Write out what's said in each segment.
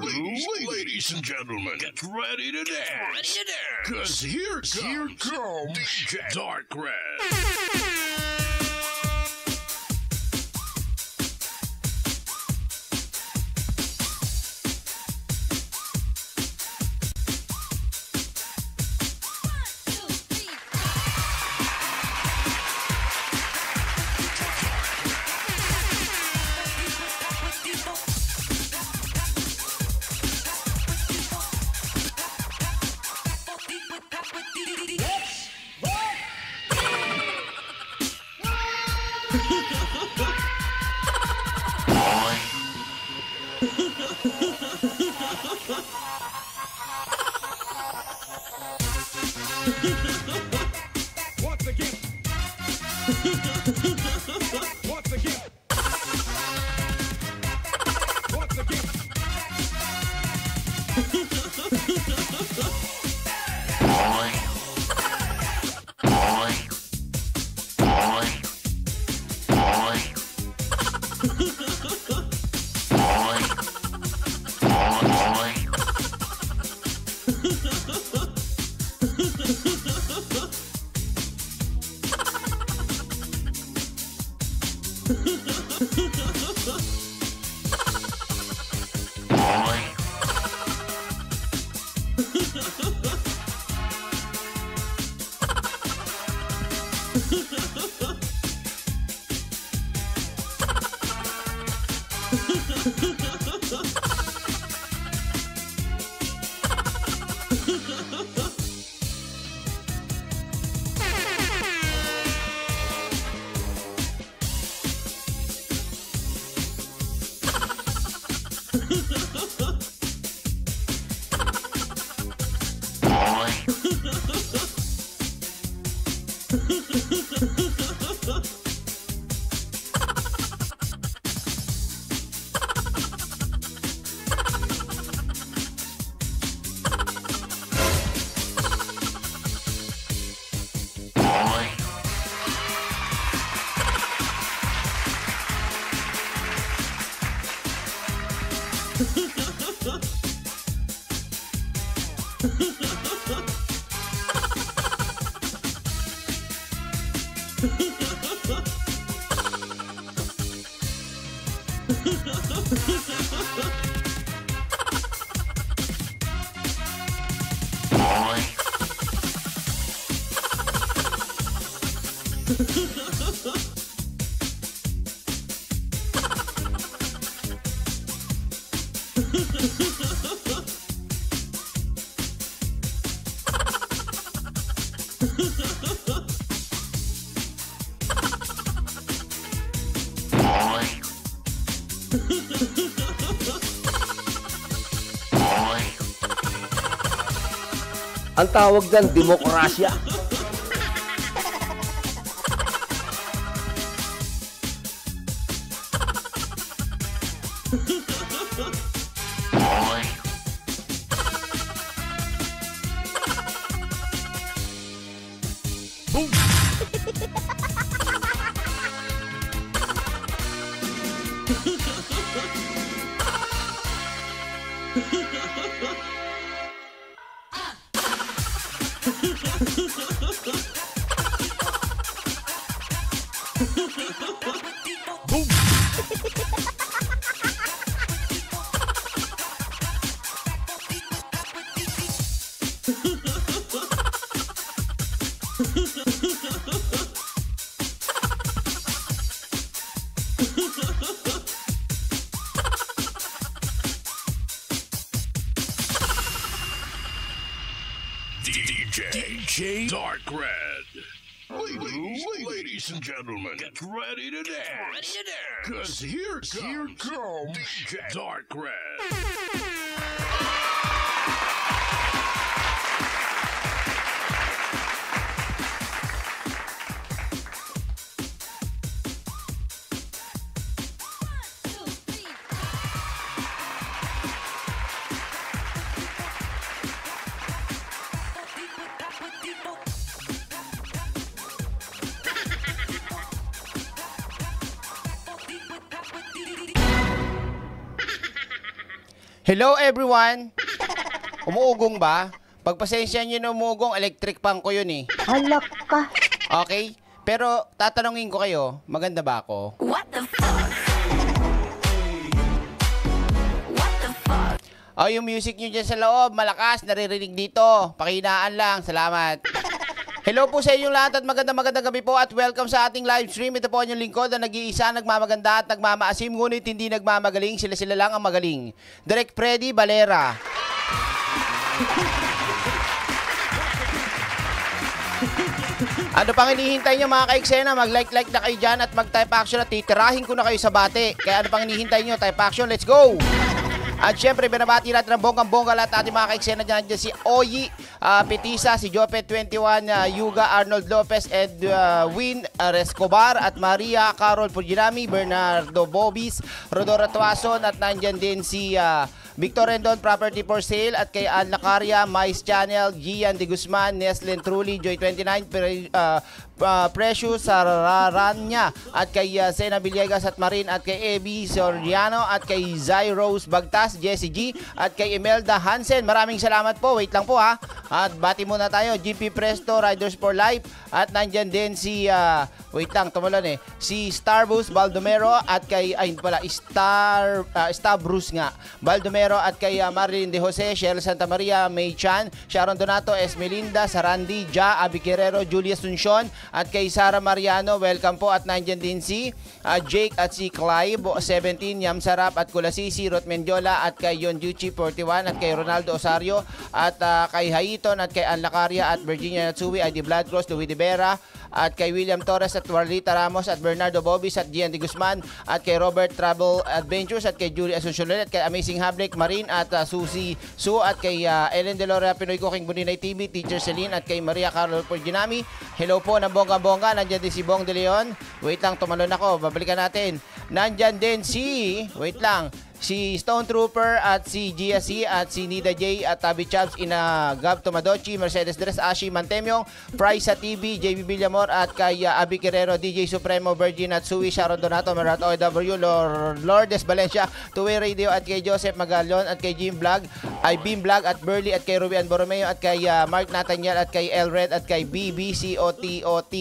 Ladies, ladies and gentlemen, get ready to dance. Cause here comes, here comes DJ Dark Red. Ang tawag dyan, demokrasya. Here comes, here comes DJ Dark Red. Hello everyone! Umuugong ba? Pagpasensya nyo na umugong, electric pan ko yun eh. Halak ka. Okay? Pero tatanungin ko kayo, maganda ba ako? What the fuck? What the fuck? Oh, yung music nyo dyan sa loob, malakas, naririnig dito. Pakinaan lang, salamat. Hello po sa inyong lahat at magandang magandang gabi po at welcome sa ating live stream. Ito po ang inyong lingkod na nag-iisa, nagmamaganda at nagmamaasim, ngunit hindi nagmamagaling, sila-sila lang ang magaling. Direk Freddy Valera. Ano pang hinihintay nyo mga kaiksena? Mag-like-like na kayo dyan at mag-type action at titirahin ko na kayo sa bate. Kaya ano pang hinihintay nyo? Type action, let's go! At syempre, binabati natin ng bonggang-bongga lahat ating mga kaiksena dyan. Dyan si Oyi ah, Petisa, si Jopet21, ah, Yuga Arnold Lopez, Ed ah, Win Rescobar, at Maria Carol Pujinami, Bernardo Bobis, Rodora Tuason, at nandyan din si ah, Victor Rendon Property for Sale at kay Al Lacaria, Mais Channel, Gian De Guzman, Neslen Truly, Joy29, Pre, uh, uh, Precious Sararanya at kay uh, Sena Villegas at Marin at kay Ebi Soriano at kay Zai Rose Bagtas, Jessie G at kay Imelda Hansen. Maraming salamat po. Wait lang po ha. At bati muna tayo. GP Presto, Riders for Life at nandyan din si uh, wait lang, tumalon eh. Si Starbus Baldomero at kay ay pala Star uh, Stabrus nga. Baldomero at kay uh, Marilyn De Jose, Cheryl Santa Maria, May Chan, Sharon Donato, Esmelinda, Sarandi, Ja, Abi Guerrero, Julia Asuncion at kay Sara Mariano. Welcome po at nandyan din si uh, Jake at si Clive 17, Yam Sarap at Kulasisi, Ruth Mendiola at kay Yon Juchi 41 at kay Ronaldo Osario at uh, kay Haiton at kay Ann Lacaria at Virginia Natsui, ID Blood Cross, Louis de Vera at kay William Torres at Warlita Ramos at Bernardo Bobis at Gian Guzman at kay Robert Travel Adventures at kay Julie Asuncion at kay Amazing Hablick Marin at uh, Susie Su at kay uh, Ellen De Lorea Pinoy Cooking Buninay TV, Teacher Celine at kay Maria Carol Porginami. Hello po ng bongga-bongga. Nandyan din si Bong De Leon. Wait lang, tumalon ako. Babalikan natin. Nandyan din si, wait lang, si Stone Trooper at si Gia C at si Nida J at Tabi Chabs ina Gab Tomadochi, Mercedes Dres, Ashi Mantemyong, Price sa TV, JB Villamor at kay uh, Abi Guerrero, DJ Supremo, Virgin at Sui, Sharon Donato, Merat OW, Lord, Lourdes Valencia, Tuwi Radio at kay Joseph Magalon at kay Jim Vlog, ay Beam Vlog at Burley at kay Rubian Borromeo at kay uh, Mark Nathaniel at kay El Red at kay BBCOTOT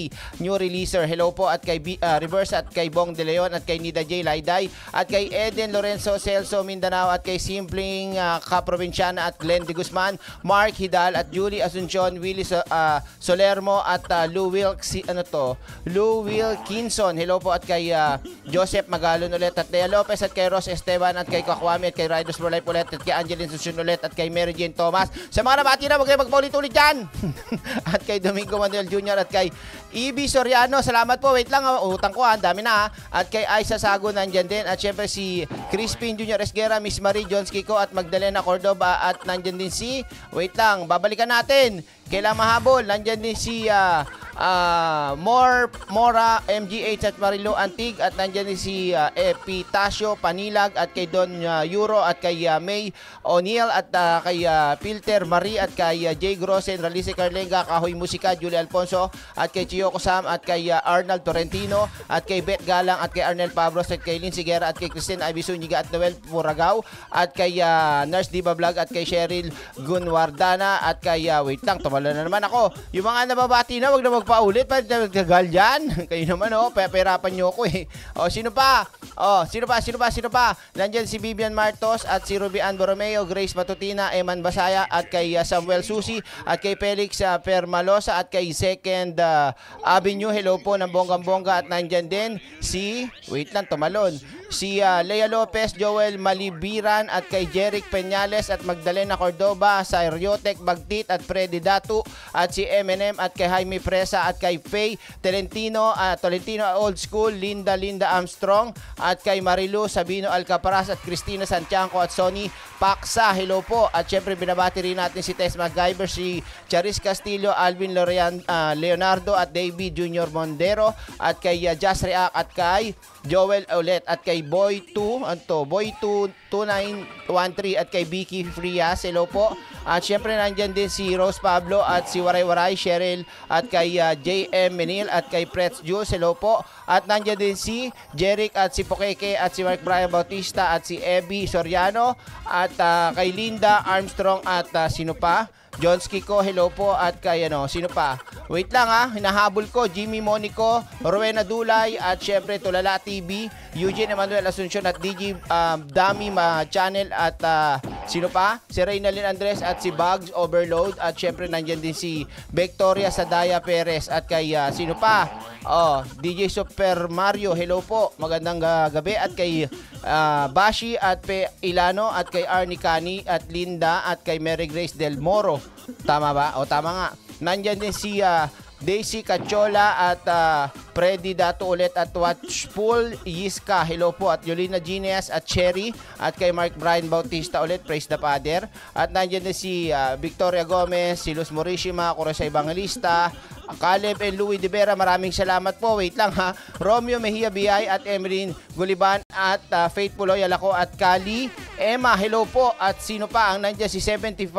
New Releaser. Hello po at kay B, uh, Reverse at kay Bong De Leon at kay Nida J Laiday at kay Eden Lorenzo Celso Mindanao at kay Simpling uh, Kaprovinsyana at Glenn De Guzman, Mark Hidal at Julie Asuncion, Willie so, uh, Solermo at uh, Lou Wilk si, ano to? Lou Wilkinson. Hello po at kay uh, Joseph Magalon ulit at Lea Lopez at kay Ross Esteban at kay Kakwami at kay Riders for Life ulit at kay Angeline Susun ulit at kay Mary Jane Thomas. Sa mga nabati na, huwag kayo magpaulit-ulit dyan. at kay Domingo Manuel Jr. at kay Ibi Soriano. Salamat po. Wait lang, uh, utang ko ha. Ang dami na ha. At kay Aisa Sago nandyan din. At syempre si Crispin Jr. Esguera, Miss Marie Jones Kiko at Magdalena Cordoba. At nandyan din si, wait lang, babalikan natin. Kailang mahabol. Nandyan din si uh, uh, More, Mora, MGH at Marilo Antig. At nandyan din si uh, Epitasio Panilag at kay Don uh, Euro at kay uh, May O'Neill at uh, kay uh, Pilter Marie at kay uh, Jay Grossen, Ralice Carlenga, Kahoy Musika, Julie Alfonso at kay Chiyoko Sam at kay uh, Arnold Torrentino at kay Beth Galang at kay Arnel Pablos at kay Lynn Sigera at kay Christine Ivy Zuniga at Noel Puragaw at kay uh, Nurse Diva Vlog at kay Cheryl Gunwardana at kay uh, wait lang, tumala na naman ako. Yung mga nababati na, wag na magpaulit. Pa nagtagal dyan. Kayo naman, oh. Peperapan nyo ako, eh. Oh, sino pa? Oh, sino pa? Sino pa? Sino pa? Nandyan si Vivian Martos at si Rubian Borromeo, Grace Matutina, Eman Basaya at kay uh, Samuel Susi at kay Felix uh, Permalosa at kay Second uh, Avenue. Hello po ng bonggang-bongga at nandyan din si, wait lang, tumalon. Si uh, Lea Lopez, Joel Malibiran at kay Jeric Peñales at Magdalena Cordoba, sa Riotek Bagtit at Freddy Datu at si Eminem at kay Jaime Presa at kay Faye Tolentino, uh, Tolentino Old School, Linda Linda Armstrong at kay Marilu Sabino Alcaparaz at Cristina Santiago at Sony Paksa. Hello po. At syempre binabati rin natin si Tess MacGyver, si Charis Castillo, Alvin Lorean, uh, Leonardo at David Junior Mondero at kay uh, Jazz React at kay Joel ulit at kay kay Boy2, anto, Boy22913 at kay Vicky Frias. Hello po. At syempre nandyan din si Rose Pablo at si Waray Waray, Cheryl at kay ah, JM Menil at kay Pretz Jules. Hello po. At nandyan din si Jeric at si Pokeke at si Mark Brian Bautista at si Abby Soriano at ah, kay Linda Armstrong at ah, sino pa? Johnski ko, hello po at kay ano, sino pa? Wait lang ha, hinahabol ko Jimmy Monico, Rowena Dulay at syempre Tulala TV, Eugene Emmanuel Asuncion at DJ um, Dami Ma Channel at ah, sino pa? Si Reynalyn Andres at si Bugs Overload at syempre nandyan din si Victoria Sadaya Perez at kay ah, sino pa? Oh, DJ Super Mario, hello po. Magandang ah, gabi at kay ah, Bashi at Pe Ilano at kay Arnie Cani at Linda at kay Mary Grace Del Moro. Tama ba? O tama nga. Nandyan din si ah, Daisy Cachola at ah, Freddy Dato ulit at Watchful Yiska. Hello po at Yolina Genius at Cherry at kay Mark Brian Bautista ulit. Praise the Father. At nandyan din si ah, Victoria Gomez, si Luz Morishima, Coresa Evangelista, Caleb and Louis De Vera, maraming salamat po. Wait lang ha. Romeo Mejia Biyay at Emeline Guliban at uh, Faith Puloy Alako at Kali. Emma, hello po. At sino pa ang nandiyan? Si 75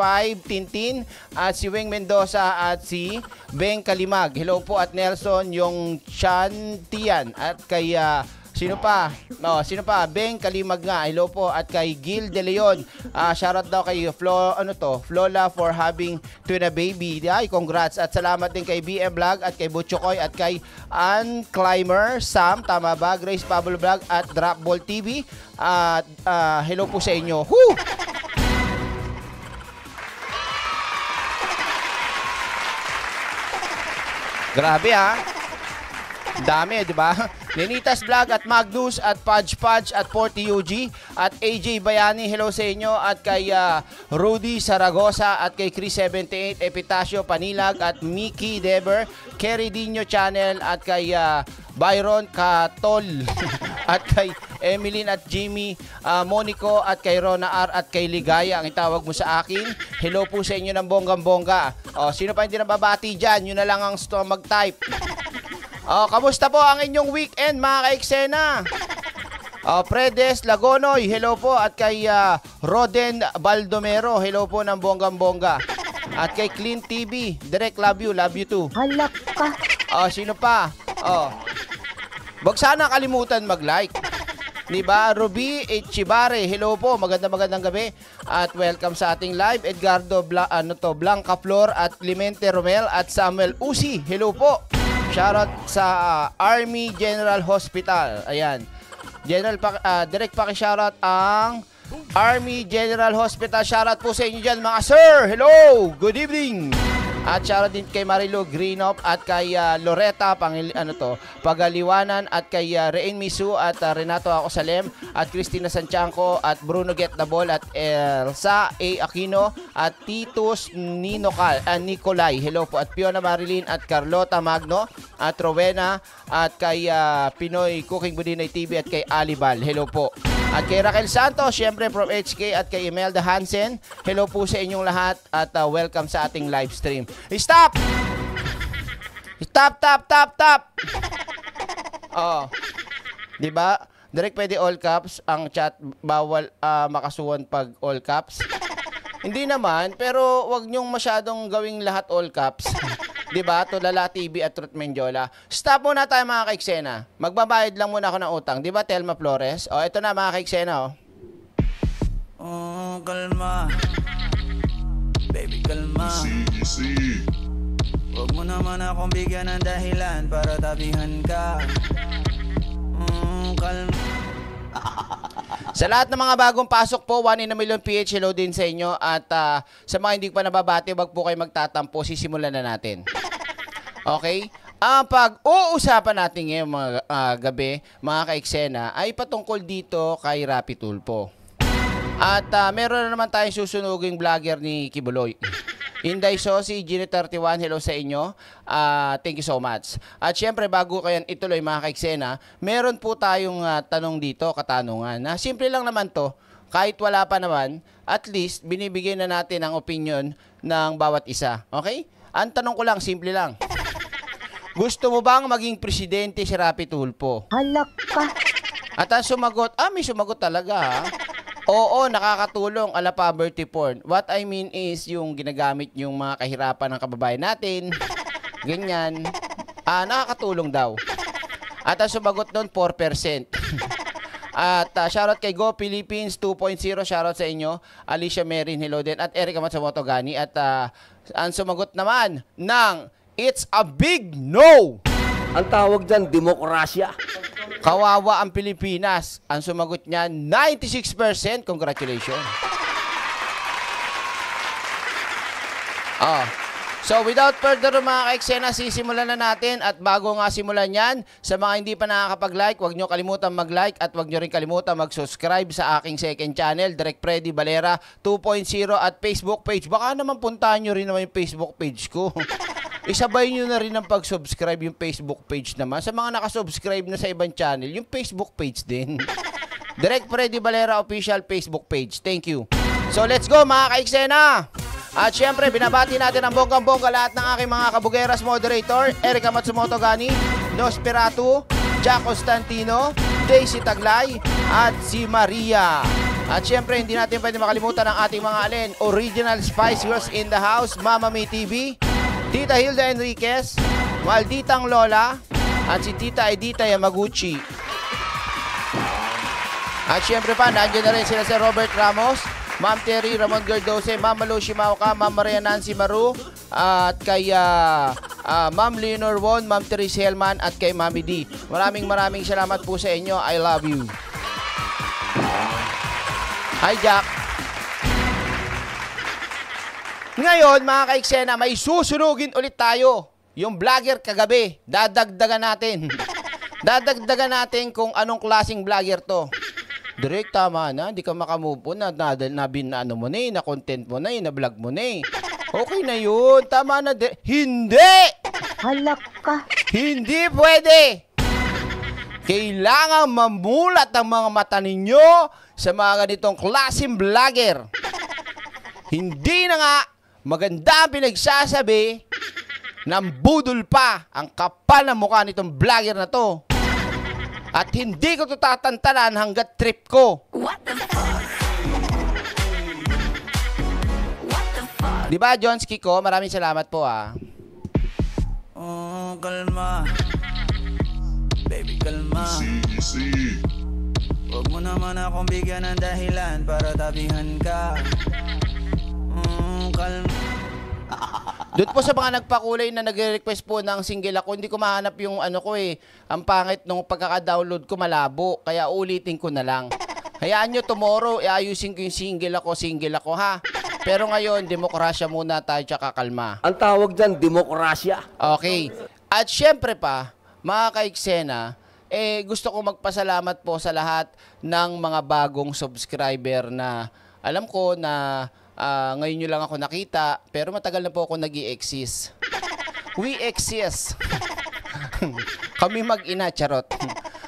Tintin at si Weng Mendoza at si Beng Kalimag. Hello po at Nelson yung Chantian at kay ah, Sino pa? No, sino pa? Beng Kalimag nga. Hello po at kay Gil De Leon. Ah, shoutout daw kay Flo ano to? Flola for having twin a baby. Ay, congrats at salamat din kay BM Vlog at kay Butchokoy at kay Ann Climber, Sam, tama ba? Grace Pablo Vlog at Dropball TV. At ah, hello po sa inyo. Woo! Grabe ha. Dami, di ba? Nenitas Vlog at Magnus at Pudge Pudge at Porty UG at AJ Bayani, hello sa inyo at kay ah, Rudy Saragosa at kay Chris78 Epitacio Panilag at Mickey Dever, Kerry Dino Channel at kay ah, Byron Katol at kay Emeline at Jimmy ah, Monico at kay Rona R at kay Ligaya ang itawag mo sa akin. Hello po sa inyo ng bonggang-bongga. O, sino pa hindi nababati dyan? Yun na lang ang mag-type. Oh, kamusta po ang inyong weekend mga ka-eksena? Oh, Predes Lagonoy, hello po. At kay ah, Roden Baldomero, hello po ng bonggang-bongga. At kay Clean TV, direct love you, love you too. Halak ka. Oh, sino pa? Oh. Wag sana kalimutan mag-like. Di ba? Ruby Echibare, hello po. Maganda magandang gabi. At welcome sa ating live. Edgardo Bla, ano to, Blanca Flor at Clemente Romel at Samuel Usi. Hello po. Shoutout sa ah, Army General Hospital. Ayan. General pa, ah, direct paki-shoutout ang Army General Hospital. Shoutout po sa inyo dyan mga sir. Hello. Good evening. At shoutout din kay Marilo Greenop at kay ah, Loretta Pangil ano to, Pagaliwanan at kay uh, Rein Misu at ah, Renato Ako Salem at Christina Sanchanco at Bruno Get the Ball at Elsa A Aquino at Titus Ninocal, ah, Nicolay. Hello po at Fiona Marilyn at Carlota Magno at Rowena at kay ah, Pinoy Cooking Budinay TV at kay Alibal. Hello po. At kay Raquel Santos, syempre from HK at kay Imelda Hansen. Hello po sa inyong lahat at ah, welcome sa ating live stream. Stop! Stop, stop, stop, stop! Oh. 'Di ba? Direct pwede all caps, ang chat bawal ah, makasuhan pag all caps. Hindi naman, pero wag niyong masyadong gawing lahat all caps. 'Di ba? Tulala TV at Truth Mendiola. Stop muna tayo mga kaiksena. Magbabayad lang muna ako ng utang. 'Di ba, Telma Flores? O, ito na mga kaiksena, oh. Oh, kalma. Baby, kalma. Huwag mo naman akong bigyan ng dahilan para tabihan ka. Mm, kalma. Sa lahat ng mga bagong pasok po, 1 in a million PH, hello din sa inyo. At ah, sa mga hindi pa nababati, wag po kayo magtatampo. Sisimulan na natin. Okay? Ang pag-uusapan natin ngayong mga ah, gabi, mga kaiksena, ay patungkol dito kay Rapi Tulpo. At ah, meron na naman tayong susunuging vlogger ni Kibuloy. Inday Sosi, Gini31, hello sa inyo. Ah, thank you so much. At syempre, bago yan ituloy mga kaiksena, meron po tayong ah, tanong dito, katanungan. Na simple lang naman to, kahit wala pa naman, at least binibigyan na natin ang opinion ng bawat isa. Okay? Ang tanong ko lang, simple lang. Gusto mo bang maging presidente si Rapi Tulpo? Halak ka. At ang sumagot, ah, may sumagot talaga ha. Oo, nakakatulong ala poverty porn. What I mean is yung ginagamit yung mga kahirapan ng kababayan natin. Ganyan. Ah, nakakatulong daw. At ang sumagot doon, 4%. At uh, shoutout kay Go Philippines 2.0, shoutout sa inyo. Alicia Merin, hello din. At Erica Matsumoto Gani. At ah, ang sumagot naman ng It's a big no! Ang tawag dyan, demokrasya. Kawawa ang Pilipinas. Ang sumagot niya, 96%. Congratulations. Ah. So without further ado mga ka-eksena, sisimulan na natin at bago nga simulan yan, sa mga hindi pa nakakapag-like, huwag nyo kalimutan mag-like at huwag nyo rin kalimutan mag-subscribe sa aking second channel, Direct Freddy Valera 2.0 at Facebook page. Baka naman puntahan nyo rin naman yung Facebook page ko. Isabay nyo na rin ang pag-subscribe yung Facebook page naman. Sa mga nakasubscribe na sa ibang channel, yung Facebook page din. Direct Freddy Valera official Facebook page. Thank you. So let's go mga ka-eksena! At syempre, binabati natin ang bonggang-bongga lahat ng aking mga kabugeras moderator, Erika Matsumoto Gani, Nosferatu, Jack Constantino, Daisy Taglay, at si Maria. At syempre, hindi natin pwede makalimutan ang ating mga alin, Original Spice Girls in the House, Mama May TV, Tita Hilda Enriquez, Malditang Lola, at si Tita Edita Yamaguchi. At syempre pa, nandiyan na rin sila si Robert Ramos, Ma'am Terry Ramon Gardose, Ma'am Malu Shimauka, Ma'am Maria Nancy Maru, at kay ah, ah, Ma'am Leonor Won, Ma'am Therese Hellman, at kay Mami D. Maraming maraming salamat po sa inyo. I love you. Hi, Jack. Ngayon, mga kaiksena, may susunugin ulit tayo. Yung vlogger kagabi, dadagdagan natin. dadagdagan natin kung anong klaseng vlogger to. Direct, tama na. Hindi ka makamove on. Na, na, na, bin, ano mo na eh, na content mo na eh, na vlog mo na eh. Okay na yun. Tama na. Di- Hindi! Halak ka. Hindi pwede! Kailangan mamulat ang mga mata ninyo sa mga ganitong klaseng vlogger. Hindi na nga maganda ang pinagsasabi ng budol pa ang kapal ng mukha nitong vlogger na to. At hindi ko to tatantanan hanggat trip ko. What the fuck? What the fuck? Di ba, John Kiko? Maraming salamat po ah. Oh, kalma Baby, kalma Huwag mo naman akong bigyan ng dahilan para tabihan ka kalma Doon po sa mga nagpakulay na nagre-request po ng single ako, hindi ko mahanap yung ano ko eh. Ang pangit nung pagkaka-download ko malabo, kaya ulitin ko na lang. Hayaan nyo tomorrow, iayusin ko yung single ako, single ako ha. Pero ngayon, demokrasya muna tayo tsaka kalma. Ang tawag dyan, demokrasya. Okay. At syempre pa, mga kaiksena, eh gusto ko magpasalamat po sa lahat ng mga bagong subscriber na alam ko na ah, ngayon nyo lang ako nakita, pero matagal na po ako nag exist We exist. Kami mag-ina, charot.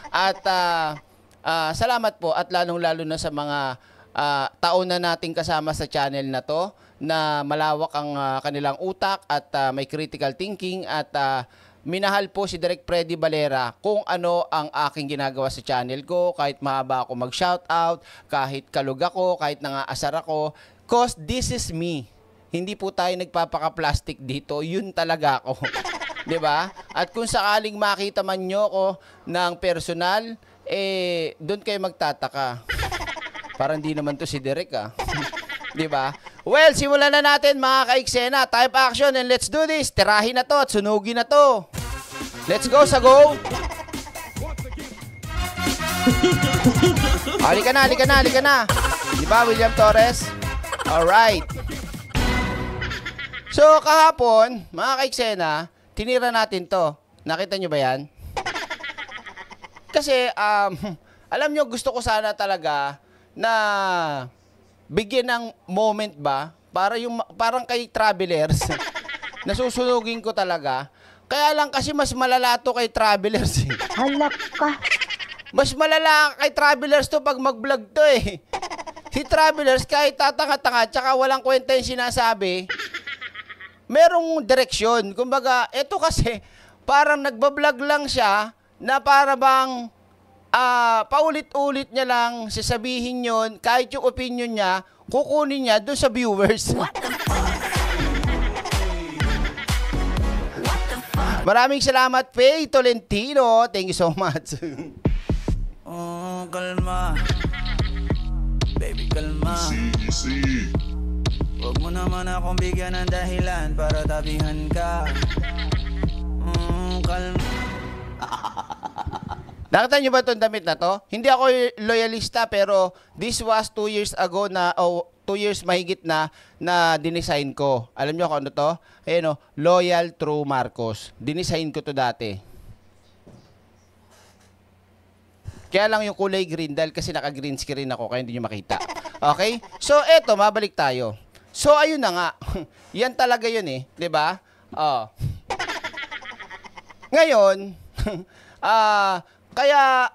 At ah, ah, salamat po at lalong-lalo na sa mga ah, taon na nating kasama sa channel na to na malawak ang ah, kanilang utak at ah, may critical thinking at ah, minahal po si Direk Freddy Valera kung ano ang aking ginagawa sa channel ko kahit mahaba ako mag-shoutout, kahit kalug ako, kahit nangaasar ako. Cause this is me. Hindi po tayo nagpapaka-plastic dito. Yun talaga ako. 'Di ba? At kung sakaling makita man nyo ako ng personal, eh, doon kayo magtataka. Parang di naman to si Derek ah. 'Di ba? Well, simulan na natin mga kaiksena. Type action and let's do this. Tirahin na to at sunugin na to. Let's go sa go. halika na, halika na, halika na. Di ba, William Torres? Alright. So, kahapon, mga kaiksena, tinira natin to. Nakita nyo ba yan? Kasi, um, alam nyo, gusto ko sana talaga na bigyan ng moment ba para yung parang kay travelers nasusunugin ko talaga kaya lang kasi mas malala to kay travelers eh. Halak ka. mas malala kay travelers to pag mag-vlog to eh si travelers kahit tatanga-tanga tsaka walang kwenta yung sinasabi merong direksyon kumbaga eto kasi parang nagbablog lang siya na para bang ah, paulit-ulit niya lang sasabihin yon kahit yung opinion niya, kukunin niya doon sa viewers. Maraming salamat, Faye Tolentino. Thank you so much. Oh, kalma Baby, kalma Huwag mo naman akong bigyan ng dahilan para tabihan ka Mm, kalma Nakita niyo ba itong damit na to? Hindi ako loyalista pero this was two years ago na, o two years mahigit na, na dinesign ko. Alam niyo kung ano to? Ayan o, Loyal True Marcos. Dinesign ko to dati. Kaya lang yung kulay green dahil kasi naka-green screen ako kaya hindi nyo makita. Okay? So, eto, mabalik tayo. So, ayun na nga. Yan talaga yun eh. ba? Oh. Ngayon, ah, kaya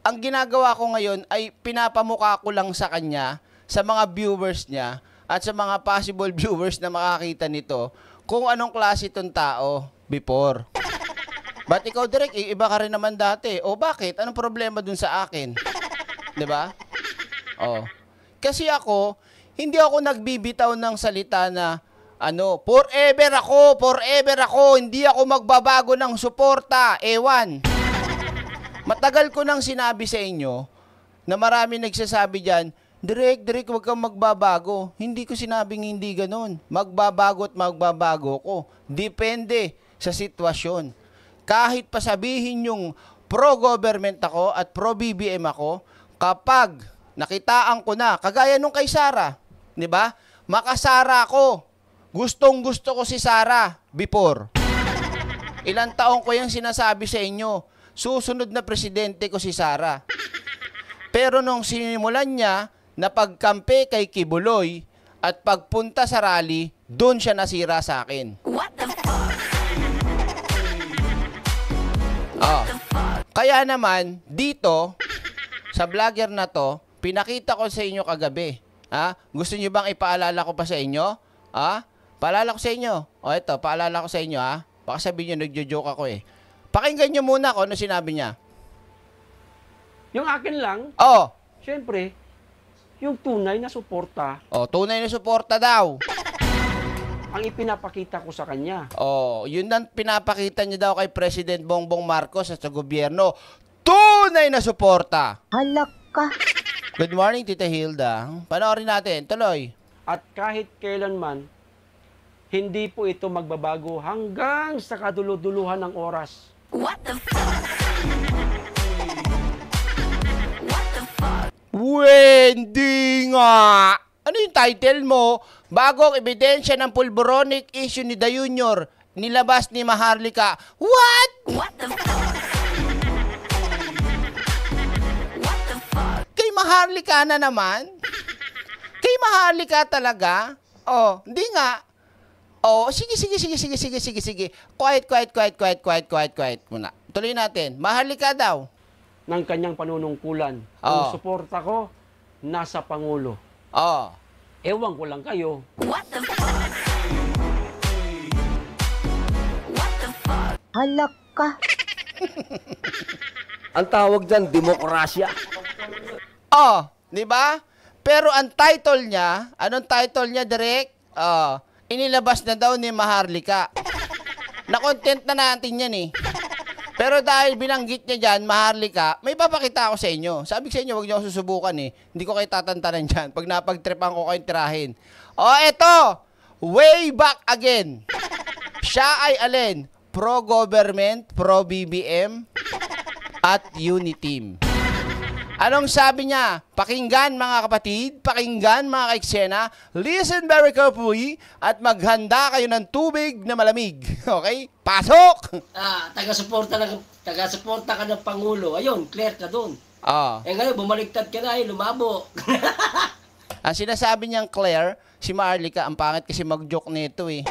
ang ginagawa ko ngayon ay pinapamukha ko lang sa kanya, sa mga viewers niya, at sa mga possible viewers na makakita nito, kung anong klase itong tao before. Ba't ikaw direct, iba ka rin naman dati. O bakit? Anong problema dun sa akin? 'Di ba? Oh. Kasi ako, hindi ako nagbibitaw ng salita na ano, forever ako, forever ako, hindi ako magbabago ng suporta. Ewan. Matagal ko nang sinabi sa inyo na marami nagsasabi diyan, Direk, direk, huwag kang magbabago. Hindi ko sinabing hindi ganun. Magbabago at magbabago ko. Depende sa sitwasyon. Kahit pa sabihin yung pro-government ako at pro-BBM ako, kapag nakitaan ko na, kagaya nung kay Sara, di ba? Makasara ko. Gustong gusto ko si Sara before. Ilang taong ko yung sinasabi sa inyo, susunod na presidente ko si Sara. Pero nung sinimulan niya na pagkampe kay Kibuloy at pagpunta sa rally, doon siya nasira sa akin. Oh. Kaya naman, dito, sa vlogger na to, pinakita ko sa inyo kagabi. Ha? Gusto niyo bang ipaalala ko pa sa inyo? Ha? Paalala ko sa inyo. O ito, paalala ko sa inyo ha. Baka sabihin niyo, nagjo-joke ako eh. Pakinggan niyo muna kung ano sinabi niya. Yung akin lang, Oh, syempre, yung tunay na suporta oh, tunay na suporta daw. Ang ipinapakita ko sa kanya. Oh, yun ang pinapakita niya daw kay President Bongbong Marcos at sa gobyerno. Tunay na suporta. Halak ka. Good morning, Tita Hilda. Panoorin natin. Tuloy. At kahit kailanman, hindi po ito magbabago hanggang sa kaduluduluhan ng oras. Wendy nga! Ano yung title mo? Bagong ebidensya ng pulboronic issue ni The Junior. Nilabas ni Maharlika. What? Kay Maharlika na naman? Kay Maharlika talaga? Oh, hindi nga. Oh, sige, sige, sige, sige, sige, sige, sige. Quiet, quiet, quiet, quiet, quiet, quiet, quiet muna. Tuloy natin. Maharlika daw. ng kanyang panunungkulan. Oo. Ang suporta ko, nasa Pangulo. Oh. Ewan ko lang kayo, Halak ka. Ang tawag dyan, demokrasya. Oh, di ba? Pero ang title niya, anong title niya, Direk? Oh, inilabas na daw ni Maharlika. Na-content na natin yan eh. Pero dahil binanggit niya dyan, Maharlika, may papakita ako sa inyo. Sabi ko sa inyo, huwag niyo ako susubukan eh. Hindi ko kayo tatantanan dyan. Pag napagtripan ko kayong tirahin. Oh, eto! Way back again. Siya ay alin? Pro-government, pro-BBM, at Uniteam. Anong sabi niya? Pakinggan mga kapatid, pakinggan mga kaiksena, listen very carefully, at maghanda kayo ng tubig na malamig. Okay? Pasok! ah, taga-suporta ng taga-suporta ka ng pangulo. Ayun, clear ka doon. Ah. Eh ngayon bumaliktad ka na, eh, lumabo. Ang sinasabi niyang Claire, si Marlica, ang pangit kasi mag-joke nito eh.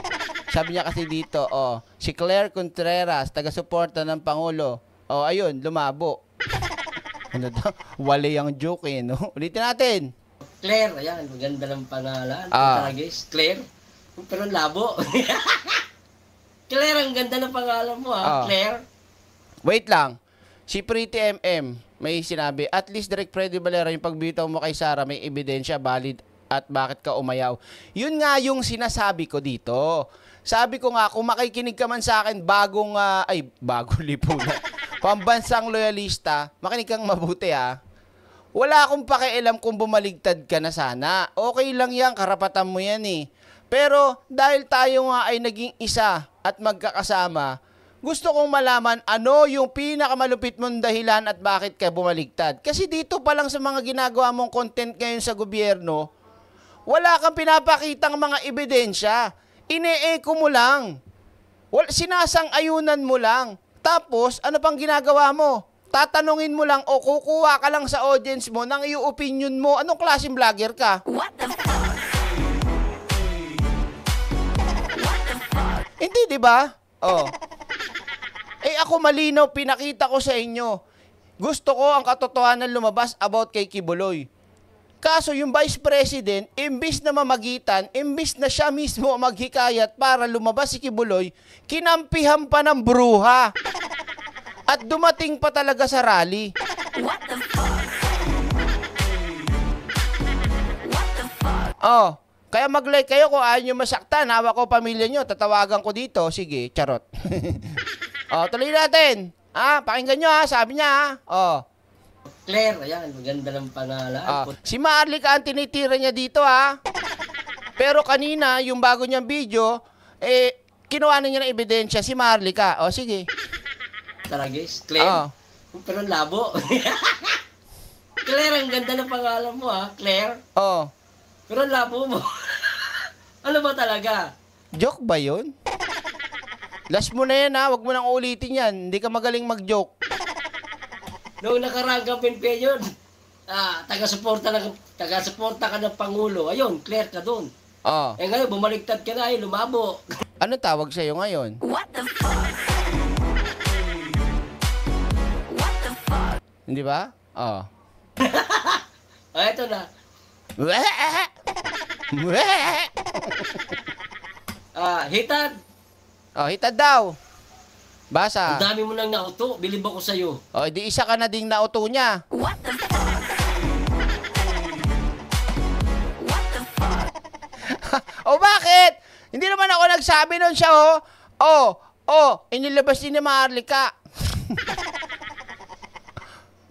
Sabi niya kasi dito, oh, si Claire Contreras, taga-suporta ng Pangulo. Oh, ayun, lumabo. Ano daw? Wali ang joke eh, no? Ulitin natin. Claire, ayan, maganda ng pangalan. Ah. Ah. Talagis, Claire. Pero labo. Claire, ang ganda ng pangalan mo Ah. ha. Claire. Wait lang. Si Pretty MM, may sinabi, at least Direk Freddy Valera, yung pagbitaw mo kay Sara, may ebidensya, valid, at bakit ka umayaw. Yun nga yung sinasabi ko dito. Sabi ko nga, kung makikinig ka man sa akin, bagong, ah, ay, bagong lipunan, pambansang loyalista, makinig kang mabuti ah. Wala akong pakialam kung bumaligtad ka na sana. Okay lang yan, karapatan mo yan eh. Pero dahil tayo nga ay naging isa at magkakasama, gusto kong malaman ano yung pinakamalupit mong dahilan at bakit ka bumaligtad. Kasi dito pa lang sa mga ginagawa mong content ngayon sa gobyerno, wala kang pinapakitang mga ebidensya. Ine-echo mo lang. Wal, sinasang-ayunan mo lang. Tapos, ano pang ginagawa mo? Tatanungin mo lang o kukuha ka lang sa audience mo ng iyong opinion mo. Anong klaseng vlogger ka? Hindi, di ba? Oh. Eh ako malinaw, pinakita ko sa inyo. Gusto ko ang katotohanan lumabas about kay Kibuloy. Kaso yung Vice President, imbis na mamagitan, imbis na siya mismo maghikayat para lumabas si Kibuloy, kinampihan pa ng bruha. At dumating pa talaga sa rally. Oh, kaya mag-like kayo kung ayaw nyo masaktan. Hawak ko pamilya nyo. Tatawagan ko dito. Sige, charot. oh, tuloy natin. Ah, pakinggan nyo ha. Sabi niya ha. Oh. Claire, ayan, maganda ng pangalan. Ah, si Marlica ang tinitira niya dito ha. Pero kanina, yung bago niyang video, eh, kinuha na niya ng ebidensya si Marlica. O, sige. Taragis, Claire. Oh. Pero ang labo. Claire, ang ganda ng pangalan mo ha, Claire. Oh. Pero labo mo. ano ba talaga? Joke ba yun? Last mo na yan ha. Huwag mo nang ulitin yan. Hindi ka magaling mag-joke. Noong nakarang campaign yun, ah, taga-suporta ng taga-suporta ka ng pangulo. Ayun, Claire ka doon. Oh. Eh ngayon bumaliktad ka na, ay lumabo. Ano tawag sa'yo ngayon? Hindi ba? Oh. ah, eto na. Ah, hitad. oh, hitad daw. Basa. Ang dami mo nang nauto. Bilib ako sa'yo. O, di isa ka na ding nauto niya. o bakit? Hindi naman ako nagsabi nun siya, oh. Oh, oh, inilabas din ni Marlica.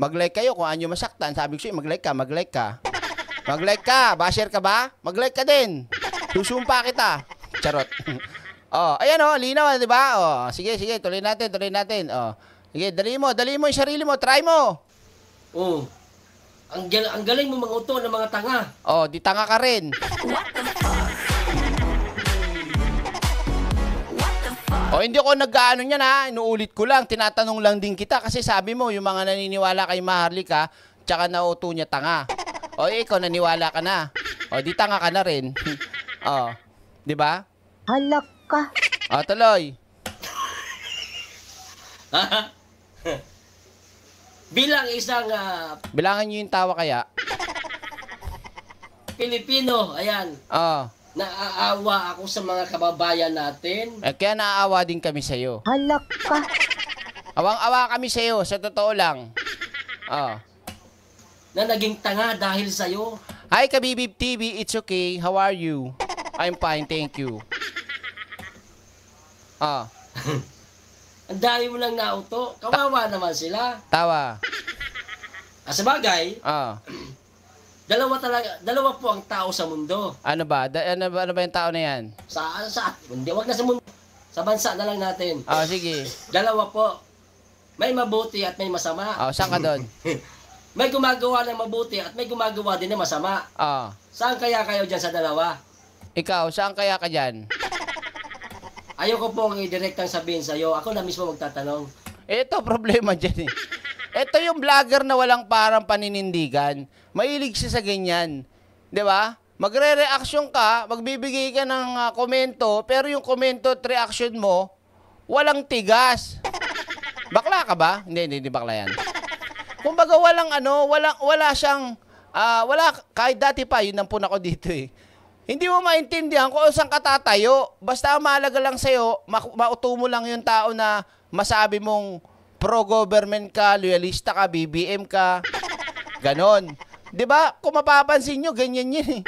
mag-like kayo kung anyo masaktan. Sabi ko sa'yo, mag-like ka, mag-like ka. Mag-like ka. Basher ka ba? Mag-like ka din. Susumpa kita. Charot. oh, ayan oh, linaw, di ba? Oh, sige, sige, tuloy natin, tuloy natin. Oh. Sige, dali mo, dali mo yung sarili mo, try mo. Oh. Ang, gal- ang galing mo mga uto ng mga tanga. Oh, di tanga ka rin. O hindi ko nag-ano niyan ha, inuulit ko lang, tinatanong lang din kita kasi sabi mo yung mga naniniwala kay Maharlika, tsaka nauto niya tanga. O eh, ikaw naniwala ka na. O di tanga ka na rin. o, di ba? Halak ka. Tuloy. Bilang isang ah, Bilangan niyo yung tawa kaya. Pilipino, ayan, O, naaawa ako sa mga kababayan natin. eh, kaya naaawa din kami sa'yo. Halak ka. Awang-awa kami sa'yo, sa totoo lang. O. na naging tanga dahil sa'yo. Hi, Kabibib TV. It's okay. How are you? I'm fine, thank you. Ah, Ang dami mo lang nauto. Kawawa naman sila. tawa. Ah, sa bagay, Ah, dalawa talaga, dalawa po ang tao sa mundo. ano ba? Da, ano ba? Ano ba yung tao na yan? Sa, sa, hindi, wag na sa mundo. Sa bansa na lang natin. Ah, sige. Dalawa po. May mabuti at may masama. Ah, saan ka doon? May gumagawa ng mabuti at may gumagawa din ng masama. Ah, Saan kaya kayo dyan sa dalawa? ikaw, saan kaya ka dyan? Ayoko pong i-directang sabihin sa'yo. Ako na mismo magtatanong. Ito, problema dyan eh. Ito yung vlogger na walang parang paninindigan. Mahilig siya sa ganyan. Di ba? Magre-reaction ka, magbibigay ka ng ah, komento, pero yung komento at reaction mo, walang tigas. Bakla ka ba? Hindi, hindi, hindi bakla yan. Kumbaga walang ano, walang, wala siyang, ah, wala, kahit dati pa, yun ang puna ko dito eh. Hindi mo maintindihan kung saan ka tatayo. Basta mahalaga lang sa'yo, ma- mauto mo lang yung tao na masabi mong pro-government ka, loyalista ka, BBM ka. Ganon. ba? Kung mapapansin nyo, ganyan yun eh.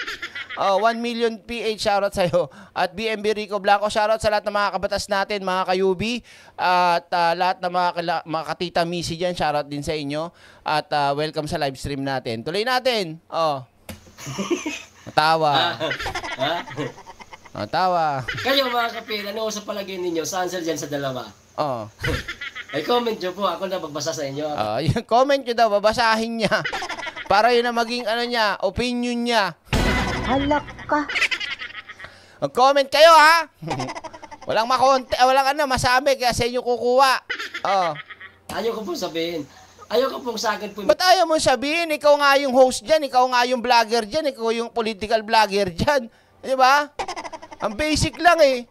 Oh, 1 million PH shoutout sa'yo. At BMB Rico Blanco, shoutout sa lahat ng mga kabatas natin, mga kayubi. At ah, lahat ng mga, kala- mga katita misi dyan, shoutout din sa inyo. At ah, welcome sa live stream natin. Tuloy natin. Oh. Matawa. Ha? Matawa. Kayo mga kapil, ano sa palagay ninyo? Saan sir dyan sa dalawa? Oh. Ay, comment nyo po. Ako na magbasa sa inyo. Ah, yung comment nyo daw, babasahin niya. Para yun na maging ano niya, opinion niya. Halak ka. Mag-comment kayo ha. walang makonte, ah, walang ano, masabi kaya sa inyo kukuha. Oh. Ayaw ko pong sabihin. Ayaw ko pong sa akin po. Ba't ayaw mo sabihin, ikaw nga yung host dyan, ikaw nga yung vlogger dyan, ikaw yung political vlogger dyan. Di ba? Ang basic lang eh.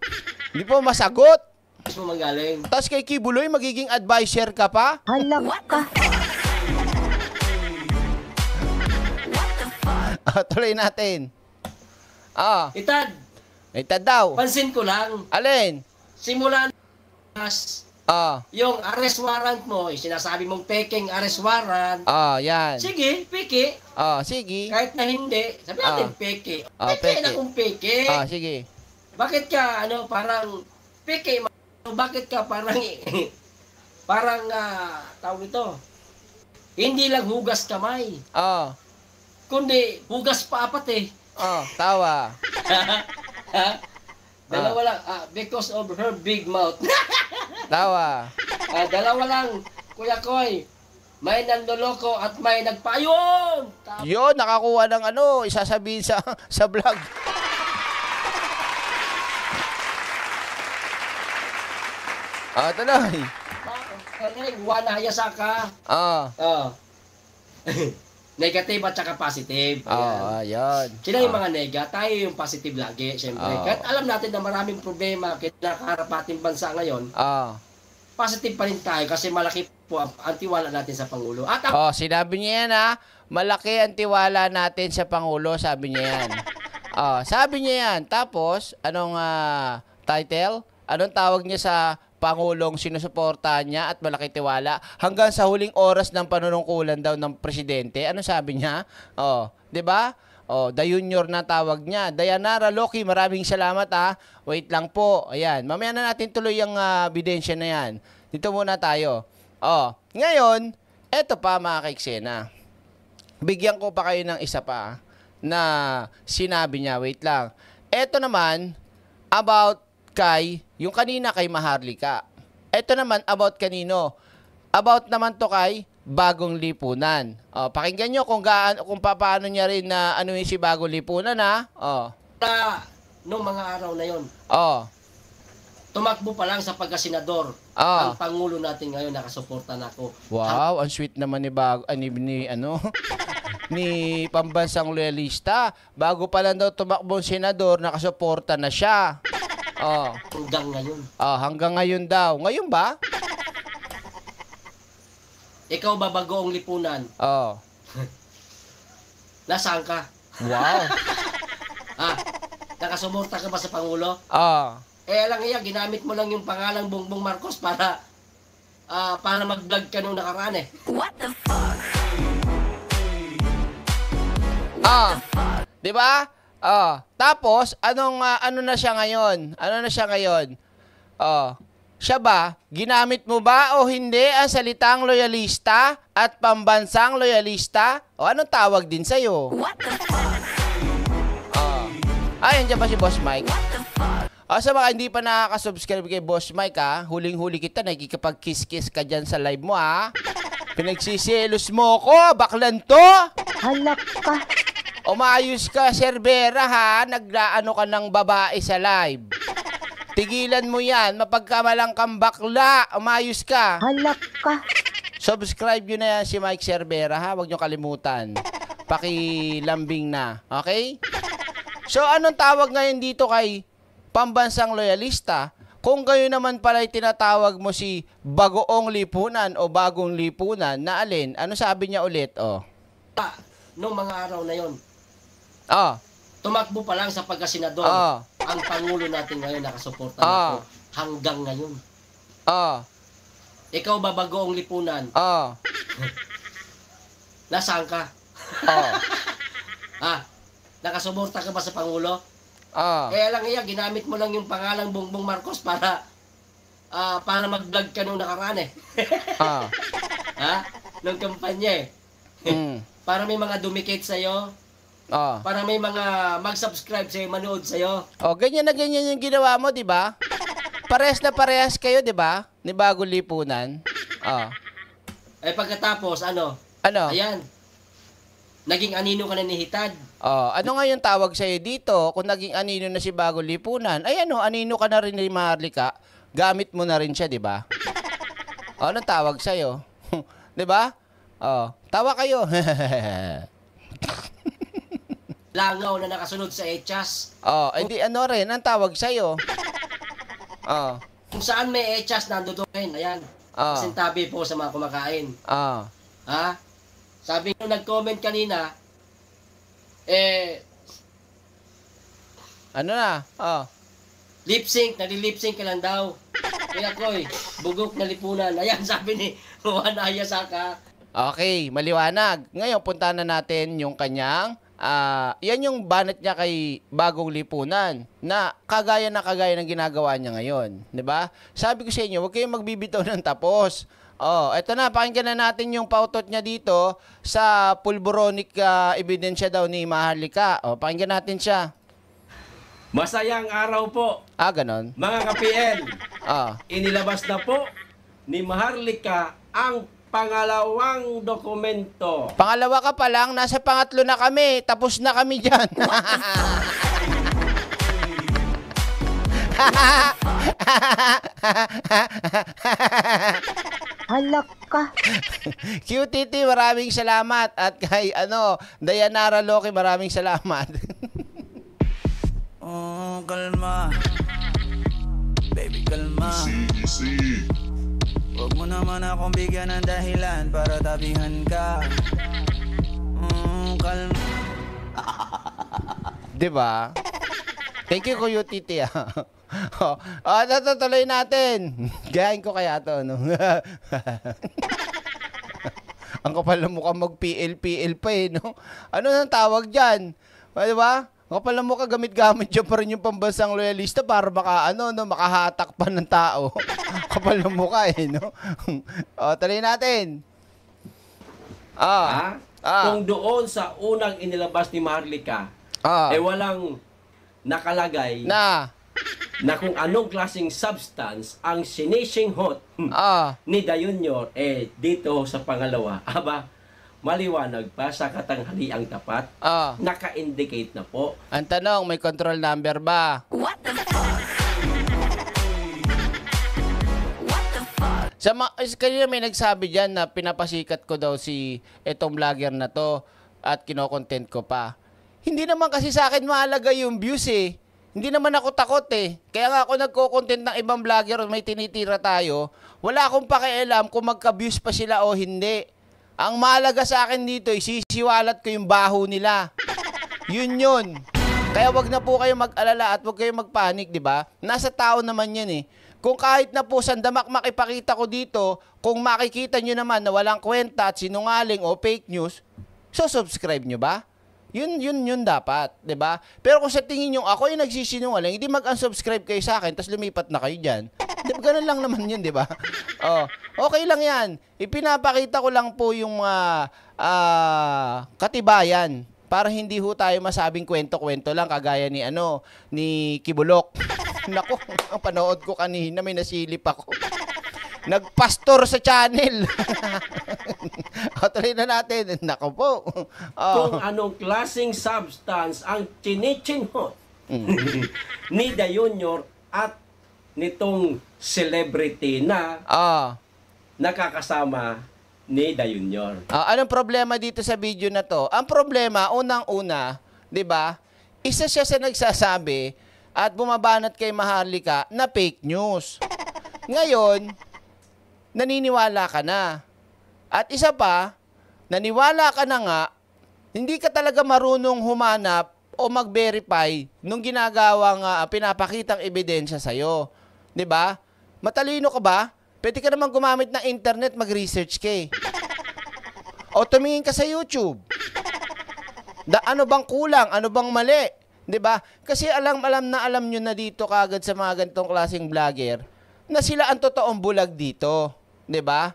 Hindi po masagot. po manggaling. Tapos kay Kibuloy, magiging advisor ka pa? Halak ka. Ah, tuloy natin. Ah, Itad, ito daw. pansin ko lang. Alin? Simula nas Ah, yung arrest warrant mo, yung sinasabi mong peking arrest warrant. ah, yan. Sige, peke. Ah, sige. Kahit na hindi, sabi natin Ah. peke. Ah, peke, peke. na kung peke. Ah, sige. Bakit ka, ano, parang peke, bakit ka parang, parang, ah, tawag ito, hindi lang hugas kamay, Ah, kundi hugas pa apat eh. ah, tawa. Ha? Dalawa lang, ah, because of her big mouth. Tawa. Ah, dalawa lang, Kuya Koy. May nandoloko at may nagpayon. Tama. Yun, nakakuha ng ano, isasabihin sa sa vlog. Ah, tuloy. Kaya wala hayasa ka. Ah, Oh. negative at saka positive. Ayan. ah, ayun. Sila yung mga nega, tayo yung positive lagi, syempre. Oo. Kahit alam natin na maraming problema kinakaharap ating bansa ngayon, Ah. positive pa rin tayo kasi malaki po ang, ang tiwala natin sa Pangulo. At ang Oh, sinabi niya yan ha. Malaki ang tiwala natin sa Pangulo, sabi niya yan. Oh, sabi niya yan. Tapos, anong ah, title? Anong tawag niya sa Pangulong sinusuportahan niya at malaki tiwala hanggang sa huling oras ng panunungkulan daw ng presidente. Ano sabi niya? Oh, 'di ba? Oh, the junior na tawag niya. Dayanara Loki, maraming salamat ha. Wait lang po. Ayan, mamaya na natin tuloy ang ah, ebidensya na yan. Dito muna tayo. Oh, ngayon, eto pa mga kaiksena. Bigyan ko pa kayo ng isa pa na sinabi niya. Wait lang. Eto naman, about kay, yung kanina kay Maharlika. Eto naman, about kanino? About naman to kay Bagong Lipunan. Oh, pakinggan nyo kung, gaan, kung paano niya rin na ano si Bagong Lipunan ha. Oh, na, noong mga araw na yon, oh, tumakbo pa lang sa pagkasenador. Ah. Ang Pangulo natin ngayon nakasuporta na ako. Wow, ang sweet naman ni Bago, ah, ni, ni ano, ni pambansang loyalista. Bago pa lang daw tumakbo ang senador, nakasuporta na siya. Oh, Hanggang ngayon. ah, hanggang ngayon daw. Ngayon ba? Ikaw ba bagoong lipunan? Oh. Nasaan ka? Wow. Ha? Nakasuporta ka ba sa Pangulo? Ah. Eh lang iya, ginamit mo lang yung pangalang Bongbong Marcos para ah para mag-vlog ka nung nakaraan eh. Ah. 'Di ba? Ah. Tapos anong ah, ano na siya ngayon? Ano na siya ngayon? Oh. Siya ba, ginamit mo ba o hindi ang salitang loyalista at pambansang loyalista? O anong tawag din sa'yo? What the fuck? Ay, andyan ba si Boss Mike? O sa mga hindi pa nakaka-subscribe kay Boss Mike ha, huling-huli kita, nakikipag-kiss-kiss ka dyan sa live mo ha. Pinagsisilos mo ko, baklan to! Halak ka. Umayos ka, Cerbera ha. Naglaano ka ng babae sa live. Tigilan mo yan. Mapagkamalang kang bakla. Umayos ka. Halak ka. Subscribe nyo na yan si Mike Cerbera ha. Huwag nyo kalimutan. Pakilambing na. Okay? So, anong tawag ngayon dito kay pambansang loyalista? Kung gayon naman pala tinatawag mo si Bagoong Lipunan o Bagong Lipunan, na alin? Ano sabi niya ulit? Oh. Ah, Noong mga araw na yon, Oh. tumakbo pa lang sa pagkasenador. Ah. Ang Pangulo natin ngayon nakasuporta Ah. na ako hanggang ngayon. Oh. ikaw babagoong lipunan, Oh. nasaan ka? Oh. Ha? Nakasuporta ka ba sa Pangulo? Oh. Kaya lang iya, ginamit mo lang yung pangalang Bongbong Marcos para ah para mag-vlog ka nung nakaraan eh. Oh. ha? Nung kampanya eh. Mm. Para may mga dumikit sa'yo. Oh. Para may mga mag-subscribe sa'yo, manood sa'yo. Oh, ganyan na ganyan yung ginawa mo, 'di ba? Parehas na parehas kayo, 'di ba? Ni bagong lipunan. Oh. Eh pagkatapos, ano? Ano? Ayan. Naging anino ka na ni Hitad. Oh, ano nga yung tawag sa'yo dito? Kung naging anino na si bagong lipunan, ay ano, anino ka na rin ni Maharlika, gamit mo na rin siya, di ba? Oh, anong tawag sa'yo? di ba? Oh, tawa kayo. Langaw na nakasunod sa Echas. oh, edi ano rin, ang tawag sa'yo? Oh, Kung saan may Echas, nandoon. Ayan. Ah. Sintabi po sa mga kumakain. oh, Ha? Sabi nyo nag-comment kanina, eh, ano na? Oh, lip sync, nagli-lip sync ka lang daw. Kaya koy, bugok na lipunan. Ayan, sabi ni Juan Ayasaka. Okay, maliwanag. Ngayon, punta na natin yung kanyang, ah, yan yung banat niya kay Bagong Lipunan na kagaya na kagaya ng ginagawa niya ngayon. 'di ba? Sabi ko sa inyo, huwag kayong magbibitaw ng tapos. Oh, eto na, pakinggan na natin yung pautot niya dito sa pulboronic ah, ebidensya daw ni Maharlika. Oh, pakinggan natin siya. Masayang araw po, Ah, ganon. mga ka-PL. Ah, Inilabas na po ni Maharlika ang pangalawang dokumento. pangalawa ka pa lang, nasa pangatlo na kami. Tapos na kami dyan. Halak ka. QTT, maraming salamat. At kay, ano, Dayanara Loki, maraming salamat. Oh, kalma. Baby, kalma. Huwag mo naman akong bigyan ng dahilan para tabihan ka. Mm, kalma. 'Di ba? Thank you, Kuya Titi. ah. oh, oh, natutuloy natin. Gayahin ko kaya to, no? Ang kapal ng mukha mag-PL, PL pa eh, no? Ano nang tawag dyan? O, di ba? Ang kapal ng mukha, gamit-gamit dyan pa rin yung pambansang loyalista para maka, ano, no, makahatak pa ng tao. kapal ng mukha eh, no? o, tuloy natin. Ah. Ha? Ah. Kung doon sa unang inilabas ni Maharlika, Ah. eh walang nakalagay na, Na. kung anong klaseng substance ang sinising hot Ah. ni Da Junior, eh dito sa pangalawa, aba, maliwanag pa sa katanghaliang tapat, Ah. naka-indicate na po. Ang tanong, may control number ba? Sa ma- kanina may nagsabi diyan na pinapasikat ko daw si etong vlogger na to at kinokontent ko pa. Hindi naman kasi sa akin mahalaga yung views eh. Hindi naman ako takot eh. Kaya nga ako nagko-content ng ibang vlogger may tinitira tayo, wala akong pakialam kung magka-views pa sila o hindi. Ang mahalaga sa akin dito ay sisiwalat ko yung baho nila. Yun yun. Kaya wag na po kayo mag-alala at wag kayo magpanik, di ba? Nasa tao naman yan eh. Kung kahit na po sandamak makipakita ko dito, kung makikita nyo naman na walang kwenta at sinungaling o fake news, so subscribe nyo ba? Yun, yun, yun dapat, 'di ba? Pero kung sa tingin nyo ako yung nagsisinungaling, hindi mag-unsubscribe kayo sa akin, tapos lumipat na kayo diyan. Di ba ganun lang naman 'yun, 'di ba? Oh, okay lang 'yan. Ipinapakita ko lang po yung mga ah, katibayan para hindi ho tayo masabing kwento-kwento lang kagaya ni ano, ni Kibulok. Nako, ang panood ko kanina may nasilip ako. Nagpastor sa channel. o, tuloy na natin. Nako po. Oh. Kung anong klaseng substance ang chinichinhot Mm. ni Da Junior at nitong celebrity na Ah. nakakasama ni Da Junior. Ah, anong problema dito sa video na to? Ang problema, unang-una, 'di ba? Isa siya sa nagsasabi at bumabanat kay Maharlika na fake news. Ngayon, naniniwala ka na. At isa pa, naniwala ka na nga, hindi ka talaga marunong humanap o mag-verify nung ginagawang ah, pinapakitang ebidensya sa'yo. ba? Matalino ka ba? Pwede ka naman gumamit ng internet, mag-research ka eh. O tumingin ka sa YouTube. Da, ano bang kulang? Ano bang mali? 'Di ba? Kasi alam alam na alam nyo na dito kagad sa mga ganitong klaseng vlogger na sila ang totoong bulag dito. 'Di ba?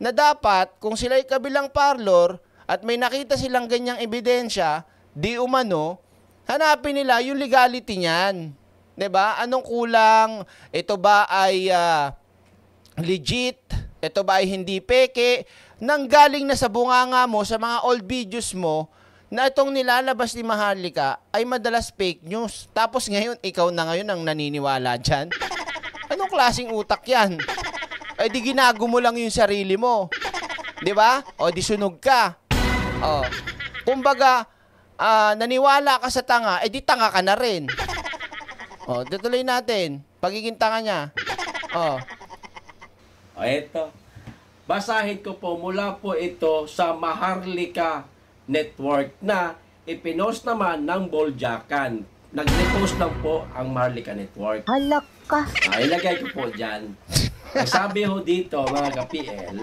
Na dapat kung sila ay kabilang parlor at may nakita silang ganyang ebidensya, di umano, hanapin nila yung legality niyan. 'Di ba? Anong kulang? Ito ba ay ah, legit? Ito ba ay hindi peke? Nang galing na sa bunganga mo, sa mga old videos mo, na itong nilalabas ni Maharlika ay madalas fake news. Tapos ngayon, ikaw na ngayon ang naniniwala dyan. Anong klaseng utak yan? Ay di ginago mo lang yung sarili mo. 'Di ba? O di sunog ka. O. Kumbaga, ah, naniwala ka sa tanga, eh di tanga ka na rin. O, tutuloy natin. Pagiging tanga niya. O. O eto. Basahin ko po mula po ito sa Maharlika Network na ipinost naman ng Boljakan. Nag-repost lang po ang Maharlika Network. Halak ka. Ah, ilagay ko po dyan. Sabi ho dito, mga ka-PL,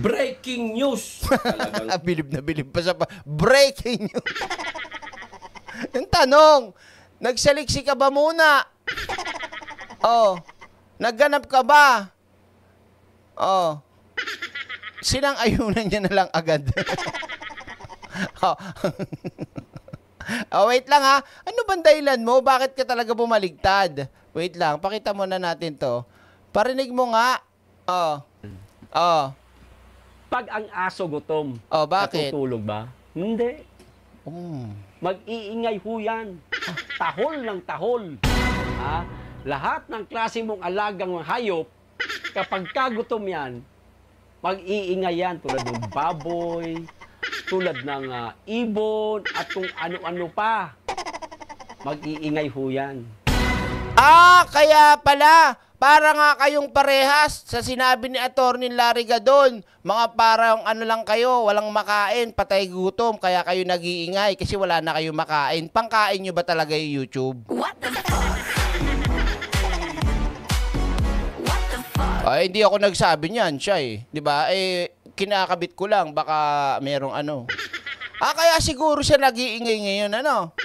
breaking news. Talagang Ah, bilib na bilib pa sa pa. Breaking news. Yung tanong, nagsaliksi ka ba muna? Oh. Nagganap ka ba? Oh. Sinang ayunan niya na lang agad. oh. oh, wait lang ha. Ano bang dahilan mo? Bakit ka talaga bumaligtad? Wait lang, pakita mo na natin to. Parinig mo nga. Oh. Oh. Pag ang aso gutom, Oh, bakit? natutulog ba? Hindi. Mm. Mag-iingay ho yan. Tahol ng tahol. Ha? Lahat ng klase mong alagang hayop, kapag kagutom yan, mag-iingay yan tulad ng baboy, tulad ng ah, ibon, at kung ano-ano pa. Mag-iingay ho yan. Ah, kaya pala. Para nga kayong parehas sa sinabi ni Attorney Larry Gadon. Mga parang ano lang kayo, walang makain, patay gutom, kaya kayo nag-iingay kasi wala na kayo makain. Pangkain nyo ba talaga yung YouTube? Ay, hindi ako nagsabi niyan, siya eh. 'Di ba? Eh, kinakabit ko lang, baka merong ano. Ah, kaya siguro siya nag-iingay ngayon, ano?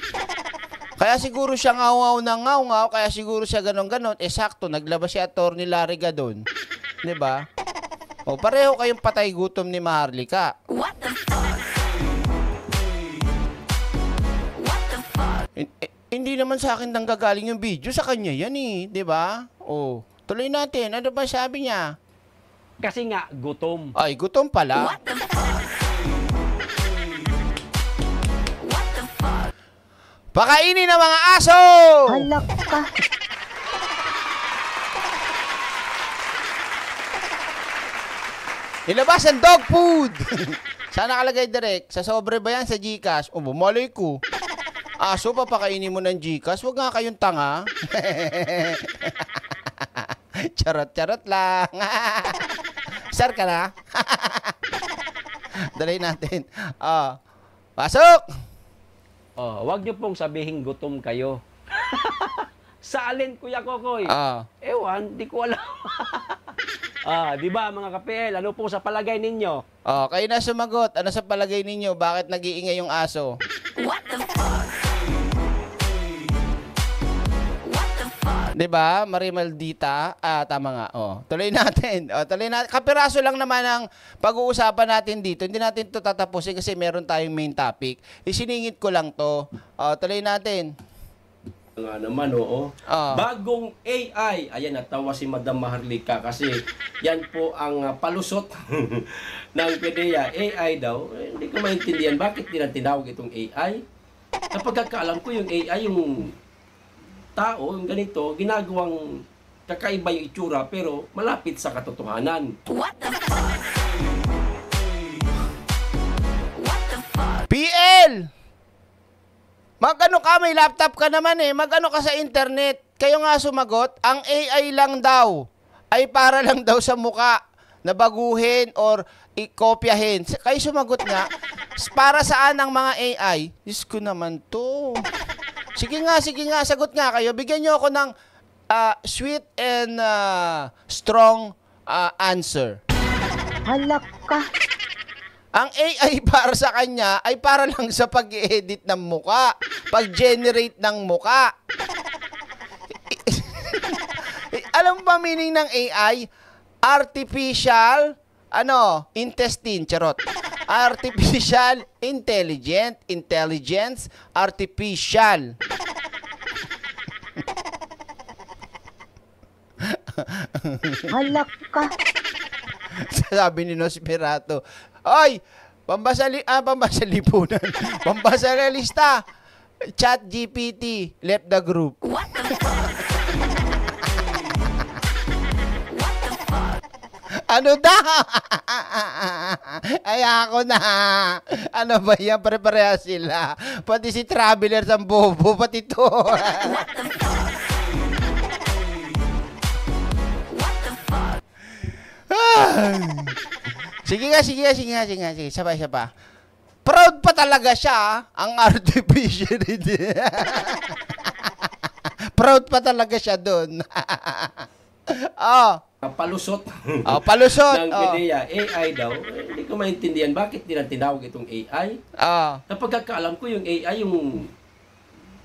Kaya siguro siya ngaw-ngaw na ngaw-ngaw, kaya siguro siya ganon-ganon. Eh, sakto, naglabas si Atty. Larry Gadon. 'Di ba? O, pareho kayong patay gutom ni Maharlika. Hin- eh, Hindi naman sa akin nanggagaling yung video, sa kanya yan eh, 'di ba? Oh, tuloy natin. Ano ba sabi niya? Kasi nga, gutom. Ay, gutom pala. Pakainin ng mga aso! Halak ka. Ilabas ang dog food! Saan nakalagay direct? Sa sobre ba yan? Sa Gcash? O, bumalay ko. Aso, papakainin mo ng Gcash? Huwag nga kayong tanga. Charot-charot lang. Sir ka na? Dalay natin. Ah. pasok! Oh, wag niyo pong sabihin gutom kayo. Sa alin, Kuya Kokoy? Ah. Ewan, di ko alam. ah, di ba mga kapel, ano po sa palagay ninyo? Oh, kayo na sumagot. Ano sa palagay ninyo? Bakit nag-iingay yung aso? What the fuck? 'Di ba? Marimaldita. Ah, tama nga. Oh, tuloy natin. Oh, tuloy natin. Kapiraso lang naman ang pag-uusapan natin dito. Hindi natin 'to tatapusin kasi meron tayong main topic. Isiningit ko lang 'to. Oh, tuloy natin. nga naman, oo. Ah. Bagong AI. Ayan, natawa si Madam Maharlika kasi yan po ang ah, palusot ng PDEA. AI daw. Eh, hindi ko maintindihan bakit nila tinawag itong AI. Kapag kakaalam ko yung AI, yung tao, yung ganito, ginagawang kakaiba yung itsura pero malapit sa katotohanan. PL! Magano ka, may laptop ka naman eh. Magano ka sa internet. Kayo nga sumagot, ang AI lang daw ay para lang daw sa muka na baguhin or ikopyahin. Kayo sumagot nga, para saan ang mga AI? Diyos ko naman to. Sige nga, sige nga, sagot nga kayo. Bigyan nyo ako ng ah, sweet and ah, strong ah, answer. Halak ka. Ang AI para sa kanya ay para lang sa pag-edit ng muka, pag-generate ng muka. Alam mo ba meaning ng AI? Artificial, ano, intestine, charot. Artificial intelligent, intelligence, artificial. Halak ka. Sabi ni Nosferatu, Oy, pambasali, ah, pambasalipunan. Pambasalista. Chat GPT left the group. Ano daw? Ay ako na. Ano ba yan? Pare-pareha sila. Pati si Traveler sa bobo, pati to. Sige nga, sige nga, sige nga, sige nga, sige. Sabay, sabay. Proud pa talaga siya, ang artificial. Proud pa talaga siya doon. oh, palusot oh, palusot. ng Oh, PDEA, AI daw, eh, hindi ko maintindihan bakit nila tinawag itong AI. oh. Napagkakaalam ko yung AI, yung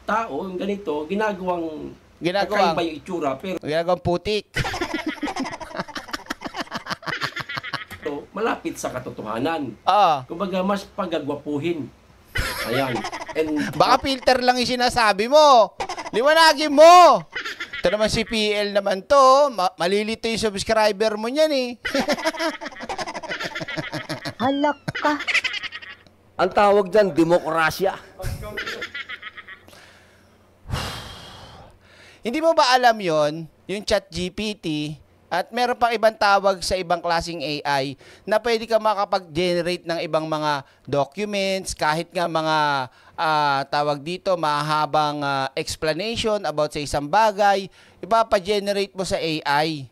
tao, yung ganito, ginagawang Ginagawang- yung itsura, pero Ginagawang putik. malapit sa katotohanan. Oh. Kumbaga, mas pagagwapuhin. Ayan. And Baka filter lang yung sinasabi mo. Liwanagin mo. Ito naman si PL naman to. Ma- malilito yung subscriber mo niyan eh. Halak ka. Ang tawag dyan, demokrasya. Hindi mo ba alam yon yung chat GPT at meron pang ibang tawag sa ibang klaseng AI na pwede ka makapag-generate ng ibang mga documents, kahit nga mga ah, tawag dito, mahabang ah, explanation about sa isang bagay, ipapa-generate mo sa AI.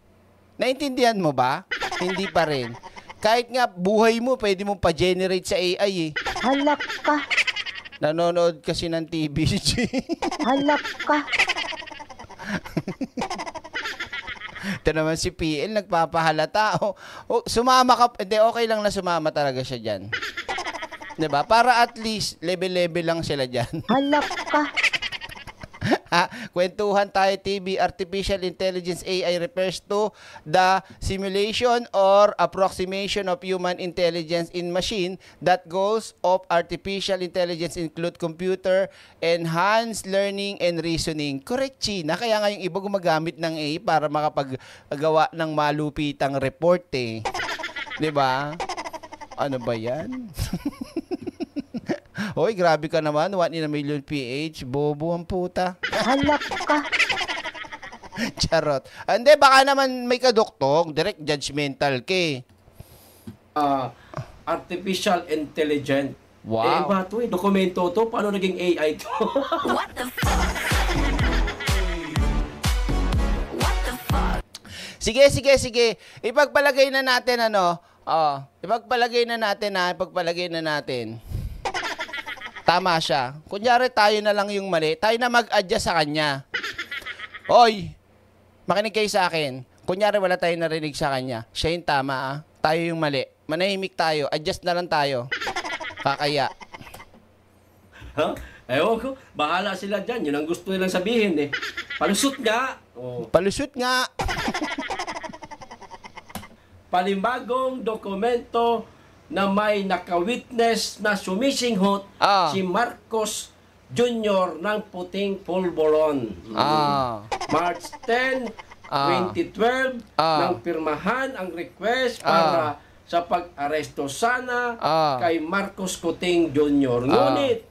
Naintindihan mo ba? Hindi pa rin. Kahit nga buhay mo, pwede mo pa-generate sa AI eh. Halak ka. Nanonood kasi ng TV si. Halak ka. Ito naman si PL, nagpapahalata. O, o, sumama ka, hindi, okay lang na sumama talaga siya dyan. 'Di ba? Para at least, level-level lang sila dyan. Halak ka. Ha? Kwentuhan tayo TV, Artificial Intelligence AI refers to the simulation or approximation of human intelligence in machine that goals of artificial intelligence include computer, enhanced learning, and reasoning. Correct, China. Kaya nga yung iba gumagamit ng AI para makapaggawa ng malupitang report eh. 'Di ba? Ano ba yan? Hoy, grabe ka naman. 1 in a million PH. Bobo ang puta. Halak ka. Charot. Hindi, baka naman may kaduktong. Direct judgmental ka eh. ah, artificial intelligent. Wow. Eh, ba to eh? Dokumento to? Paano naging AI to? Sige, sige, sige. Ipagpalagay na natin ano. Oh, ipagpalagay na natin ha. Ipagpalagay na natin. Tama siya. Kunyari tayo na lang yung mali. Tayo na mag-adjust sa kanya. Oy, makinig kayo sa akin. Kunyari wala tayong narinig sa kanya. Siya yung tama ah. Tayo yung mali. Manahimik tayo. Adjust na lang tayo. Kakaya. ha? Ewan ko. Bahala sila dyan. Yun ang gusto nilang sabihin eh. Palusot nga. Oh. Palusot nga. Panibagong dokumento na may nakawitness na sumisinghot Ah. si Marcos Jr. ng puting pulboron. Ah. March 10, Ah. 2012, Ah. nang pirmahan ang request Ah. para sa pag-aresto sana Ah. kay Marcos Kuting Jr. Ngunit,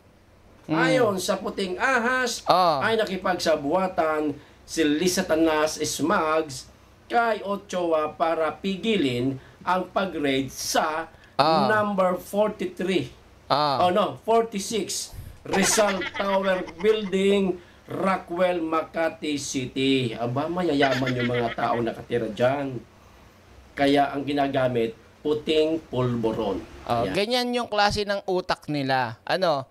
ayon sa puting ahas, Ah. ay nakipagsabuatan si Lisa Tanas Smags kay Ochoa para pigilin ang pag-raid sa Ah. number 43 Ah. Oh no, 46. Rizal Tower Building, Rockwell, Makati City. Aba, mayayaman yung mga tao nakatira dyan. Kaya ang ginagamit, puting pulboron. Oh, Ayan. ganyan yung klase ng utak nila. Ano?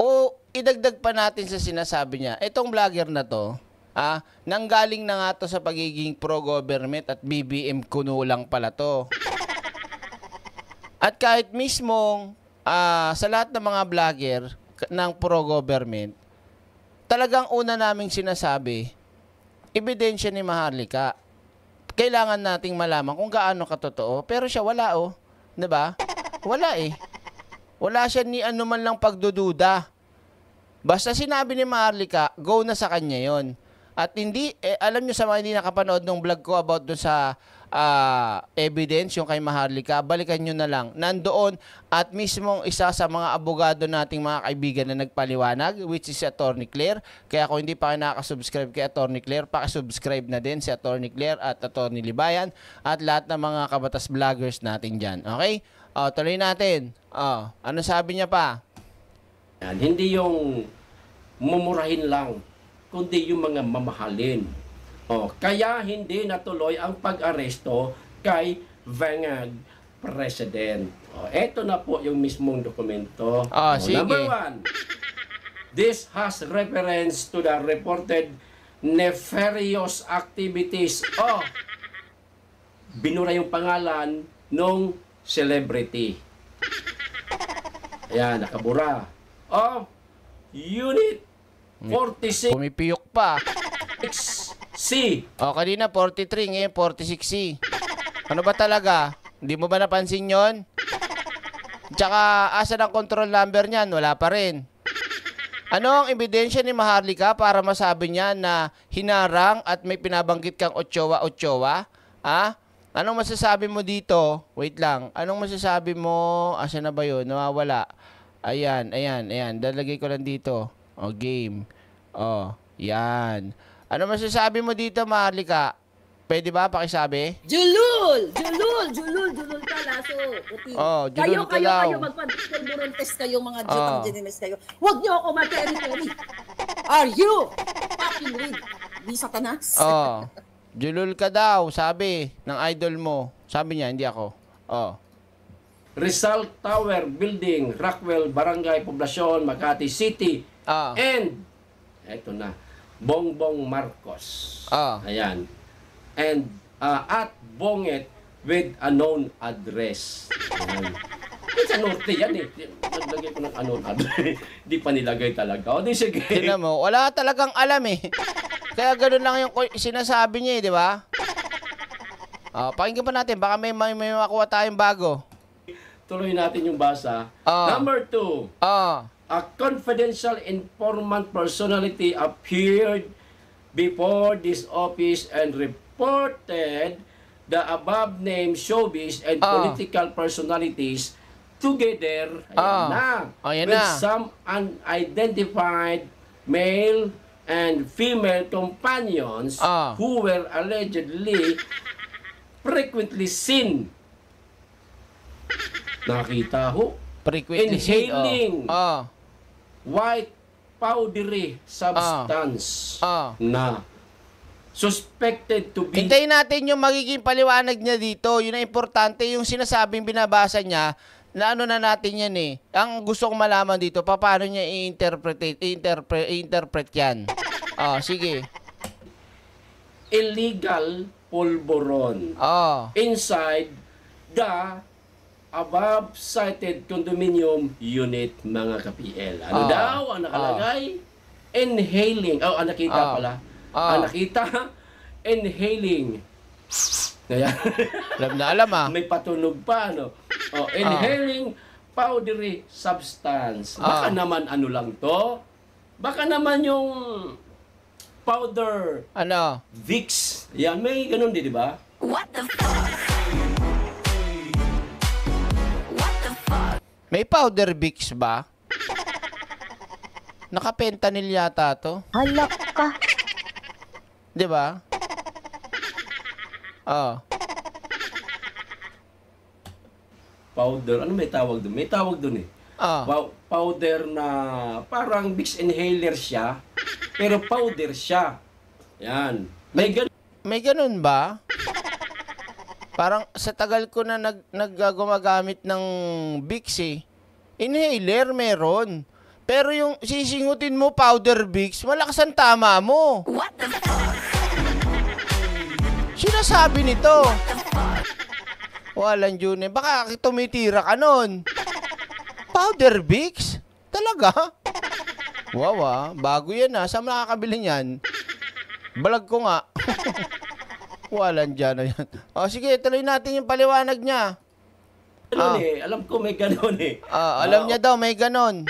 O idagdag pa natin sa sinasabi niya. Itong vlogger na to, Ah, nanggaling na nga to sa pagiging pro-government at BBM kuno lang pala to. At kahit mismong ah, sa lahat ng mga vlogger ng pro-government, talagang una naming sinasabi, ebidensya ni Maharlika. Kailangan nating malaman kung gaano katotoo. Pero siya wala oh. ba? Wala eh. Wala siya ni ano man lang pagdududa. Basta sinabi ni Maharlika, go na sa kanya yon. At hindi, eh, alam nyo sa mga hindi nakapanood ng vlog ko about dun sa ah, evidence, yung kay Maharlika, balikan nyo na lang. Nandoon at mismong isa sa mga abogado nating mga kaibigan na nagpaliwanag, which is si Attorney Claire. Kaya kung hindi pa kayo nakasubscribe kay Attorney Claire, pakisubscribe na din si Attorney Claire at Attorney Libayan at lahat ng mga kabatas vloggers natin dyan. Okay? O, tuloy natin. O, ano sabi niya pa? Yan, hindi yung mumurahin lang, kundi yung mga mamahalin. O, kaya hindi natuloy ang pag-aresto kay Vangag President. O, eto na po yung mismong dokumento. Ah, O, sige. Number one, this has reference to the reported nefarious activities of binura yung pangalan nung celebrity. Ayan, nakabura. Of Unit 46C. Pumipiyok pa. O, kanina 43, ngayon 46C. Ano ba talaga? Hindi mo ba napansin yon? Tsaka, asa ang control number niyan? Wala pa rin. Ano ang ebidensya ni Maharlika para masabi niya na hinarang at may pinabanggit kang Ochoa-Ochoa? Ha? Anong masasabi mo dito? Wait lang. Anong masasabi mo? Asa na ba yun? Nawawala. Ayan, ayan, ayan. Dalagay ko lang dito. O, game. O, yan. Ano masasabi mo dito, Maharlika? Pwede ba pakisabi? Julul! Julul! Julul! Julul ka, laso. Puti. Oh, julul kayo, ka kayo, daw. kayo, magpapurburon test kayo, mga Oh. jutang genimes kayo. Huwag niyo ako materi-teri. Are you fucking with di satanas? Oh. Julul ka daw, sabi ng idol mo. Sabi niya, hindi ako. Oh. Rizal Tower Building, Rockwell, Barangay, Poblacion, Makati City. Ah. And, eto na, Bongbong Marcos. Ah. Ayan. And, uh, at Bonget with unknown address. Ayan. Sa norte yan eh. Naglagay ko ng unknown address. Di pa nilagay talaga. O di sige. Tingnan mo, wala talagang alam eh. Kaya ganoon lang yung sinasabi niya eh, di ba? Oh, pakinggan pa natin, baka may, may, may makuha tayong bago. Tuloy natin yung basa. Ah. Number two. Oh. A confidential informant personality appeared before this office and reported the above named showbiz and Ah. political personalities together ayan Ah. na, Ayan with na. some unidentified male and female companions Ah. who were allegedly frequently seen nakita ho Frequently Inhaling. oh. Oh. White powdery substance Ah. na suspected to be Hintayin natin yung magiging paliwanag niya dito. Yun ang importante, yung sinasabing binabasa niya, na ano na natin yan eh. Ang gusto kong malaman dito, paano niya i-interpret, i-interpret, i-interpret yan. Oh, sige. illegal pulburon Oh. inside the above cited condominium unit mga ka-PL. Ano Ah. daw ang nakalagay? Inhaling. Oh, ang nakita Ah. pala. Ah. Ang nakita, inhaling. Kaya, Alam na alam ah. may patunog pa, ano? Oh, inhaling powdery substance. Baka Ah. naman ano lang to? Baka naman yung powder Ano? Vicks. Yan, may ganun din, di ba? May powder Vicks ba? Nakapentanil yata to. Halak ka. Di ba? Oh. Powder. Ano may tawag doon? May tawag doon eh. Oh. Pow- powder na parang Vicks inhaler siya, pero powder siya. Yan. May ganun. May ganun ba? Parang sa tagal ko na nag, nag gumagamit ng Vicks eh. Inhaler meron. Pero yung sisingutin mo powder Vicks, malakas ang tama mo. What the Sinasabi nito. Walang June. Baka tumitira ka nun. Powder Vicks? Talaga? Wow ah, bago yan ah. Saan makakabili niyan? Balag ko nga. Walang dyan na yan. O sige, tuloy natin yung paliwanag niya. Ganun Ah. eh. Alam ko may ganun eh. Ah, alam niya daw, may ganon.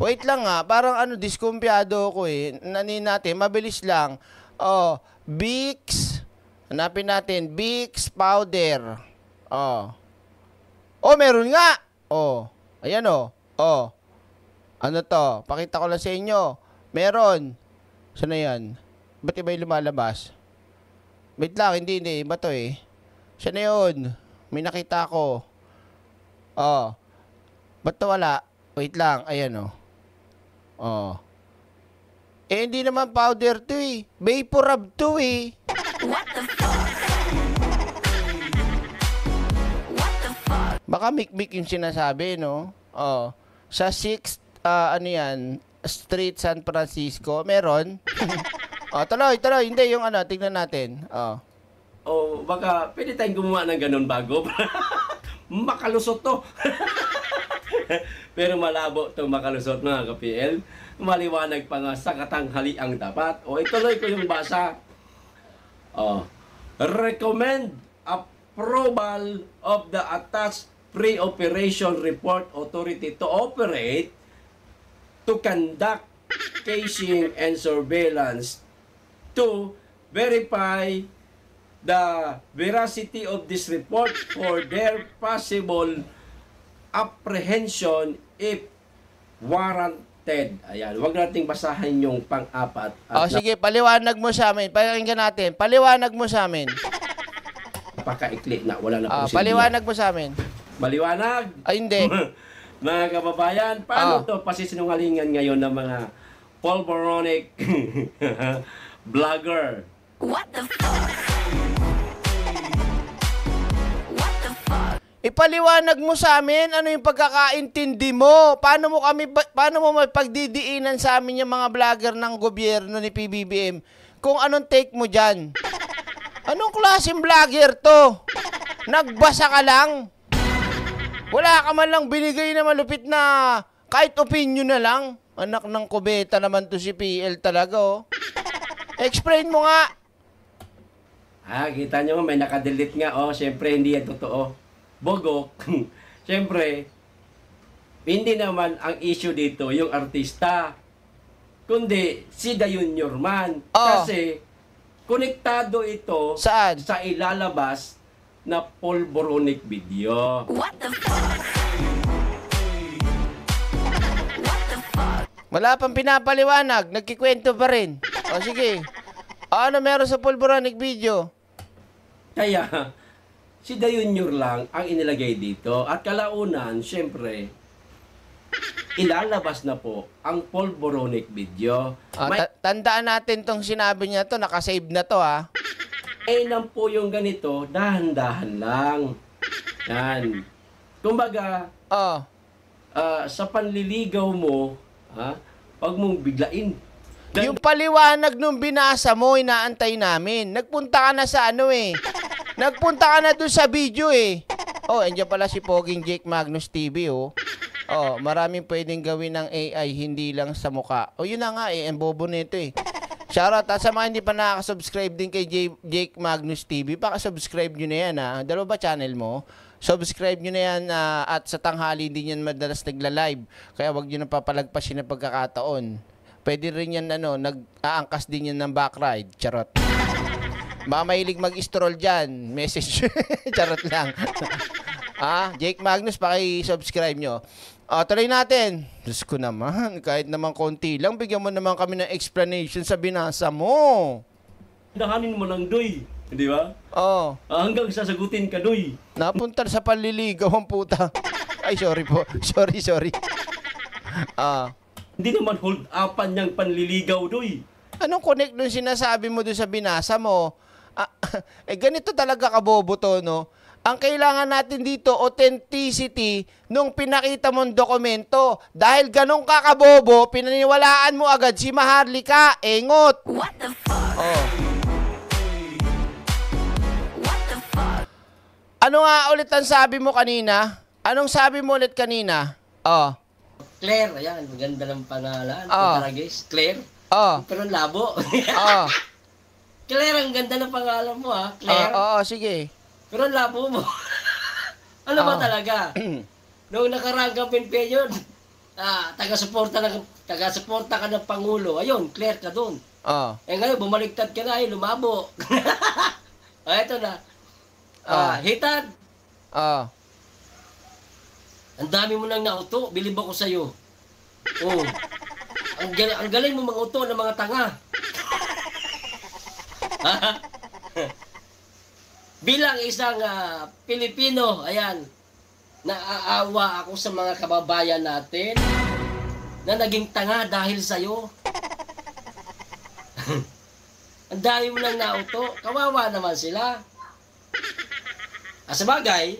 Wait lang nga, parang ano, diskumpiyado ako eh. Nanin natin, mabilis lang. Oh, Vicks. Hanapin natin, Vicks powder. Oh. Oh, meron nga. Oh. Ayan oh. Oh. Ano to? Pakita ko lang sa inyo. Meron. Saan na yan? Ba't iba yung lumalabas? Wait lang, hindi, hindi. Iba to eh. Siya na yun. May nakita ko. Oh. Ba't to wala? Wait lang. Ayan oh. Oh. Eh, hindi naman powder to eh. Vaporub to eh. Baka mikmik yung sinasabi, no? Oh. Sa 6th, ah, ano yan, Street San Francisco, meron. oh, tuloy, tuloy. Hindi, yung ano, tignan natin. Oh. O baka pwede tayong gumawa ng ganun bago. makalusot to. Pero malabo to makalusot mga ka-PL. Maliwanag pa nga sa katanghaliang dapat. O ituloy ko yung basa. Oh. Recommend approval of the attached pre-operation report authority to operate to conduct casing and surveillance to verify the veracity of this report for their possible apprehension if warranted. Ayan, wag nating basahin yung pang-apat. Oh, sige, paliwanag mo sa amin. Pakinggan natin. Paliwanag mo sa amin. napakaikli na, wala na Ah, pong silbi. paliwanag mo sa amin. Maliwanag! Ay, hindi. mga kababayan, paano Ah. to pasisinungalingan ngayon ng mga pulveronic vlogger? Ipaliwanag mo sa amin ano yung pagkakaintindi mo. Paano mo kami paano mo mapagdidiinan sa amin yung mga vlogger ng gobyerno ni PBBM kung anong take mo diyan? Anong klaseng vlogger to? Nagbasa ka lang? Wala ka man lang binigay na malupit na kahit opinion na lang. Anak ng kubeta naman to si PL talaga oh. Explain mo nga. Ah, kita nyo, may nakadelete nga. Oh, syempre, hindi yan totoo. Bogok. syempre, hindi naman ang issue dito yung artista. Kundi si Dayon Yorman. Oh. Kasi, konektado ito Saan? sa ilalabas na polboronic video. Wala pang pinapaliwanag, nagkikwento pa rin. O sige. Ano meron sa pulboronic video? Kaya, si Dayunyor lang ang inilagay dito. At kalaunan, syempre, ilalabas na po ang polboronic video. Ah, May ta- tandaan natin tong sinabi niya to, nakasave na to ha. enam po yung ganito, dahan-dahan lang. Yan. Kumbaga, Oh, ah, sa panliligaw mo, ha, wag mong biglain. Yung paliwanag nung binasa mo, inaantay namin. Nagpunta ka na sa ano eh. Nagpunta ka na dun sa video eh. Oh, andyan pala si Poging Jake Magnus TV oh. Oh, maraming pwedeng gawin ng AI, hindi lang sa muka. Oh, yun na nga eh, ang bobo nito eh. Shoutout at sa mga hindi pa nakaka-subscribe din kay Jake Magnus TV, paka-subscribe nyo na yan ha. Dalawa ba channel mo? Subscribe nyo na yan ah, at sa tanghali din yan madalas nagla-live. Kaya wag nyo na papalagpasin ng pagkakataon. Pwede rin yan ano, nag-aangkas din yan ng back ride. Charot. Baka mahilig mag-stroll dyan. Message. Charot lang. ah, Jake Magnus, paki-subscribe nyo. Ah, tuloy natin. Diyos ko naman, kahit naman konti lang, bigyan mo naman kami ng explanation sa binasa mo. Dahanin mo lang, Doy. Di ba? Oh, Ah, hanggang sasagutin ka, Doy. napunta sa panliligaw ang puta. Ay, sorry po. Sorry, sorry. Ah, Hindi naman hold upan niyang panliligaw, Doy. Anong connect nung sinasabi mo doon sa binasa mo? Ah, eh ganito talaga kabobo to, no? Ang kailangan natin dito, authenticity nung pinakita mong dokumento. Dahil ganun ka kabobo, pinaniwalaan mo agad si Maharlika, engot. What the fuck? Oh. Ano nga ulit ang sabi mo kanina? Anong sabi mo ulit kanina? Oh. Claire, ayan, maganda ng pangalan. Ah. Oh. guys, Claire. Oh. Pero labo. Oh. Claire, ang ganda ng pangalan mo ha, Oh, Claire. oo, sige. Pero labo mo. ano ba Ah. talaga? Noong nakarang campaign yun, ah, taga-suporta ng taga-suporta ka ng pangulo. Ayun, Claire ka doon. Oh. Eh ngayon, bumaliktad ka na, ay lumabo. ah, ito na. Ah. Ah, hitad. Oh. Ang dami mo nang nauto, bilib ako sa'yo. Oh. Ang, gal- ang galing mo mga uto ng mga tanga. Bilang isang ah, Pilipino, ayan, naaawa ako sa mga kababayan natin na naging tanga dahil sa'yo. ang dami mo nang nauto, kawawa naman sila. Ah, sa bagay,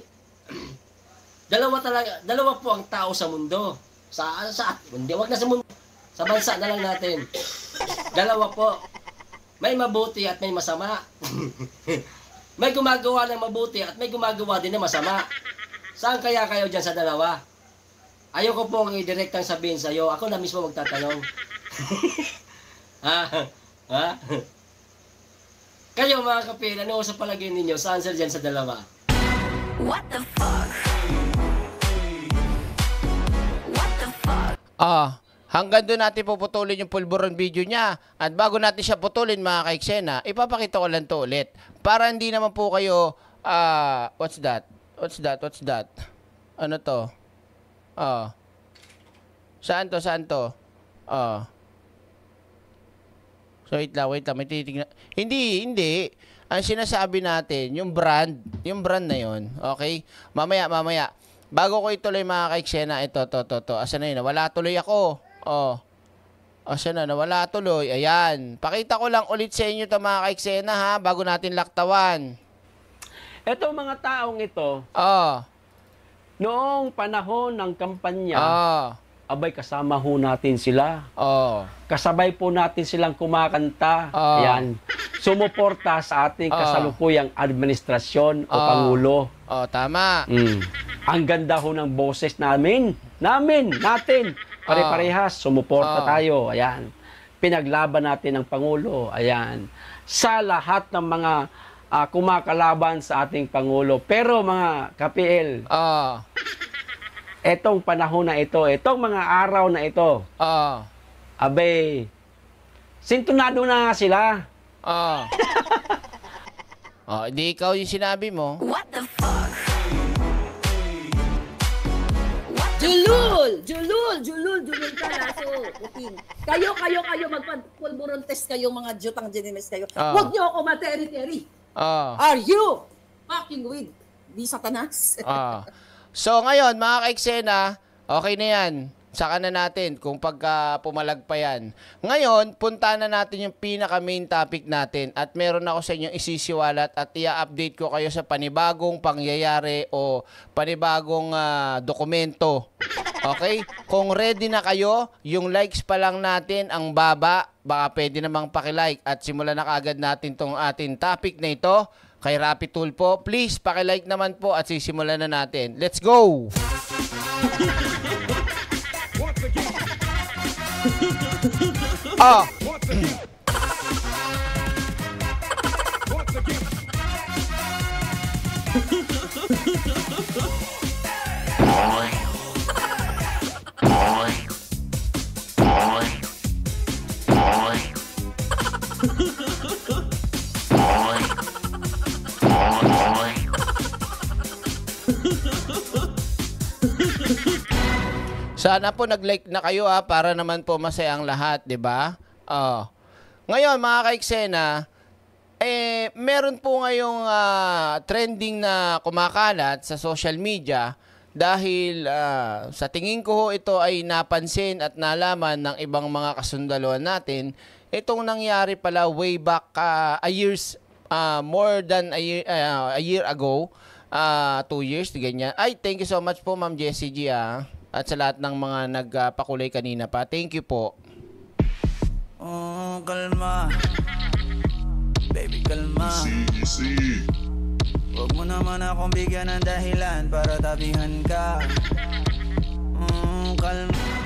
dalawa talaga, dalawa po ang tao sa mundo. Sa sa hindi wag na sa mundo. Sa bansa na lang natin. Dalawa po. May mabuti at may masama. may gumagawa ng mabuti at may gumagawa din ng masama. Saan kaya kayo dyan sa dalawa? Ayoko pong i-directang sabihin sa iyo. Ako na mismo magtatanong. ha? Ha? Kayo mga kapil, ano sa palagay ninyo? Saan sila dyan sa dalawa? Ah, hanggang doon natin puputulin yung pulburon video niya. At bago natin siya putulin mga kaiksena, ipapakita ko lang to ulit. Para hindi naman po kayo, ah, what's that? What's that? What's that? Ano to? Ah. Saan to? Saan to? Ah. So wait lang, wait lang, may titignan. Hindi, hindi. Ang sinasabi natin, yung brand, yung brand na yon, okay? Mamaya, mamaya. Bago ko ituloy mga kaiksena, ito, to, to, to. Asa na yun? Nawala tuloy ako. Oh. Asa na? Nawala tuloy. Ayan. Pakita ko lang ulit sa inyo to mga kaiksena ha, bago natin laktawan. Ito mga taong ito, Oh. noong panahon ng kampanya, Oh. Abay kasama ho natin sila. Oh. Kasabay po natin silang kumakanta. Ah. Yan. Sumuporta sa ating kasalukuyang administrasyon o Ah. pangulo. Oh, tama. Mm. Ang ganda ho ng boses namin. Namin, natin. Pare-parehas, sumuporta Ah. tayo. Ayan. Pinaglaban natin ang Pangulo. Ayan. Sa lahat ng mga ah, kumakalaban sa ating Pangulo. Pero mga KPL, Oh. Etong panahon na ito, etong mga araw na ito, Oh. abay, sintonado na nga sila. Oh. oh, di ikaw yung sinabi mo. Julul! Julul! Julul! Julul ka, laso. Puting. Kayo, kayo, kayo, magpulburon test kayo, mga jutang genimes kayo. Ah. Huwag niyo ako materi-teri. Oh. Are you fucking with di satanas? Ah. So ngayon, mga kaiksena, okay na yan. Saka na natin kung pagka pumalag pa yan. Ngayon, punta na natin yung pinaka main topic natin at meron ako sa inyo isisiwalat at i-update ko kayo sa panibagong pangyayari o panibagong ah, dokumento. Okay? Kung ready na kayo, yung likes pa lang natin ang baba, baka pwede namang pakilike at simulan na kaagad natin tong ating topic na ito kay Rapid Tool po. Please, pakilike naman po at sisimulan na natin. Let's go! Ah! Sana po nag-like na kayo ha para naman po masaya ang lahat, 'di ba? Oh. Ngayon mga kaiksena, eh meron po ngayong ah, trending na kumakalat sa social media dahil ah, sa tingin ko ito ay napansin at nalaman ng ibang mga kasundaluhan natin itong nangyari pala way back ah, a years ah, more than a year, ah, a year ago ah, two years, ganyan. Ay, thank you so much po, Ma'am Jessie G, ah. At sa lahat ng mga nagpakulay kanina pa. Thank you po. Oh, kalma. Baby, kalma. Huwag mo naman akong bigyan ng dahilan para tabihan ka. Mm, kalma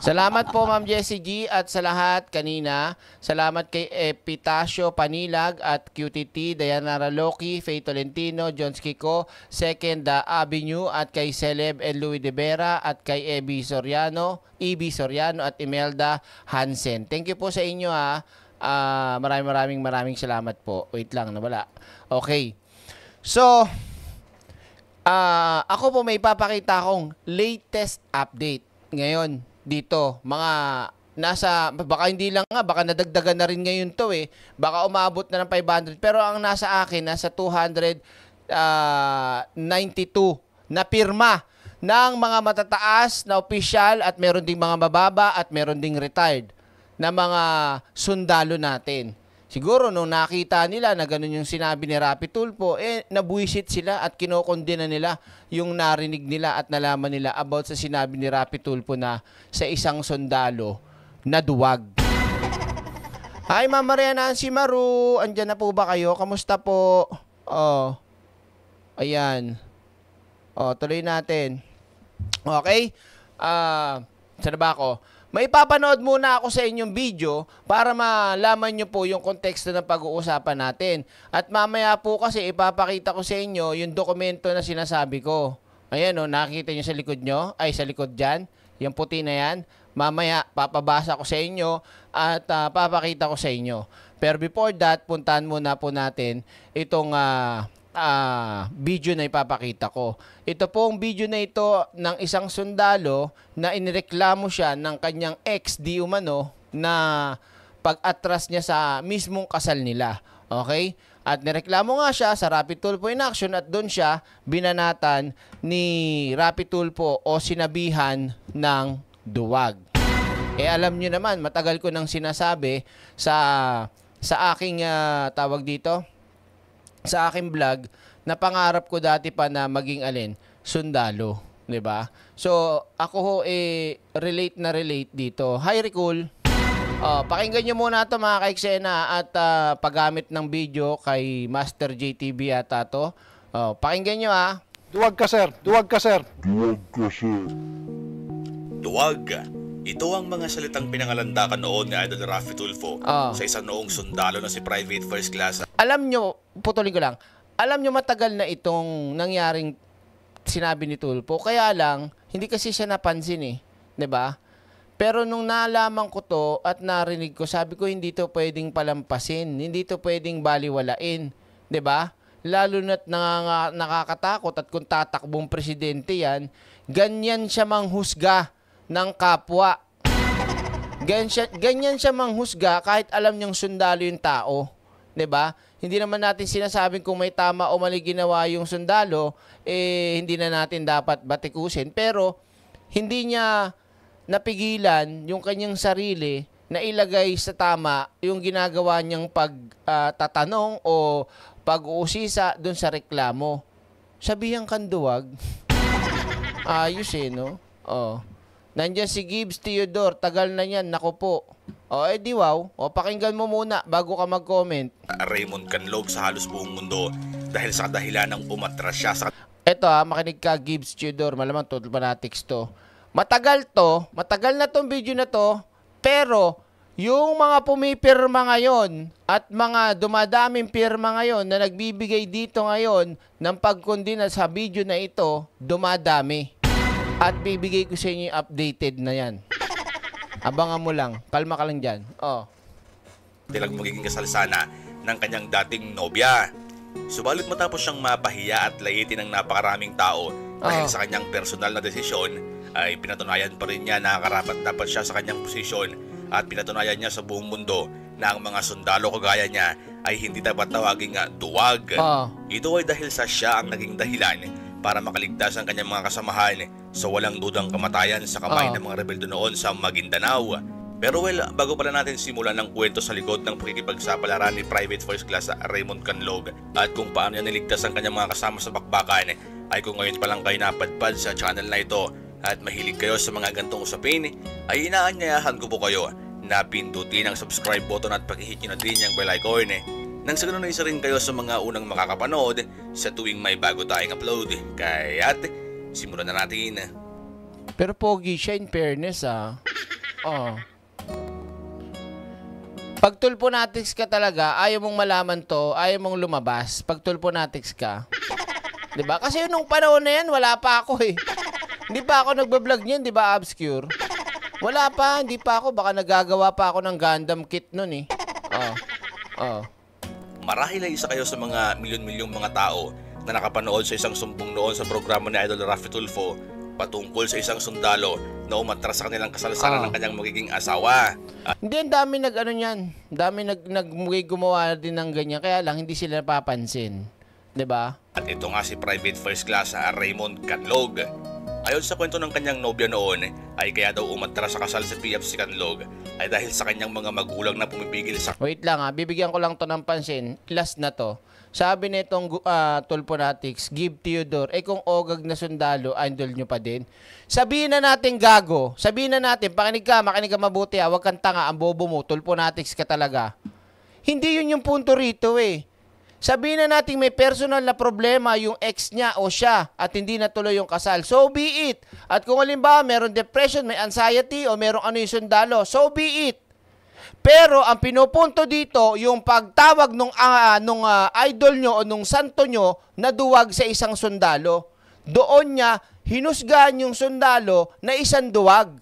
Salamat po Ma'am Jessie G at sa lahat kanina. Salamat kay Epitasio Panilag at QTT, Diana Raloki, Faye Tolentino, Jones Kiko, Second uh, Avenue at kay Celeb and Louis De Vera at kay Ebi Soriano, Ebi Soriano at Imelda Hansen. Thank you po sa inyo ha. Ah, maraming maraming maraming salamat po. Wait lang, nawala. Okay. So, Ah, ako po may papakita akong latest update ngayon dito. Mga nasa baka hindi lang nga baka nadagdagan na rin ngayon to eh. Baka umabot na ng 500 pero ang nasa akin nasa 292 na pirma ng mga matataas na opisyal at meron ding mga mababa at meron ding retired na mga sundalo natin. Siguro nung nakita nila na ganun yung sinabi ni Rapi Tulfo, eh nabuisit sila at kinokondena nila yung narinig nila at nalaman nila about sa sinabi ni Rapi Tulfo na sa isang sundalo na duwag. Hi Ma'am Maria Nancy Maru, andyan na po ba kayo? Kamusta po? Oh. Ayan. Oh, tuloy natin. Okay? Ah, saan na ba ako? May papanood muna ako sa inyong video para malaman nyo po yung konteksto ng pag-uusapan natin. At mamaya po kasi ipapakita ko sa inyo yung dokumento na sinasabi ko. Ayan o, nakikita nyo sa likod nyo? Ay, sa likod dyan? Yung puti na yan? Mamaya, papabasa ko sa inyo at ah, papakita ko sa inyo. Pero before that, puntahan muna po natin itong ah, ah, video na ipapakita ko. Ito pong video na ito ng isang sundalo na inireklamo siya ng kanyang ex di umano na pag-atras niya sa mismong kasal nila. Okay? At nireklamo nga siya sa Rapid Tulfo in Action at doon siya binanatan ni Rapid Tulfo o sinabihan ng duwag. Eh alam nyo naman, matagal ko nang sinasabi sa sa aking ah, tawag dito, sa aking vlog na pangarap ko dati pa na maging alin, sundalo, 'di ba? So, ako ho eh relate na relate dito. Hi Ricul. Oh, pakinggan niyo muna 'to mga kaiksena at ah, paggamit ng video kay Master JTV yata to. Oh, pakinggan niyo ah. Duwag ka, sir. Duwag ka, sir. Duwag. Ito ang mga salitang pinangalandakan noon ni Idol Rafi Tulfo Ah. sa isang noong sundalo na si Private First Class Alam nyo, putulin ko lang. Alam nyo matagal na itong nangyaring sinabi ni Tulpo. Kaya lang, hindi kasi siya napansin eh. ba? Pero nung nalaman ko to at narinig ko, sabi ko hindi to pwedeng palampasin. Hindi to pwedeng baliwalain. ba? Lalo na't nanganga- nakakatakot at kung tatakbong presidente yan, ganyan siya manghusga ng kapwa. Ganyan siya, ganyan siya manghusga kahit alam niyang sundalo yung tao. 'Di ba? Hindi naman natin sinasabing kung may tama o mali ginawa yung sundalo, eh hindi na natin dapat batikusin. Pero hindi niya napigilan yung kanyang sarili na ilagay sa tama yung ginagawa niyang pagtatanong o pag-uusisa dun sa reklamo. Sabihan kang duwag. Ayos eh, no? Oh. Nandiyan si Gibbs Theodore, tagal na yan, nako po. O, eh di wow. O, pakinggan mo muna bago ka mag-comment. Raymond Canlog sa halos buong mundo dahil sa kadahilan ng umatras siya sa Eto ha, makinig ka Gibbs Theodore, malamang total fanatics to. Matagal to, matagal na tong video na to, pero yung mga pumipirma ngayon at mga dumadaming pirma ngayon na nagbibigay dito ngayon ng pagkondina sa video na ito, dumadami. At bibigay ko sa inyo yung updated na yan. Abangan mo lang. Kalma ka lang dyan. Oh. tilang magiging kasal sana ng kanyang dating nobya. Subalit matapos siyang mapahiya at laitin ng napakaraming tao dahil Oh. sa kanyang personal na desisyon, ay pinatunayan pa rin niya na karapat dapat siya sa kanyang posisyon at pinatunayan niya sa buong mundo na ang mga sundalo kagaya niya ay hindi dapat tawaging duwag. Oh. Ito ay dahil sa siya ang naging dahilan para makaligtas ang kanyang mga kasamahan sa walang dudang kamatayan sa kamay Oh. ng mga rebelde noon sa Maguindanao. Pero well, bago pala natin simulan ng kwento sa likod ng pakikipagsapalaran ni Private First Class Raymond Canlog at kung paano niya niligtas ang kanyang mga kasama sa bakbakan, ay kung ngayon pa lang kayo napadpad sa channel na ito at mahilig kayo sa mga gantong usapin, ay inaanyayahan ko po kayo na pindutin ang subscribe button at pakihit nyo na din yung bell icon nang sa ganun isa rin kayo sa mga unang makakapanood sa tuwing may bago tayong upload. Kaya't, simulan na natin. Pero pogi siya in fairness ah. Oh. Pag tulponatics ka talaga, ayaw mong malaman to, ayaw mong lumabas. Pag tulponatics ka. 'Di ba? Kasi nung panahon na yan, wala pa ako eh. Hindi pa ako nagbablog niyan, 'di ba, Obscure? Wala pa, hindi pa ako. Baka nagagawa pa ako ng Gundam kit nun eh. Oh. Oh. Marahil ay isa kayo sa mga milyon-milyong mga tao na nakapanood sa isang sumbong noon sa programa ni Idol Rafi Tulfo patungkol sa isang sundalo na umatras sa kanilang kasalsalan Ah. ng kanyang magiging asawa. Hindi, ang dami nag ano niyan. Dami nag, nag gumawa din ng ganyan. Kaya lang, hindi sila napapansin. ba? At ito nga si Private First Class ah, Raymond Canlog. Ayon sa kwento ng kanyang nobya noon, ay kaya daw umatras sa kasal sa PF si Canlog ay dahil sa kanyang mga magulang na pumipigil sa Wait lang ha, bibigyan ko lang to ng pansin. Last na to. Sabi nitong uh, Tulponatics, give Theodore, eh kung ogag na sundalo, idol nyo pa din. Sabihin na natin gago. Sabihin na natin, pakinig ka, makinig ka mabuti ha, huwag kang tanga, ang bobo mo, Tulponatics ka talaga. Hindi yun yung punto rito eh. Sabihin na natin may personal na problema yung ex niya o siya at hindi natuloy yung kasal. So be it. At kung halimbawa meron depression, may anxiety o merong ano yung sundalo, so be it. Pero ang pinupunto dito, yung pagtawag nung, ah, nung ah, idol nyo o nung santo nyo na duwag sa isang sundalo. Doon niya hinusgahan yung sundalo na isang duwag.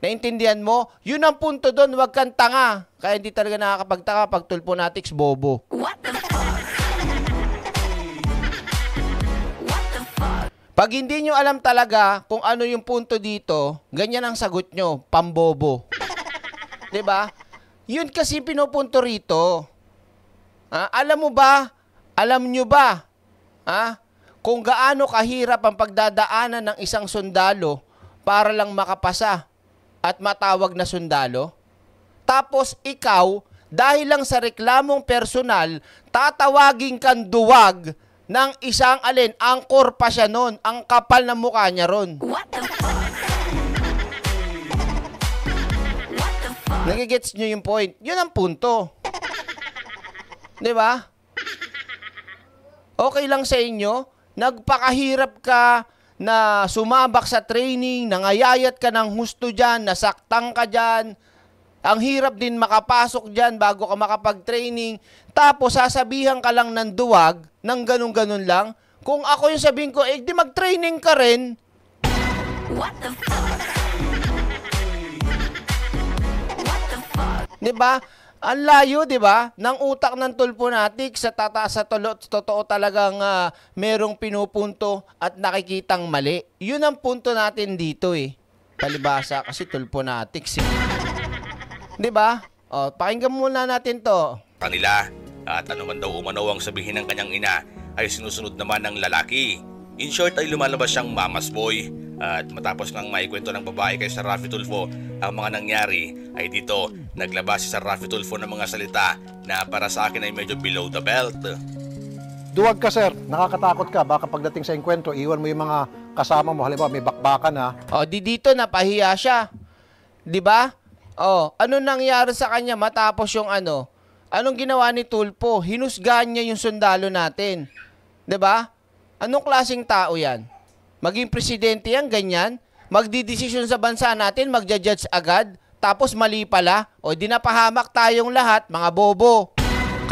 Naintindihan mo? Yun ang punto doon, wag kang tanga. Kaya hindi talaga nakakapagtaka pag tulponatics bobo. Pag hindi nyo alam talaga kung ano yung punto dito, ganyan ang sagot nyo, pambobo. ba? Yun kasi pinupunto rito. Ah, alam mo ba? Alam nyo ba? Ha? Kung gaano kahirap ang pagdadaanan ng isang sundalo para lang makapasa at matawag na sundalo? Tapos ikaw, dahil lang sa reklamong personal, tatawagin kang duwag ng isang alin, angkor pa siya nun, ang kapal ng mukha niya ron. Nagigets nyo yung point. Yun ang punto. Di ba? Okay lang sa inyo, nagpakahirap ka na sumabak sa training, nangayayat ka ng husto dyan, nasaktang ka dyan, ang hirap din makapasok dyan bago ka makapag-training. Tapos sasabihan ka lang ng duwag, ng ganun-ganun lang. Kung ako yung sabihin ko, eh di mag-training ka rin. What the fuck? Di ba? Ang layo, di ba? Ng utak ng tulponatic sa tata sa tolo, totoo talagang ah, merong pinupunto at nakikitang mali. Yun ang punto natin dito eh. Palibasa kasi tulponatics eh. Di ba? O, pakinggan muna natin to. kanila at ano man daw umano ang sabihin ng kanyang ina ay sinusunod naman ng lalaki. In short ay lumalabas siyang mamas boy at matapos ngang maikwento ng babae kay Sir Rafi Tulfo ang mga nangyari ay dito naglabas si Sir Rafi Tulfo ng mga salita na para sa akin ay medyo below the belt. Duwag ka, sir. Nakakatakot ka. Baka pagdating sa enkwentro, iwan mo yung mga kasama mo. Halimbawa, may bakbakan ha. O, di dito napahiya siya. Di ba? O, ano nangyari sa kanya matapos yung ano? Anong ginawa ni Tulpo? Hinusgahan niya yung sundalo natin. Di ba? Anong klaseng tao yan? Maging presidente yan, ganyan? Magdidesisyon sa bansa natin, magja-judge agad, tapos mali pala. O, di napahamak tayong lahat, mga bobo.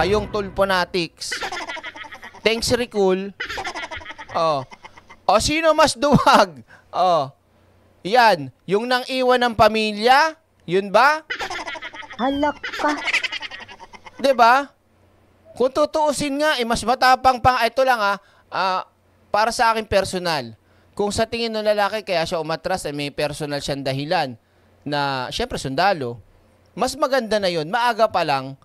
Kayong tulponatics. Thanks, Ricul. Oh. O, sino mas duwag? Oh. Yan. Yung nang iwan ng pamilya? Yun ba? Halak ka. 'Di ba? Kung tutuusin nga, eh, mas matapang pang, ito lang ah, ah, para sa akin personal. Kung sa tingin ng lalaki kaya siya umatras ay may personal siyang dahilan na syempre sundalo, mas maganda na yon maaga pa lang,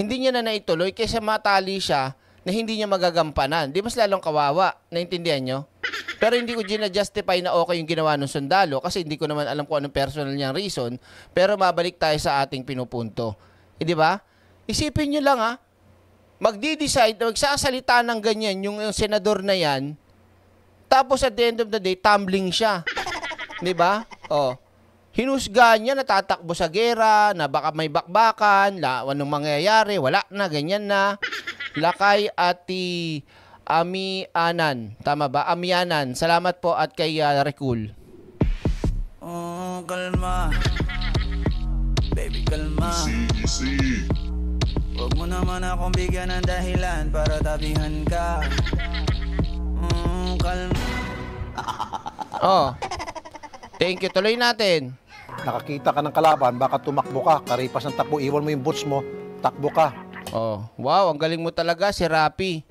hindi niya na naituloy kaysa matali siya na hindi niya magagampanan. Di mas lalong kawawa. Naintindihan nyo? Pero hindi ko gina-justify na okay yung ginawa ng sundalo kasi hindi ko naman alam kung anong personal niyang reason. Pero mabalik tayo sa ating pinupunto. Eh, di ba? Isipin nyo lang ha, magdi-decide, magsasalita ng ganyan yung, yung senador na yan, tapos at the end of the day, tumbling siya. Di ba? Oh. Hinusga niya, natatakbo sa gera, na baka may bakbakan, la, anong mangyayari, wala na, ganyan na. Lakay Ati Amianan. Tama ba? Amianan. Salamat po at kay uh, Recul. Oh, kalma Baby, kalma Huwag mo naman akong bigyan ng dahilan para tabihan ka Mm, kalma Oh. Thank you. Tuloy natin. Nakakita ka ng kalaban, baka tumakbo ka, karipas ng takbo, iwan mo yung boots mo, takbo ka. Oh, wow, ang galing mo talaga si Rapi.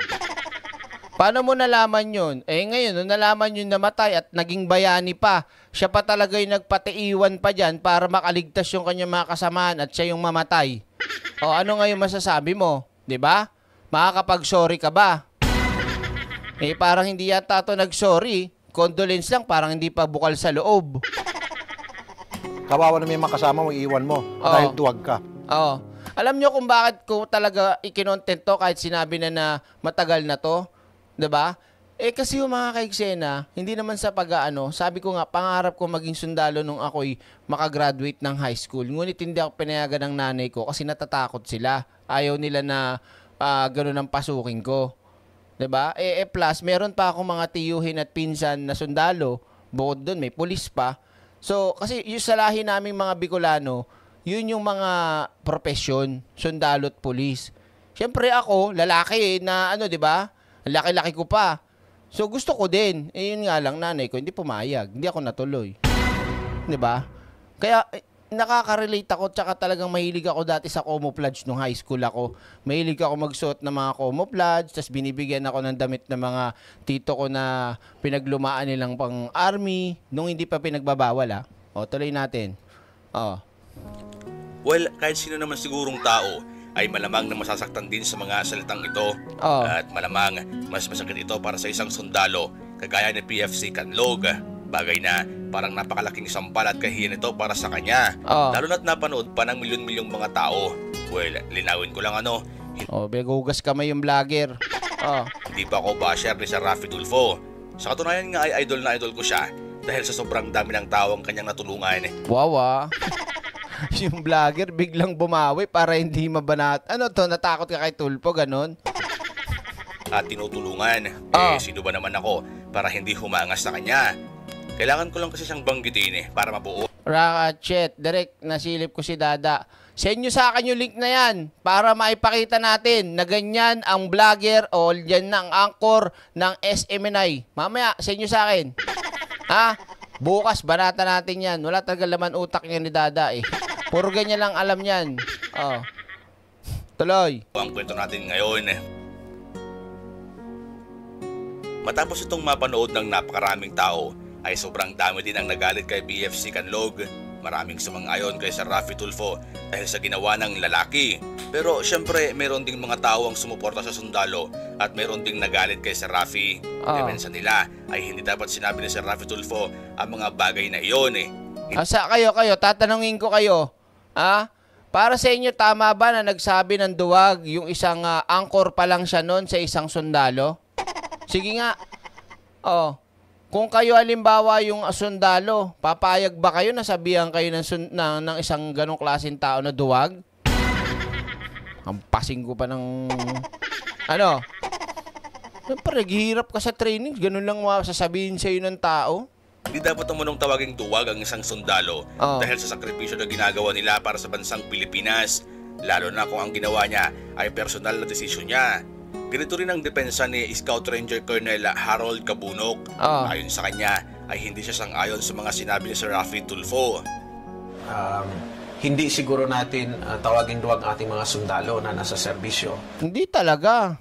Paano mo nalaman yun? Eh ngayon, nung nalaman yun namatay at naging bayani pa, siya pa talaga yung nagpatiiwan pa dyan para makaligtas yung kanyang mga kasamaan at siya yung mamatay. O ano ngayon masasabi mo? 'Di ba? Makakapag-sorry ka ba? Eh parang hindi yata to nag-sorry. Condolence lang, parang hindi pa bukal sa loob. Kawawa na may mga kasama mo, iwan mo, dahil duwag ka. Oo. Alam nyo kung bakit ko talaga ikinontent to kahit sinabi na na matagal na to? 'Di ba? Eh kasi yung mga kaiksena, hindi naman sa pag-ano, sabi ko nga, pangarap ko maging sundalo nung ako'y makagraduate ng high school. Ngunit hindi ako pinayagan ng nanay ko kasi natatakot sila. Ayaw nila na uh, gano'n ang pasukin ko. 'Di ba? Eh, eh plus, meron pa akong mga tiyuhin at pinsan na sundalo. Bukod doon, may pulis pa. So, kasi yung sa lahi naming mga Bicolano, yun yung mga profesyon, sundalo at pulis. Siyempre ako, lalaki na ano, 'di ba? Laki-laki ko pa. So gusto ko din. Eh yun nga lang nanay ko hindi pumayag. Hindi ako natuloy. 'Di ba? Kaya eh, nakaka-relate ako tsaka talagang mahilig ako dati sa camouflage nung high school ako. Mahilig ako magsuot ng mga camouflage, tapos binibigyan ako ng damit ng mga tito ko na pinaglumaan nilang pang army nung hindi pa pinagbabawal ah. O, tuloy natin. Oh. Well, kahit sino naman sigurong tao ay malamang na masasaktan din sa mga salitang ito. Oh. At malamang mas masakit ito para sa isang sundalo kagaya ni PFC Canlog. Bagay na parang napakalaking sampal at kahiyan ito para sa kanya. Oh. Lalo na't napanood pa ng milyon-milyong mga tao. Well, linawin ko lang ano, Oh, begugas kamay yung vlogger. Oh. hindi pa ako basher ni Sir Rafi Tulfo. Sa katunayan nga ay idol na idol ko siya dahil sa sobrang dami ng tao ang kanyang natulungan. Wow ah. yung vlogger biglang bumawi para hindi mabanat. Ano to, natakot ka kay Tulpo, ganon? At tinutulungan. Ah. Eh, sino ba naman ako para hindi humangas sa kanya? Kailangan ko lang kasi siyang banggitin eh, para mabuo. Rakachet, direct nasilip ko si Dada. Send nyo sa akin yung link na yan para maipakita natin na ganyan ang vlogger o yan na ang anchor ng SMNI. Mamaya, send nyo sa akin. Ha? Bukas, banata natin yan. Wala talaga laman utak niya ni Dada eh. Puro ganyan lang alam yan. Oh. Tuloy. Ang kwento natin ngayon. Matapos itong mapanood ng napakaraming tao, ay sobrang dami din ang nagalit kay BFC Canlog. Maraming sumang-ayon kay Sir Rafi Tulfo dahil sa ginawa ng lalaki. Pero syempre, meron ding mga tao ang sumuporta sa sundalo at meron ding nagalit kay Sir Rafi. Ah. Depensa nila ay hindi dapat sinabi ni Sir Rafi Tulfo ang mga bagay na iyon eh. Asa kayo kayo, tatanungin ko kayo. Ha? Para sa inyo, tama ba na nagsabi ng duwag yung isang ah, anchor pa lang siya noon sa isang sundalo? Sige nga. Oh. Kung kayo halimbawa yung sundalo, papayag ba kayo na sabihan kayo ng, sun- na, ng isang ganong klaseng tao na duwag? Ang pasing ko pa ng... Ano? Siyempre, naghihirap ka sa training. Ganun lang sasabihin sa'yo ng tao. Hindi dapat nung tawaging duwag ang isang sundalo Oo. dahil sa sakripisyo na ginagawa nila para sa bansang Pilipinas. Lalo na kung ang ginawa niya ay personal na desisyon niya. Ganito rin ang depensa ni Scout Ranger Colonel Harold Kabunok. Oo. Ayon sa kanya ay hindi siya sang-ayon sa mga sinabi ni Sir Rafi Tulfo. um, hindi siguro natin uh, tawagin duwag ang ating mga sundalo na nasa serbisyo. Hindi talaga.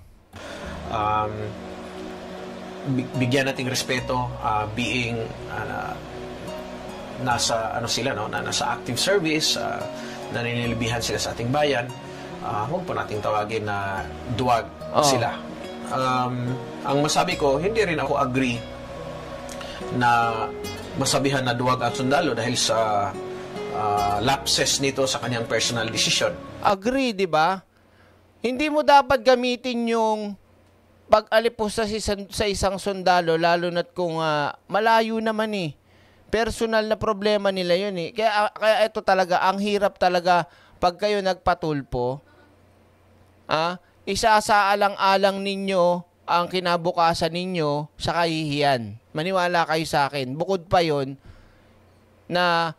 Um, bi- bigyan nating respeto uh, being uh, nasa ano sila no na nasa active service uh, naninilbihan sila sa ating bayan uh, huwag po nating tawagin na duwag Oo. sila um, ang masabi ko, hindi rin ako agree na masabihan na duwag ang sundalo dahil sa ah, lapses nito sa kanyang personal decision. Agree, di ba? Hindi mo dapat gamitin yung pag-alipos sa, isang- sa isang sundalo, lalo na't kung ah, malayo naman eh. Personal na problema nila yun eh. Kaya, kaya ito talaga, ang hirap talaga pag kayo nagpatulpo, ah, isasaalang-alang ninyo ang kinabukasan ninyo sa kahihiyan. Maniwala kayo sa akin. Bukod pa yon na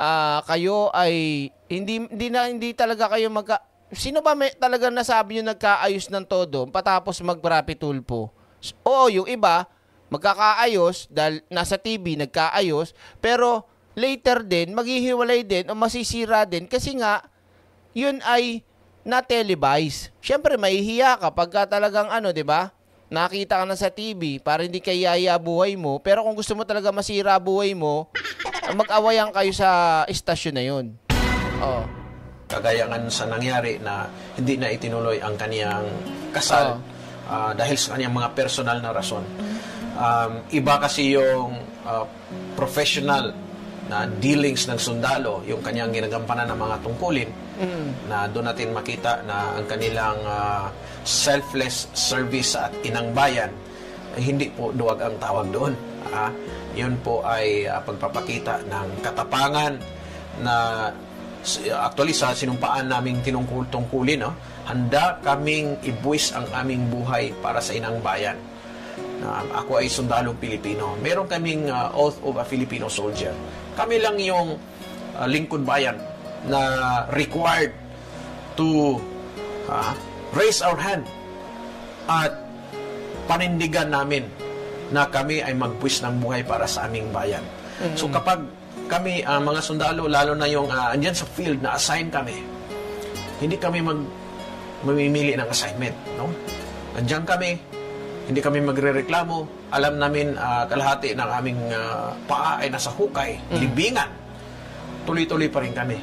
ah, kayo ay hindi hindi na hindi talaga kayo magka Sino ba may talaga nasabi nyo nagkaayos ng todo patapos mag-rapid tulpo? S- Oo, yung iba magkakaayos dahil nasa TV nagkaayos pero later din maghihiwalay din o masisira din kasi nga yun ay na televise. Siyempre mahihiya ka pagka talagang ano, 'di ba? Nakita ka na sa TV para hindi kayaya buhay mo. Pero kung gusto mo talaga masira buhay mo, mag-awayan kayo sa istasyon na yun. Oh. Kagaya nga sa nangyari na hindi na itinuloy ang kaniyang kasal ah, dahil sa kanyang mga personal na rason. Um, iba kasi yung ah, professional na dealings ng sundalo, yung kanyang ginagampanan ng mga tungkulin, na doon natin makita na ang kanilang ah, selfless service at inang bayan ay hindi po duwag ang tawag doon. Ah, yun po ay ah, pagpapakita ng katapangan na actually sa sinumpaan naming tinungkul-tungkulin, no, handa kaming ibuwis ang aming buhay para sa inang bayan. Na ako ay sundalong Pilipino. Meron kaming ah, oath of a Filipino soldier. Kami lang yung ah, lingkod bayan na required to ah, raise our hand at panindigan namin na kami ay magbuwis ng buhay para sa aming bayan. So kapag kami, ah, mga sundalo, lalo na yung ah, andyan sa field na assign kami, hindi kami mag mamimili ng assignment. No? Andyan kami, hindi kami magrereklamo. Alam namin ah, kalahati ng aming ah, paa ay nasa hukay, libingan. Tuloy-tuloy pa rin kami.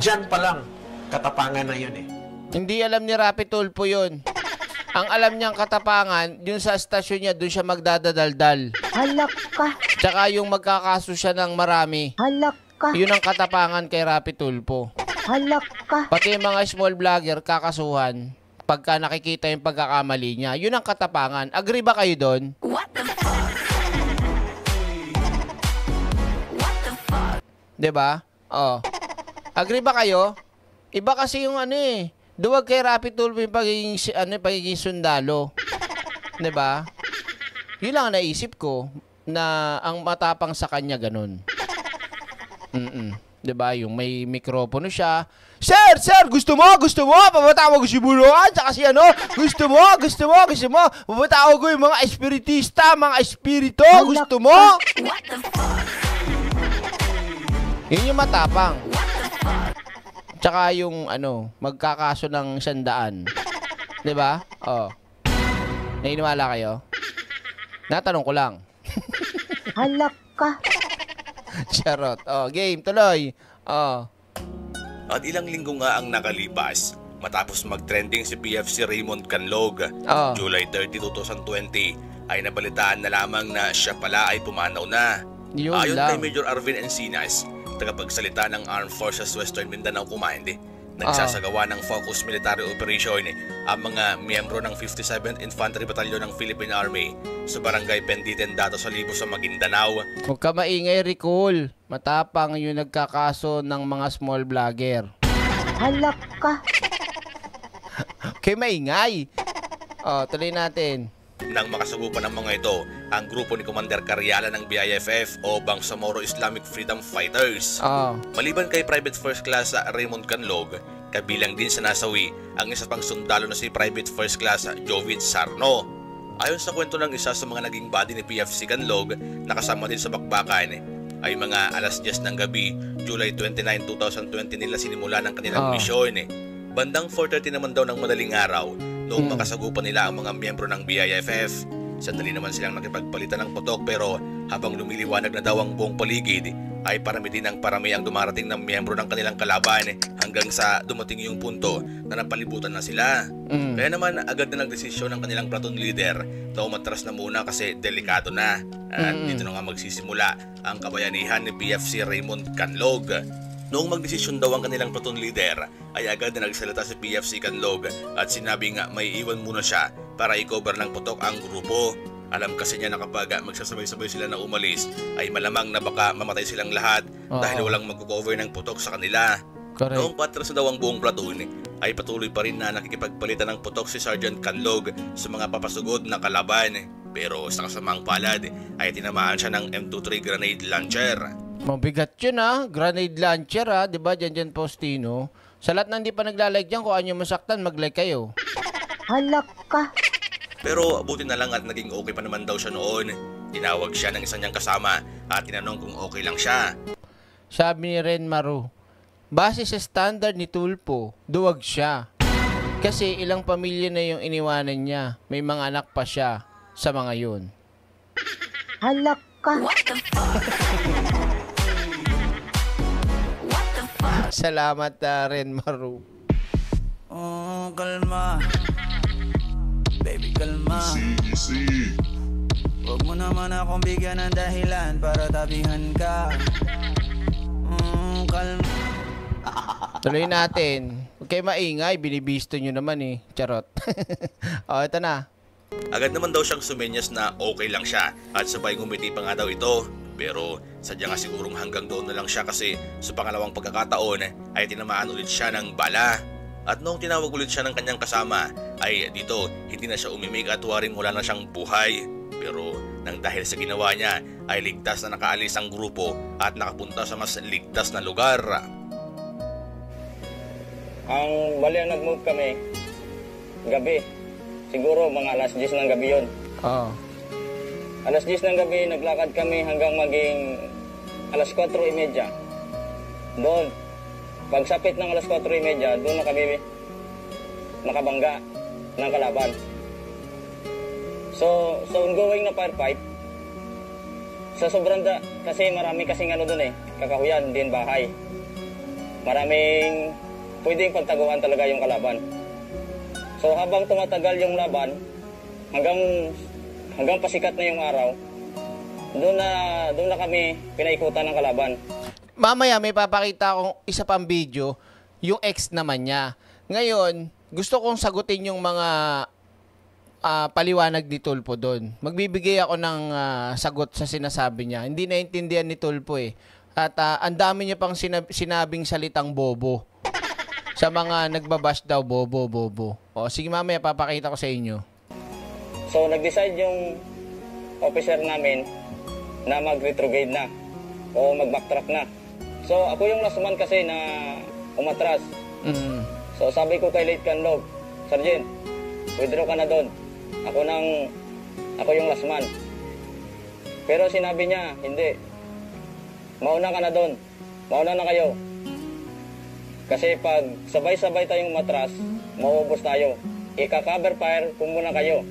Diyan pa lang, katapangan na yun eh. Hindi alam ni Rapi Tulpo yun. Ang alam niyang katapangan, yun sa stasyon niya, doon siya magdadadaldal. Halak ka. Tsaka yung magkakaso siya ng marami. Halak ka. Yun ang katapangan kay Rapi Tulpo. Halak ka. Pati mga small vlogger kakasuhan pagka nakikita yung pagkakamali niya. Yun ang katapangan. Agree ba kayo doon? What the fuck? 'Di ba? Oh. Agree ba kayo? Iba kasi yung ano eh. Duwag kay Rapi Tulfo yung pagiging, ano, pagiging sundalo. 'Di ba? Yun lang ang naisip ko na ang matapang sa kanya ganun. Mm 'Di ba? Yung may mikropono siya. Sir, sir, gusto mo? Gusto mo? Pamatawag ko si Buruan, tsaka si ano? Gusto mo? Gusto mo? Gusto mo? Pamatawag ko yung mga espiritista, mga espirito. Gusto mo? Yun yung matapang. Tsaka yung ano, magkakaso ng sandaan. 'Di ba? Oh. Naniniwala kayo? Natanong ko lang. Halak ka. Charot. Oh, game tuloy. Oh. At ilang linggo nga ang nakalipas matapos mag-trending si PFC Raymond Canlog. Oh. July 30, 2020 ay nabalitaan na lamang na siya pala ay pumanaw na. Yun Ayon lang. kay Major Arvin Encinas, tagapagsalita ng Armed Forces Western Mindanao Command, nagsasagawa ng focus military operation ang mga miyembro ng 57th Infantry Battalion ng Philippine Army sa barangay Penditen dato sa Libo sa Maguindanao. Huwag ka maingay, Ricol. Matapang yung nagkakaso ng mga small vlogger. Halak ka. Okay, maingay. Oh, tuloy natin. Nang makasugupan ng mga ito, ang grupo ni Commander Karyala ng BIFF o Bangsamoro Islamic Freedom Fighters. Oh. Maliban kay Private First Class Raymond Canlog, kabilang din sa nasawi ang isa pang sundalo na si Private First Class Jovid Sarno. Ayon sa kwento ng isa sa mga naging body ni PFC Canlog na kasama din sa bakbakan, ay mga alas 10 ng gabi, July 29, 2020 nila sinimula ng kanilang Ah. misyon. Bandang 4.30 naman daw ng madaling araw noong makasagupan nila ang mga miyembro ng BIFF. Sandali naman silang nakipagpalitan ng putok pero habang lumiliwanag na daw ang buong paligid ay parami din ang parami ang dumarating ng miyembro ng kanilang kalaban hanggang sa dumating yung punto na napalibutan na sila. Mm. Kaya naman agad na nagdesisyon ng kanilang platoon leader na umatras na muna kasi delikado na. At Mm-mm. dito na nga magsisimula ang kabayanihan ni PFC Raymond Canlog. Noong magdesisyon daw ang kanilang platoon leader ay agad na nagsalita si PFC Canlog at sinabi nga may iwan muna siya para i-cover ng putok ang grupo. Alam kasi niya na kapag magsasabay-sabay sila na umalis ay malamang na baka mamatay silang lahat dahil walang mag-cover ng putok sa kanila. Correct. Noong patras na daw ang buong platoon ay patuloy pa rin na nakikipagpalitan ng putok si Sergeant Canlog sa mga papasugod na kalaban. Pero sa kasamang palad ay tinamaan siya ng M23 grenade launcher. Mabigat yun ah. Grenade launcher ah. Di ba? Dyan dyan Postino. Sa lahat na hindi pa naglalike dyan, kung ano yung masaktan, mag-like kayo. Halak ka. Pero buti na lang at naging okay pa naman daw siya noon. Tinawag siya ng isang niyang kasama at tinanong kung okay lang siya. Sabi ni Ren Maru, base sa standard ni Tulpo, duwag siya. Kasi ilang pamilya na yung iniwanan niya. May mga anak pa siya sa mga yun. Halak ka. Salamat uh, Ren Maru. Oh, kalma. Baby, kalma. Huwag mo naman akong bigyan ng dahilan para tabihan ka. Mm, kalma. Tuloy natin. Huwag kayo maingay, binibisto nyo naman eh. Charot. o, ito na. Agad naman daw siyang sumenyas na okay lang siya at sabay ngumiti pa nga daw ito. Pero sadya nga sigurong hanggang doon na lang siya kasi sa pangalawang pagkakataon ay tinamaan ulit siya ng bala. At noong tinawag ulit siya ng kanyang kasama ay dito hindi na siya umimik at waring wala na siyang buhay. Pero nang dahil sa ginawa niya ay ligtas na nakaalis ang grupo at nakapunta sa mas ligtas na lugar. Ang bali ang nag-move kami, gabi. Siguro mga alas 10 ng gabi yon. Oo. Alas 10 ng gabi, naglakad kami hanggang maging alas 4.30. Doon, pagsapit ng alas 4.30, doon na kami nakabangga ng kalaban. So, so ongoing na firefight, sa sobrang da, kasi marami kasing ano doon eh, kakahuyan, din bahay. Maraming pwedeng pagtaguan talaga yung kalaban. So habang tumatagal yung laban, hanggang hanggang pasikat na yung araw, doon na doon na kami pinaikutan ng kalaban. Mamaya may papakita akong isa pang video, yung ex naman niya. Ngayon, gusto kong sagutin yung mga ah, paliwanag ni Tulpo doon. Magbibigay ako ng ah, sagot sa sinasabi niya. Hindi naintindihan ni Tulpo eh. At ah, ang dami niya pang sinab- sinabing salitang bobo. Sa mga nagbabash daw, bobo, bobo. O, sige mamaya papakita ko sa inyo. So nag-decide yung officer namin na mag-retrograde na o mag-backtrack na. So ako yung last man kasi na umatras. Mm. So sabi ko kay Late Canlog, Sergeant, withdraw ka na doon. Ako nang ako yung last man. Pero sinabi niya, hindi. Mauna ka na doon. Mauna na kayo. Kasi pag sabay-sabay tayong matras, mauubos tayo. Ika-cover fire kung muna kayo.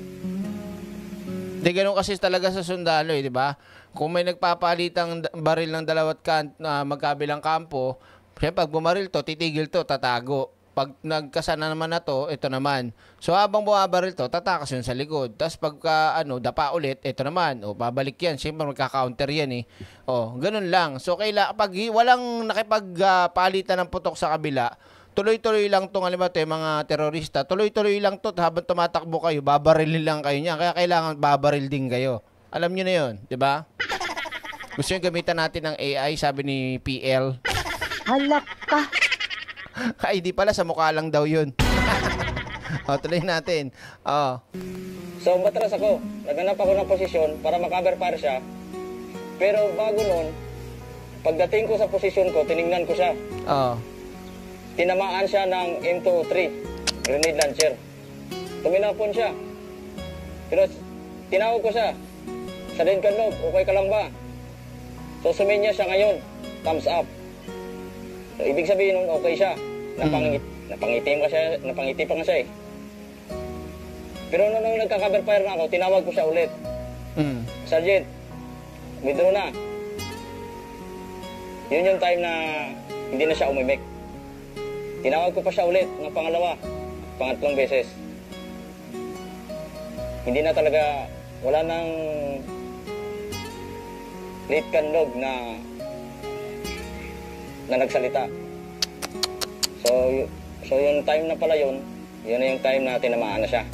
Di ganun kasi talaga sa sundalo eh, di ba? Kung may nagpapalitang baril ng dalawat kan na magkabilang kampo, syempre pag bumaril to, titigil to, tatago. Pag nagkasana naman na to, ito naman. So habang bumabaril to, tatakas yun sa likod. Tapos pagka ano, dapa ulit, ito naman. O babalik yan. Siyempre magka-counter yan eh. O, ganun lang. So kaila, pag walang nakipagpalitan ng putok sa kabila, tuloy-tuloy lang tong alam yung mga terorista, tuloy-tuloy lang to habang tumatakbo kayo, babarilin lang kayo niya. Kaya kailangan babaril din kayo. Alam niyo na 'yon, 'di ba? Gusto niyo gamitan natin ng AI, sabi ni PL. Halak ka. Ay, di pala sa mukha lang daw 'yun. o, tuloy natin. Oh. So matras ako. Naghanap ako ng posisyon para makaver fire siya. Pero bago nun, pagdating ko sa posisyon ko, tiningnan ko siya. Oh. Tinamaan siya ng M23, grenade launcher. Tuminapon siya. Pero tinawag ko siya. Sa din kanlog, okay ka lang ba? So suminya siya ngayon, thumbs up. So ibig sabihin nun, okay siya. Napangit, napangiti pa siya, napangiti pa nga siya eh. Pero nung, nung nagka-cover fire na ako, tinawag ko siya ulit. Mm. Sergeant, withdraw na. Yun yung time na hindi na siya umimik. Tinawag ko pa siya ulit ng pangalawa, pangatlong beses. Hindi na talaga, wala nang late canlog na na nagsalita. So, so yung time na pala yun, yun na yung time na tinamaan na siya.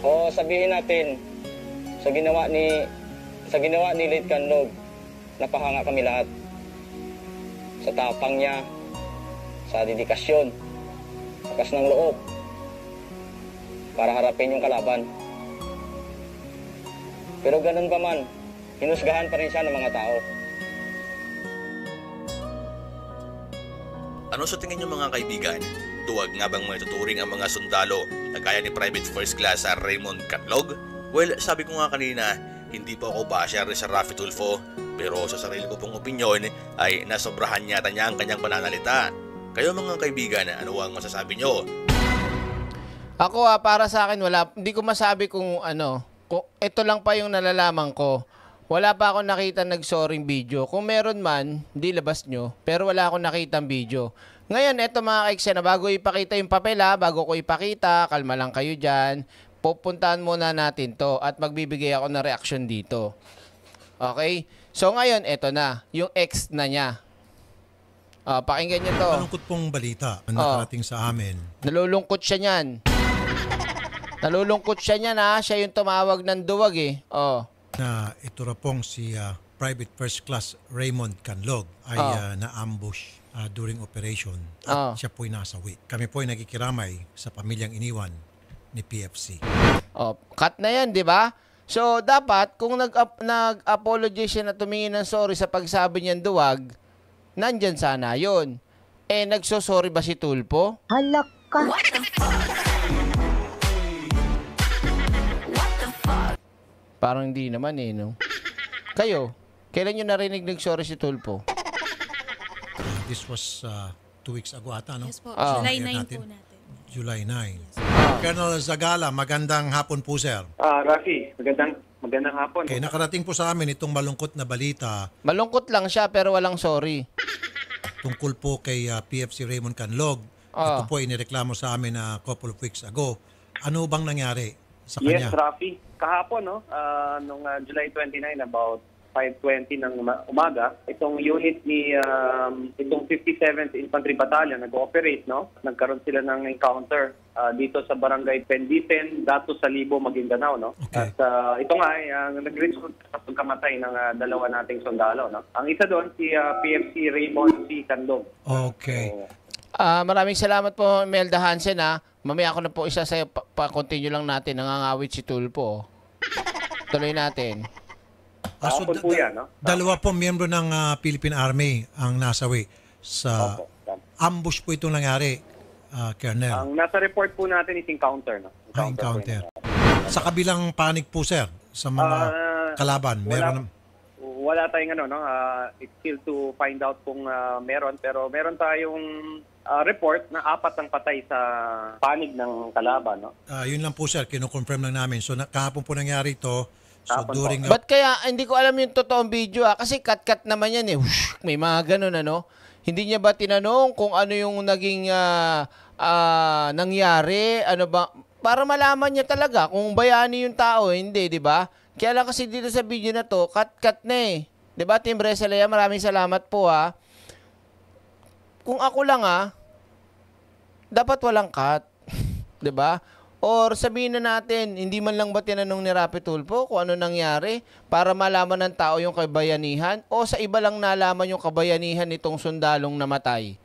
O sabihin natin, sa ginawa ni sa ginawa ni Late Canlog, napahanga kami lahat. Sa tapang niya, sa dedikasyon, lakas ng loob, para harapin yung kalaban. Pero ganun pa man, hinusgahan pa rin siya ng mga tao. Ano sa tingin niyo mga kaibigan? Duwag nga bang may tuturing ang mga sundalo na gaya ni Private First Class sa Raymond Catlog? Well, sabi ko nga kanina, hindi po ako basher Sir Rafi Tulfo, pero sa sarili ko pong opinyon ay nasobrahan yata niya ang kanyang pananalita. Kayo mga kaibigan, ano ang masasabi niyo? Ako ah, para sa akin wala, hindi ko masabi kung ano, kung ito lang pa yung nalalaman ko. Wala pa ako nakita nag-sorry video. Kung meron man, hindi labas nyo. Pero wala akong nakita video. Ngayon, eto mga kaikse na bago ipakita yung papel ha, bago ko ipakita, kalma lang kayo dyan. Pupuntahan muna natin to at magbibigay ako ng reaction dito. Okay? So ngayon, eto na. Yung ex na niya. Ah, pakinggan nyo to. Malungkot pong balita ang Oh. nakarating sa amin. Nalulungkot siya niyan. Nalulungkot siya niyan ha. Siya yung tumawag ng duwag eh. Oh. na ito ra pong si ah, Private First Class Raymond Canlog ay Oh. ah, na-ambush ah, during operation Oh. at siya po'y nasawi. Kami po'y nakikiramay sa pamilyang iniwan ni PFC. Oh, cut na yan, di ba? So, dapat, kung nag- nag-apologize siya na tumingin ng sorry sa pagsabi niyang duwag, nandyan sana yon. Eh, nagsosorry ba si Tulpo? Halak ka. Parang hindi naman eh, no? Kayo, kailan nyo narinig nag-sorry si Tulpo? This was ah, two weeks ago ata, no? Yes po. Ah. July Ayan 9 natin. po natin. July 9. Colonel Zagala, magandang hapon po, sir. Ah, Rafi, magandang magandang hapon. Okay, nakarating po sa amin itong malungkot na balita Malungkot lang siya pero walang sorry. tungkol po kay ah, PFC Raymond Canlog. Ah. Ito po inireklamo sa amin na couple of weeks ago. Ano bang nangyari sa Yes, kanya? Rafi. Kahapon, no, ah, nung ah, July 29, about 5.20 ng uma- umaga, itong unit ni, um, itong 57th Infantry Battalion nag-ooperate, no? Nagkaroon sila ng encounter ah, dito sa barangay Pendipen, Dato Salibo, Maguindanao, no? At ah, ito nga ay ang nag-result sa pagkamatay ng ah, dalawa nating sundalo, no? Ang isa doon, si ah, PFC Raymond C. Candog. Okay. Ah, maraming salamat po, Melda Hansen ha. Mamaya ako na po isa sa'yo, pa- pa-continue lang natin, nangangawit si Tulpo. Tuloy natin. Ah, so Kahapon da- po yan, no? Dalawa po miyembro ng ah, Philippine Army ang nasawi sa ambush po itong nangyari, ah, Colonel. Ang nasa report po natin is encounter, no? Ah, encounter. Sa kabilang panig po, sir, sa mga Ah, kalaban, wala- meron Wala tayong ano, no? ah, it's still to find out kung ah, meron. Pero meron tayong ah, report na apat ang patay sa panig ng kalaban, no? Ah, yun lang po sir, kino-confirm lang namin. So na, kahapon po nangyari ito. So during Ba't kaya, hindi ko alam yung totoong video ah, kasi cut-cut naman yan eh. Whoosh, may mga ganun ano. Hindi niya ba tinanong kung ano yung naging ah, ah, nangyari, ano ba, para malaman niya talaga kung bayani yung tao, hindi, di ba? Kaya lang kasi dito sa video na to, cut-cut na eh. Di ba, Team Bresalea, maraming salamat po ha. Kung ako lang ah, dapat walang cut. 'Di ba? Or sabihin na natin, hindi man lang ba tinanong ni Rapi Tulfo kung ano nangyari para malaman ng tao yung kabayanihan o sa iba lang nalaman yung kabayanihan nitong sundalong namatay.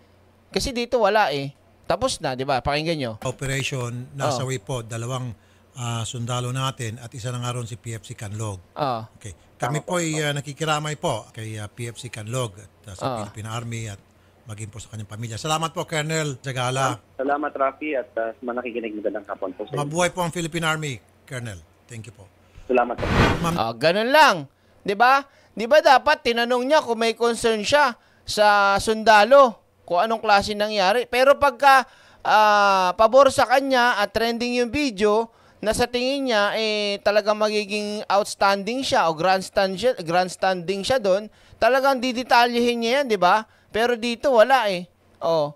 Kasi dito wala eh. Tapos na, 'di ba? Pakinggan nyo. operation, nasawi po dalawang ah, sundalo natin at isa na nga ron si PFC Canlog. Ah. Okay. Kami po ay ah, nakikiramay po kay ah, PFC Canlog at ah, sa Ah. Philippine Army at maging po sa kanyang pamilya. Salamat po, Colonel Zagala. Salamat, Rafi, at uh, manakikinig magandang hapon po sa. Mabuhay po ang Philippine Army, Colonel. Thank you po. Salamat po. Ah, ganun lang. 'Di ba? 'Di ba dapat tinanong niya kung may concern siya sa sundalo kung anong klase nangyari. Pero pagka ah, pabor sa kanya at trending yung video, na sa tingin niya eh talagang magiging outstanding siya o grandstand siya, grandstanding siya doon, talagang didetalyehin niya yan, 'di ba? Pero dito wala eh. Oh.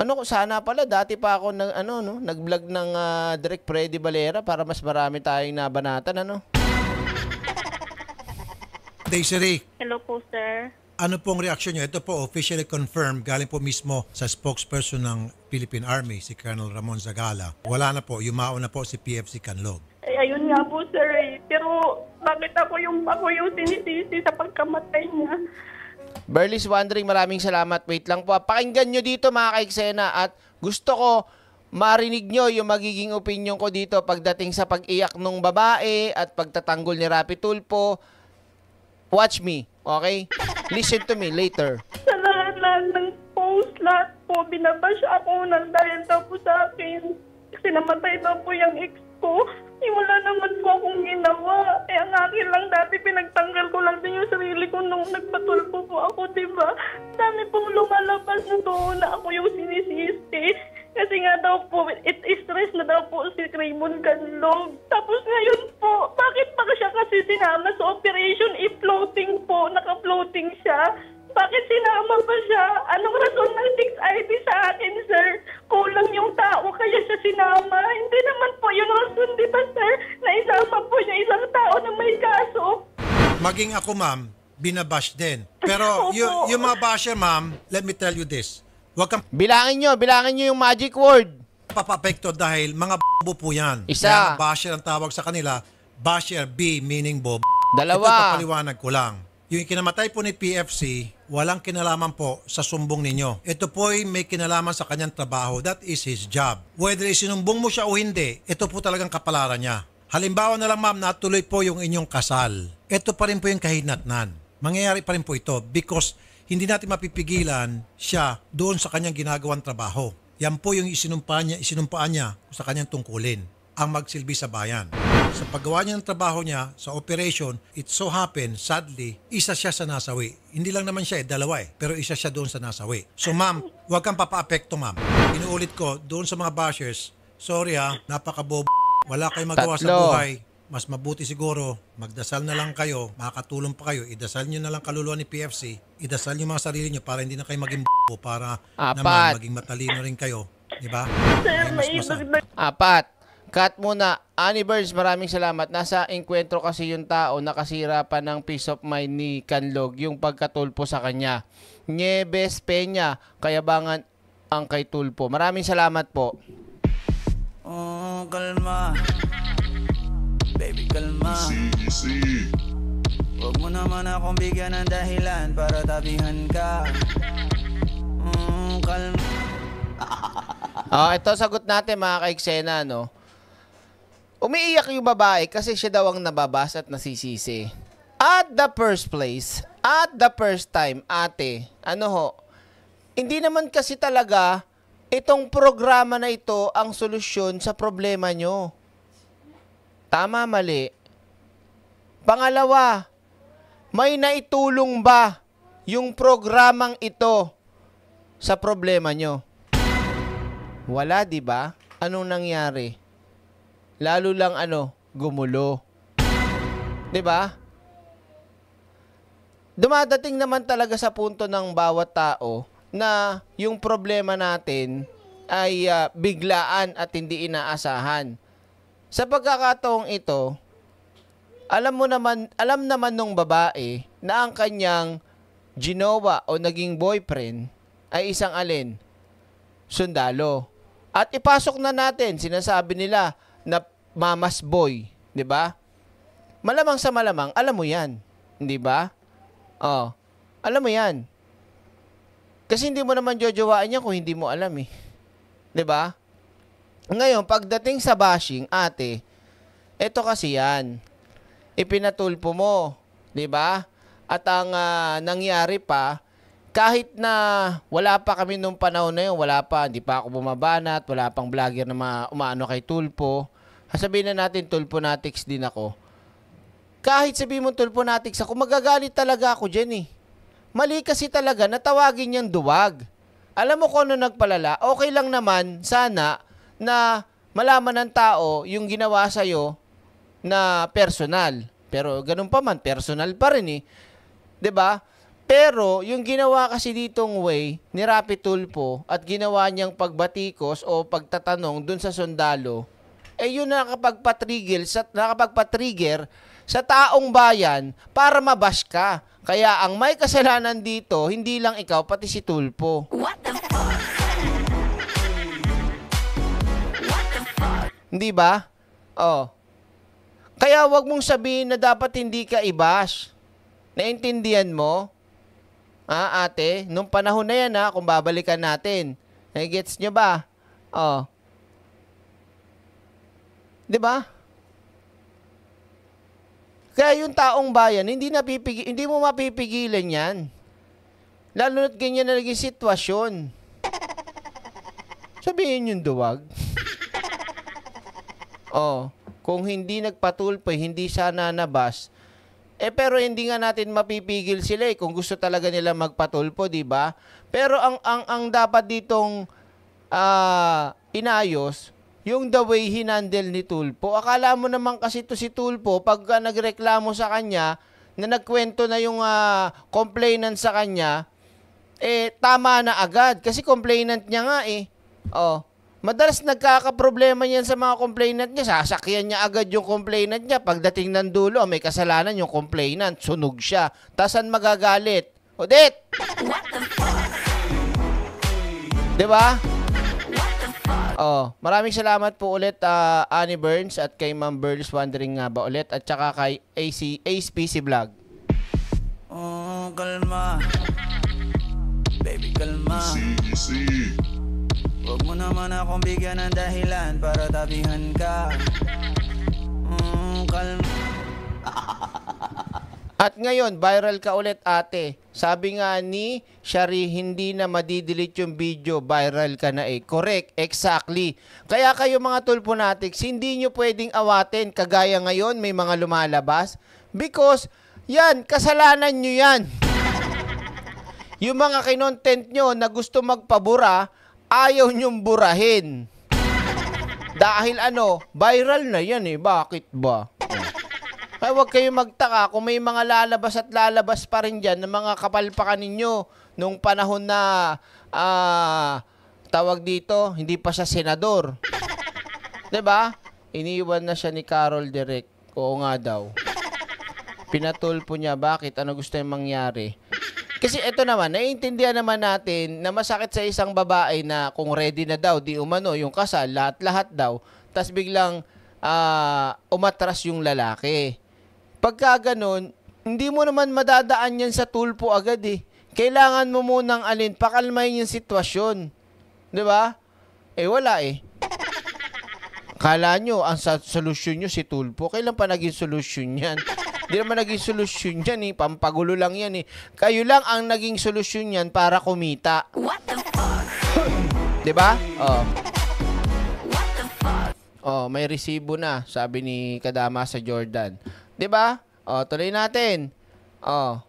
Ano ko sana pala dati pa ako nag ano no, nag-vlog ng ah, Direct Freddy Valera para mas marami tayong nabanatan ano. Desiree, Hello po, sir. ano pong reaksyon nyo? Ito po officially confirmed galing po mismo sa spokesperson ng Philippine Army, si Colonel Ramon Zagala. Wala na po, yumao na po si PFC Canlog. Eh, ayun nga po, sir. Eh. Pero bakit ako yung, ako yung sinisisi sa pagkamatay niya? Berlis Wondering, maraming salamat. Wait lang po. Pakinggan nyo dito mga kaiksena at gusto ko marinig nyo yung magiging opinion ko dito pagdating sa pag-iyak nung babae at pagtatanggol ni Rapi Tulpo. Watch me, okay? Listen to me later. Sa lahat-lahat ng post, lahat po, binabash ako ng dahil daw po sa akin. Kasi daw po yung ex ko. Eh, wala naman po akong ginawa. Eh, ang akin lang dati, pinagtanggal ko lang din yung sarili ko nung nagpatulpo po ako, di ba? Dami pong lumalabas na doon na ako yung sinisisi. Kasi nga daw po, it stress na daw po si Raymond Canlog. Tapos ngayon po, bakit pa siya kasi sinama sa operation? I-floating po, naka-floating siya. Bakit sinama pa siya? Anong rason ng 6ID sa akin, sir? Kulang yung tao, kaya siya sinama. Hindi naman po yun rason, di ba, sir? Na isama po niya isang tao na may kaso. Maging ako, ma'am, binabash din. Pero yung, yung mga basher, ma'am, let me tell you this. Huwag kang Bilangin nyo, bilangin nyo yung magic word. papapekto dahil mga b***bo po yan. Isa. Kaya basher ang tawag sa kanila. Basher, B, meaning bob. Dalawa. Ito papaliwanag ko lang. Yung kinamatay po ni PFC, walang kinalaman po sa sumbong ninyo. Ito po ay may kinalaman sa kanyang trabaho. That is his job. Whether isinumbong mo siya o hindi, ito po talagang kapalaran niya. Halimbawa na lang ma'am, natuloy po yung inyong kasal. Ito pa rin po yung kahinatnan. Mangyayari pa rin po ito because hindi natin mapipigilan siya doon sa kanyang ginagawang trabaho. Yan po yung isinumpa niya, isinumpaan niya sa kanyang tungkulin, ang magsilbi sa bayan. Sa paggawa niya ng trabaho niya sa operation, it so happen, sadly, isa siya sa nasawi. Hindi lang naman siya eh, dalawa eh, pero isa siya doon sa nasawi. So ma'am, huwag kang papaapekto ma'am. Inuulit ko, doon sa mga bashers, sorry ha, napakabobo. Wala kayong magawa sa Tatlo. buhay. Mas mabuti siguro, magdasal na lang kayo, makakatulong pa kayo, idasal nyo na lang kaluluwa ni PFC, idasal nyo mga sarili nyo para hindi na kayo maging b***o, para Apat. naman maging matalino rin kayo. Di ba? Sir, may ibig Apat. Cut muna. Annie Burns, maraming salamat. Nasa enkwentro kasi yung tao nakasira pa ng peace of mind ni Canlog yung pagkatulpo sa kanya. Nieves Peña, kayabangan ang kay Tulpo. Maraming salamat po. Oh, kalma. Baby, kalma. Huwag mo naman akong bigyan ng dahilan para tabihan ka. Mm, kalma. Ah, ito sagot natin mga kaiksena, no? Umiiyak yung babae kasi siya daw ang nababas at nasisisi. At the first place, at the first time, ate, ano ho, hindi naman kasi talaga itong programa na ito ang solusyon sa problema nyo. Tama, mali. Pangalawa, may naitulong ba yung programang ito sa problema nyo? Wala, 'di ba? Anong nangyari? Lalo lang ano, gumulo. 'Di ba? Dumadating naman talaga sa punto ng bawat tao na yung problema natin ay ah, biglaan at hindi inaasahan. Sa pagkakataong ito, alam mo naman, alam naman nung babae na ang kanyang ginawa o naging boyfriend ay isang alin? Sundalo. At ipasok na natin, sinasabi nila na mamas boy, 'di ba? Malamang sa malamang, alam mo 'yan, 'di ba? Oh. Alam mo 'yan. Kasi hindi mo naman jojowain niya kung hindi mo alam eh. 'Di ba? Ngayon, pagdating sa bashing, ate, ito kasi 'yan. Ipinatulpo mo, 'di ba? At ang ah, nangyari pa, kahit na wala pa kami nung panahon na yun, wala pa, hindi pa ako bumabanat, wala pang vlogger na ma- umaano kay Tulpo. Sabihin na natin, Tulponatics din ako. Kahit sabihin mo Tulponatics ako, magagalit talaga ako dyan eh. Mali kasi talaga, natawagin niyang duwag. Alam mo kung ano nagpalala, okay lang naman, sana, na malaman ng tao yung ginawa sa'yo na personal. Pero ganun pa man, personal pa rin eh. ba? Pero yung ginawa kasi ditong way ni Rapi Tulpo at ginawa niyang pagbatikos o pagtatanong dun sa sundalo, eh yun nakapagpatrigger sa nakapagpatrigger sa taong bayan para mabash ka. Kaya ang may kasalanan dito, hindi lang ikaw, pati si Tulpo. What the fuck? Hindi ba? Oh. Kaya wag mong sabihin na dapat hindi ka i-bash. Naintindihan mo? Ah, ate, nung panahon na yan ha, kung babalikan natin. Nagets nyo ba? Oh. 'Di ba? Kaya yung taong bayan, hindi napipigil, hindi mo mapipigilan 'yan. Lalo na't ganyan na naging sitwasyon. Sabihin yung duwag. oh, kung hindi nagpatulpo, hindi sana nabas. Eh pero hindi nga natin mapipigil sila eh kung gusto talaga nila magpatulpo, 'di ba? Pero ang ang ang dapat ditong ah inayos yung the way hinandle ni Tulpo. Akala mo naman kasi to si Tulpo, pag uh, nagreklamo sa kanya, na nagkwento na yung uh, complainant sa kanya, eh, tama na agad. Kasi complainant niya nga eh. Oh, madalas nagkakaproblema niyan sa mga complainant niya. Sasakyan niya agad yung complainant niya. Pagdating ng dulo, may kasalanan yung complainant. Sunog siya. Tasan magagalit? Odette! Diba? Oh, maraming salamat po ulit uh, Annie Burns at kay Ma'am Burns wondering nga ba ulit at saka kay AC Ace PC Vlog. Oh, kalma. Baby, kalma. Easy, easy. Huwag mo naman akong bigyan ng dahilan para tabihan ka. Mm, kalma. At ngayon, viral ka ulit ate. Sabi nga ni Shari, hindi na madidelete yung video, viral ka na eh. Correct, exactly. Kaya kayo mga tulponatics, hindi nyo pwedeng awatin kagaya ngayon may mga lumalabas. Because, yan, kasalanan nyo yan. Yung mga kinontent nyo na gusto magpabura, ayaw nyong burahin. Dahil ano, viral na yan eh. Bakit ba? Kaya huwag kayong magtaka kung may mga lalabas at lalabas pa rin dyan ng mga kapalpakan ninyo nung panahon na uh, tawag dito, hindi pa siya senador. ba? Iniwan na siya ni Carol Direk. Oo nga daw. Pinatulpo niya. Bakit? Ano gusto yung mangyari? Kasi ito naman, naiintindihan naman natin na masakit sa isang babae na kung ready na daw, di umano, yung kasal, lahat-lahat daw, tas biglang uh, umatras yung lalaki. Pagka ganun, hindi mo naman madadaan yan sa tulpo agad eh. Kailangan mo munang alin, pakalmayin yung sitwasyon. 'Di ba? Eh wala eh. Kala nyo, ang solusyon nyo si Tulpo. Kailan pa naging solusyon yan? Hindi naman naging solusyon yan eh. Pampagulo lang yan eh. Kayo lang ang naging solusyon yan para kumita. What the fuck? 'Di ba? Oh. What the fuck? Oh, may resibo na, sabi ni Kadama sa Jordan. 'Di ba? Oh, tuloy natin. Oh.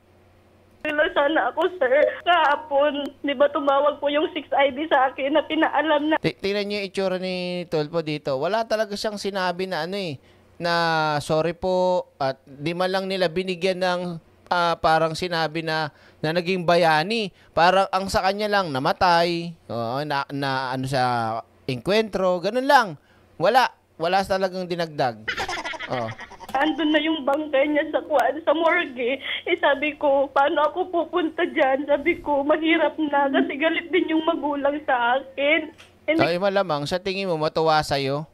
Wala sana ako, sir. Kahapon, di ba tumawag po yung 6ID sa akin na pinaalam na... T- tingnan niyo yung itsura ni Tolpo dito. Wala talaga siyang sinabi na ano eh, na sorry po at di man lang nila binigyan ng uh, parang sinabi na na naging bayani. Parang ang sa kanya lang namatay, oh, na, na ano sa enkwentro, ganun lang. Wala, wala talagang dinagdag. Oh andun na yung bangkay niya sa kuwan, sa morgue. Eh sabi ko, paano ako pupunta dyan? Sabi ko, mahirap na kasi galit din yung magulang sa akin. And Ay, malamang, sa tingin mo, matuwa sa'yo?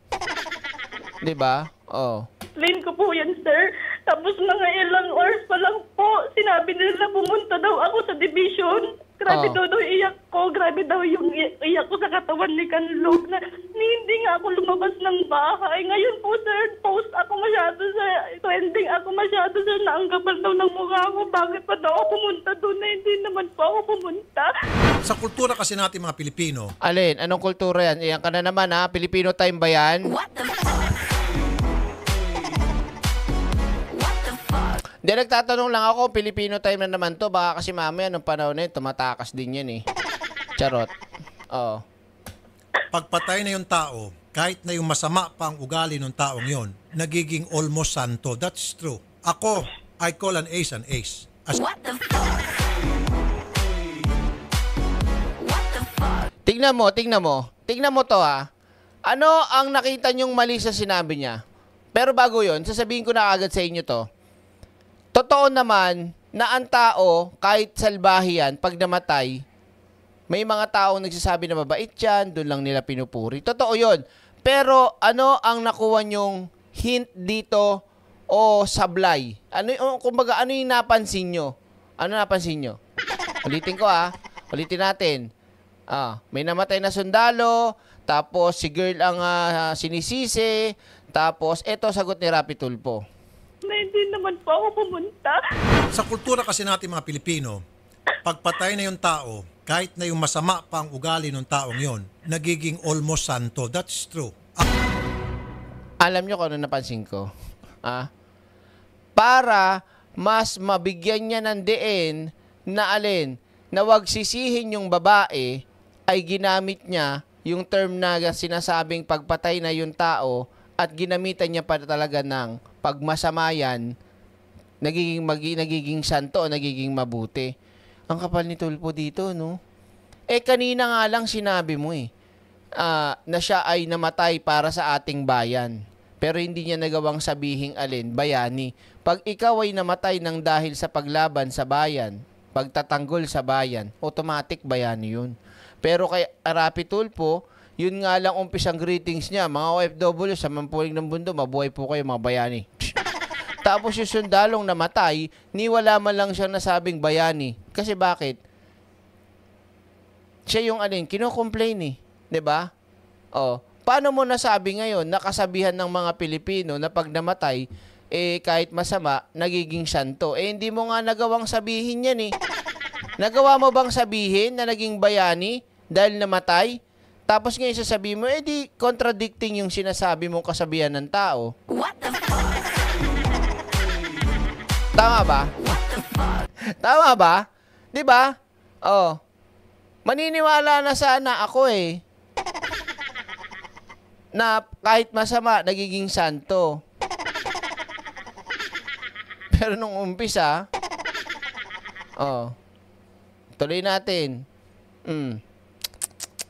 Di ba? Oh. Explain ko po yan, sir. Tapos mga ilang hours pa lang po, sinabi nila pumunta daw ako sa division. Grabe Oh. daw daw iyak ko. Grabe daw yung i- iyak ko sa katawan ni Kanlog na ni, hindi nga ako lumabas ng bahay. Ngayon po, sir, post ako masyado sa trending ako masyado, sir, na ang kapal daw ng mukha ko. Bakit pa daw ako pumunta doon na hindi naman po ako pumunta? Sa kultura kasi natin mga Pilipino, Alin, anong kultura yan? Iyan ka na naman ha, Filipino time ba yan? What the Hindi, nagtatanong lang ako, Filipino time na naman to. Baka kasi mamaya nung panahon na yun, tumatakas din yan eh. Charot. Oo. pagpatay na yung tao, kahit na yung masama pa ang ugali ng taong yon, nagiging almost santo. That's true. Ako, I call an ace an ace. As Tingnan mo, tingnan mo. Tingnan mo to ha. Ano ang nakita nyong mali sa sinabi niya? Pero bago yon, sasabihin ko na agad sa inyo to. Totoo naman na ang tao, kahit salbahi yan, pag namatay, may mga taong nagsasabi na mabait yan, doon lang nila pinupuri. Totoo yon. Pero ano ang nakuha nyong hint dito o sablay? Ano, o, kumbaga, ano yung napansin nyo? Ano napansin nyo? Ulitin ko ah. Ulitin natin. Ah, may namatay na sundalo, tapos si girl ang ah, sinisisi, tapos eto sagot ni Rapi Tulpo. Na hindi naman po ako pumunta. Sa kultura kasi natin mga Pilipino, pagpatay na yung tao, kahit na yung masama pa ang ugali ng taong yon, nagiging almost santo. That's true. Alam nyo kung ano napansin ko? Ah, para mas mabigyan niya ng diin na alin, na wag sisihin yung babae, ay ginamit niya yung term na sinasabing pagpatay na yung tao at ginamitan niya pa talaga ng pagmasamayan, nagiging, magi, nagiging santo o nagiging mabuti. Ang kapal ni Tulpo dito, no? Eh, kanina nga lang sinabi mo eh, ah, na siya ay namatay para sa ating bayan. Pero hindi niya nagawang sabihing alin, bayani. Pag ikaw ay namatay ng dahil sa paglaban sa bayan, pagtatanggol sa bayan, automatic bayani yun. Pero kay Arapi Tulpo, yun nga lang umpisang greetings niya, mga OFW sa mampuling ng mundo, mabuhay po kayo mga bayani. Tapos yung sundalong namatay, ni wala man lang siyang nasabing bayani. Kasi bakit? Siya yung alin, kino-complain eh. ba? Oh, paano mo nasabi ngayon nakasabihan ng mga Pilipino na pag namatay, eh kahit masama, nagiging santo. Eh hindi mo nga nagawang sabihin yan eh. Nagawa mo bang sabihin na naging bayani dahil namatay? Tapos ngayon sasabihin mo, eh di contradicting yung sinasabi mong kasabihan ng tao. What the fuck? Tama ba? Tama ba? 'Di ba? Oh. Maniniwala na sana ako eh. Na kahit masama, nagiging santo. Pero nung umpisa, oh, tuloy natin. Mm.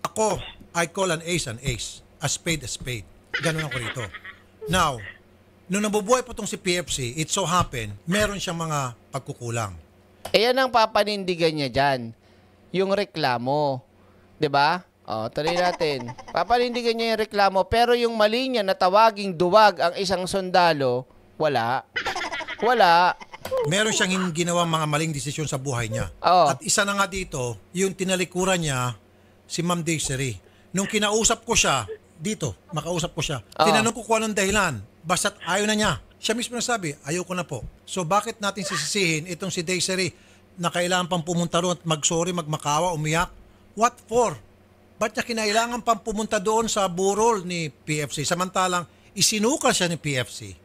Ako, I call an ace an ace. A spade a spade. Ganun ako rito. Now, nung nabubuhay po tong si PFC, it so happen, meron siyang mga pagkukulang. Eh yan ang papanindigan niya dyan. Yung reklamo. ba? O, tuloy natin. Papanindigan niya yung reklamo, pero yung mali niya na tawaging duwag ang isang sundalo, wala. Wala. Meron siyang hin- ginawang mga maling desisyon sa buhay niya. Oo. At isa na nga dito, yung tinalikuran niya, si Ma'am Desiree. Nung kinausap ko siya, dito, makausap ko siya, Oo. tinanong ko kung anong dahilan. Basta't ayaw na niya. Siya mismo nasabi, ayaw ko na po. So bakit natin sisisihin itong si Desiree na kailangan pang pumunta doon at mag-sorry, magmakawa, umiyak? What for? Ba't niya kinailangan pang pumunta doon sa burol ni PFC? Samantalang isinukal siya ni PFC.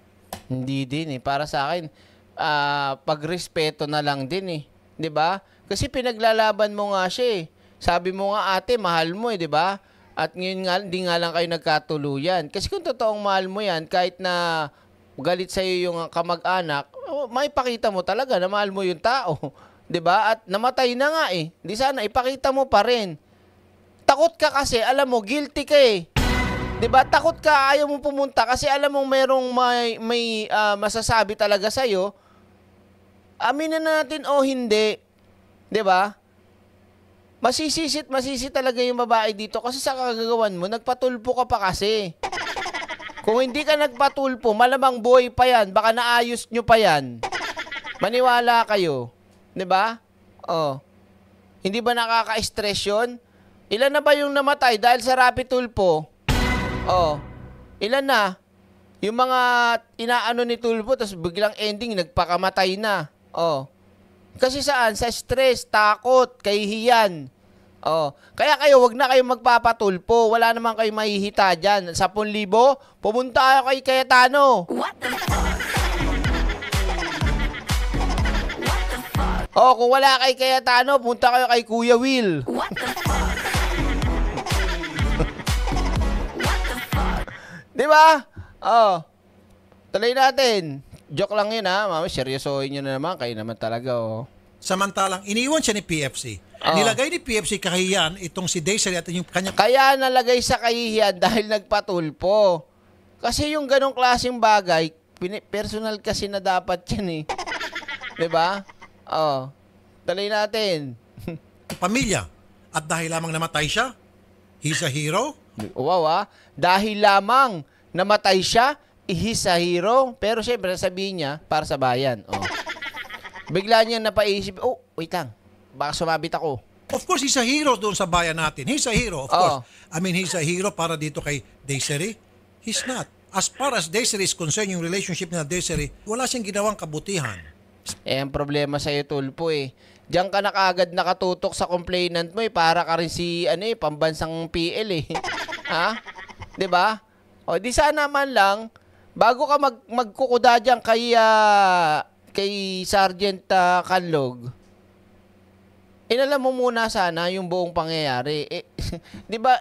Hindi din eh. Para sa akin, ah, pagrespeto na lang din eh. 'Di ba? Kasi pinaglalaban mo nga siya eh. Sabi mo nga ate, mahal mo eh, 'di ba? At ngayon nga, hindi nga lang kayo nagkatuluyan. Kasi kung totoong mahal mo yan, kahit na galit sa'yo yung kamag-anak, oh, maipakita mo talaga na mahal mo yung tao. ba? At namatay na nga eh. Di sana, ipakita mo pa rin. Takot ka kasi, alam mo, guilty ka eh. 'Di ba? Takot ka, ayaw mo pumunta kasi alam mong merong may may ah, masasabi talaga sa iyo. Aminin na natin o hindi. 'Di ba? Masisisit, masisi talaga yung babae dito kasi sa kagagawan mo, nagpatulpo ka pa kasi. Kung hindi ka nagpatulpo, malamang boy pa yan. Baka naayos nyo pa yan. Maniwala kayo. ba? Oh. Hindi ba nakaka-stress yun? Ilan na ba yung namatay dahil sa rapi tulpo? Oh. Ilan na? Yung mga inaano ni Tulpo, tapos biglang ending, nagpakamatay na. Oh. Kasi saan? Sa stress, takot, kahihiyan. Oh. Kaya kayo, wag na kayo magpapatulpo. Wala naman kayo mahihita dyan. 10,000, pumunta kayo kay Cayetano. What the Oh, kung wala kay Cayetano, punta kayo kay Kuya Will. What the Di ba? Oh. Tuloy natin. Joke lang yun ha. Mami, seryosohin nyo na naman. Kayo naman talaga oh. Samantalang iniwan siya ni PFC. Oo. Nilagay ni PFC kahiyan itong si Daisy at yung kanyang Kaya nalagay sa kahihiyan dahil nagpatulpo. Kasi yung ganong klaseng bagay, personal kasi na dapat yan eh. ba? Oh. Tuloy natin. pamilya. At dahil lamang namatay siya, he's a hero. Wow ah. Dahil lamang namatay siya, he's a hero. Pero syempre, sabihin niya, para sa bayan. Oh. Bigla niya napaisip, oh, wait lang. Baka sumabit ako. Of course, he's a hero doon sa bayan natin. He's a hero, of Oo. course. I mean, he's a hero para dito kay Desiree. He's not. As far as Desiree is concerned, yung relationship na Desiree, wala siyang ginawang kabutihan. Eh, ang problema sa iyo, Tulpo eh. Diyan ka na kaagad nakatutok sa complainant mo eh. Para ka rin si, ano eh, pambansang PL eh. ha? 'Di ba? O, di sana man lang, bago ka mag, magkukuda dyan kay, ah, kay Sergeant ah, Canlog, inalam mo muna sana yung buong pangyayari. Eh, 'di ba?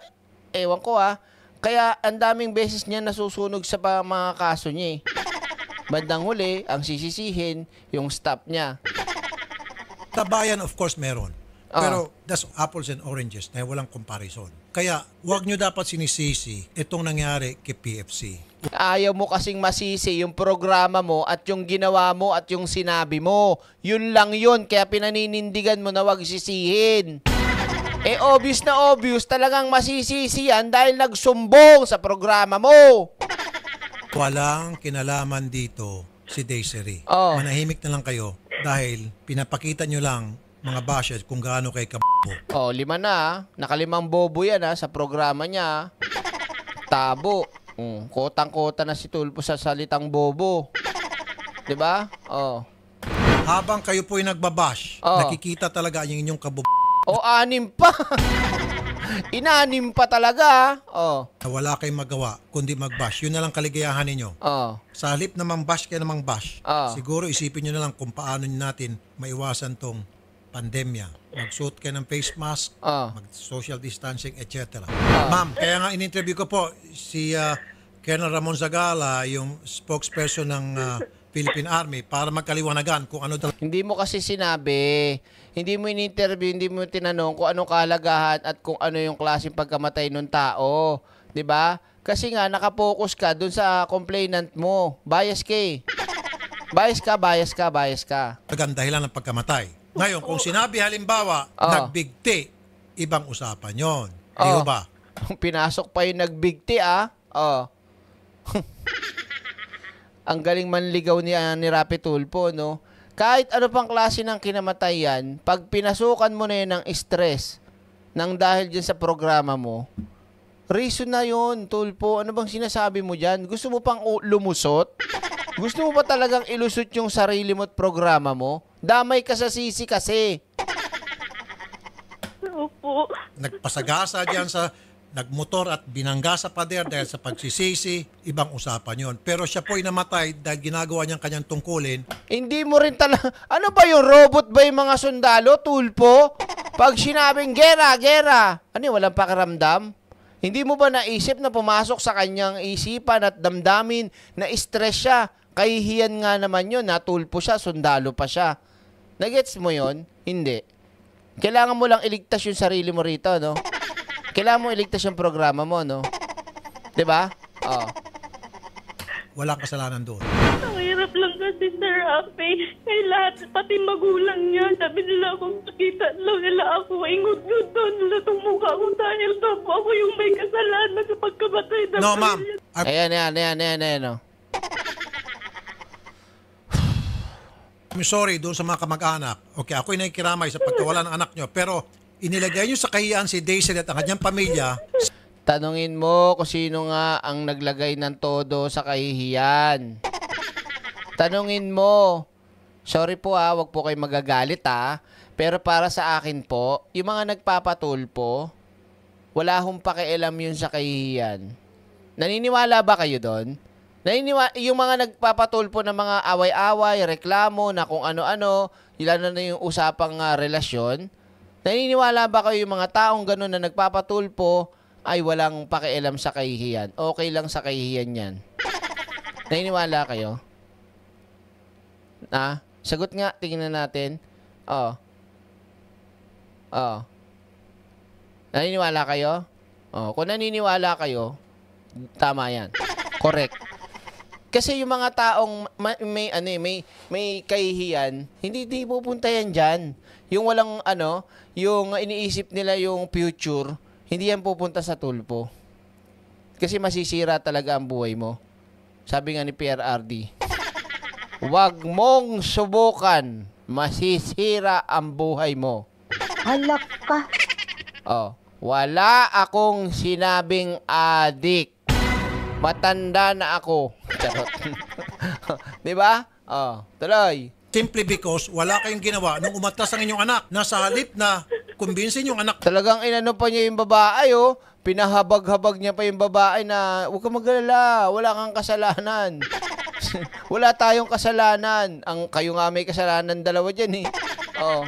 Ewan ko ah. Kaya ang daming beses niya nasusunog sa pa- mga kaso niya eh. Bandang huli, ang sisisihin, yung staff niya. Sa bayan, of course, meron. Oo. Pero that's apples and oranges na walang comparison. Kaya, wag nyo dapat sinisisi itong nangyari kay PFC. Ayaw mo kasing masisi yung programa mo at yung ginawa mo at yung sinabi mo. Yun lang yun, kaya pinaninindigan mo na wag sisihin. Eh obvious na obvious, talagang masisisi yan dahil nagsumbong sa programa mo. Walang kinalaman dito si Desiree. Oo. Manahimik na lang kayo dahil pinapakita nyo lang mga bashes kung gaano kay kabo. Oh, lima na. ah. Nakalimang bobo yan ha, sa programa niya. Tabo. Mm, kotang-kota na si Tulpo sa salitang bobo. 'Di ba? Oh. Habang kayo po'y nagbabash, Oo. nakikita talaga yung inyong kabo O anim pa. Inanim pa talaga. ah. Oh. na wala kayong magawa kundi magbash. Yun na lang kaligayahan ninyo. Oh. Sa halip na mang-bash kayo na mang-bash, Oo. siguro isipin nyo na lang kung paano natin maiwasan tong pandemya. Magsuot kayo ng face mask, Oo. mag-social distancing, etc. Ma'am, kaya nga in-interview ko po si ah, Colonel Ramon Zagala, yung spokesperson ng ah, Philippine Army, para magkaliwanagan kung ano talaga Hindi mo kasi sinabi. Hindi mo in-interview, hindi mo tinanong kung anong kahalagahan at kung ano yung klaseng pagkamatay ng tao. 'Di ba? Kasi nga, nakapokus ka dun sa complainant mo. Bias ka eh. Bias ka, bias ka, bias ka. ang dahilan ng pagkamatay. Ngayon, kung sinabi halimbawa, Oo. nagbigti, ibang usapan yon. Di Oo. ho ba? Pinasok pa yung nagbigti ah. Oh. Ang galing manligaw ni, ah, ni Rapi Tulpo, no? Kahit ano pang klase ng kinamatayan, pag pinasukan mo na yun ng stress, nang dahil dyan sa programa mo, reason na yun, Tulpo. Ano bang sinasabi mo dyan? Gusto mo pang lumusot? Gusto mo ba talagang ilusot yung sarili mo at programa mo? Damay ka sa sisi kasi. Opo. nagpasagasa diyan sa nagmotor at binangga sa pader dahil sa pagsisisi, ibang usapan yon. Pero siya po'y namatay dahil ginagawa niyang kanyang tungkulin. Hindi mo rin talaga... Ano ba yung robot ba yung mga sundalo, tulpo? Pag sinabing gera, gera, ano yun, walang pakiramdam? Hindi mo ba naisip na pumasok sa kanyang isipan at damdamin na stress siya? Kahihiyan nga naman yun, natulpo siya, sundalo pa siya. Nagets mo yon? Hindi. Kailangan mo lang iligtas yung sarili mo rito, no? Kailangan mo iligtas yung programa mo, no? 'Di ba? Oo. Walang kasalanan doon. Sir Rafi. Kay lahat, pati magulang niya, sabi nila kung nakita lang nila ako, ingot-ngot doon nila itong mukha ko dahil daw po ako yung may kasalanan sa pagkamatay ng No, ma'am. pamilya. Ayan, ayan, ayan, ayan, ayan, oh. I'm sorry doon sa mga kamag-anak. Okay, ako'y nakikiramay sa pagkawala ng anak nyo. Pero inilagay nyo sa kahiyan si Daisy at ang kanyang pamilya. Tanungin mo kung sino nga ang naglagay ng todo sa kahihiyan. Tanungin mo. Sorry po ah, wag po kayo magagalit ah. Pero para sa akin po, yung mga nagpapatulpo, wala hong pakialam yun sa kahihiyan. Naniniwala ba kayo doon? Naniniwa- yung mga nagpapatulpo ng mga away-away, reklamo na kung ano-ano, ilan na yung usapang ah, relasyon, naniniwala ba kayo yung mga taong ganun na nagpapatulpo ay walang pakialam sa kahihiyan. Okay lang sa kahihiyan yan. Naniniwala kayo? Ah, sagot nga, tingnan natin. Oh. Oh. Naniniwala kayo? Oh, kung naniniwala kayo, tama 'yan. Correct. Kasi yung mga taong ma- may ano eh, may may kahihiyan, hindi di pupunta yan diyan. Yung walang ano, yung iniisip nila yung future, hindi yan pupunta sa tulpo. Kasi masisira talaga ang buhay mo. Sabi nga ni PRRD, Huwag mong subukan, masisira ang buhay mo. Halak ka. Oh, wala akong sinabing adik. Matanda na ako. Charot. 'Di ba? Oh, tuloy. Simply because wala kayong ginawa nung umatras ang inyong anak. Nasa halip na kumbinsin yung anak. Talagang inano pa niya yung babae, oh. Pinahabag-habag niya pa yung babae na, huwag ka magalala, wala kang kasalanan. wala tayong kasalanan. Ang kayo nga may kasalanan dalawa diyan eh. Oh.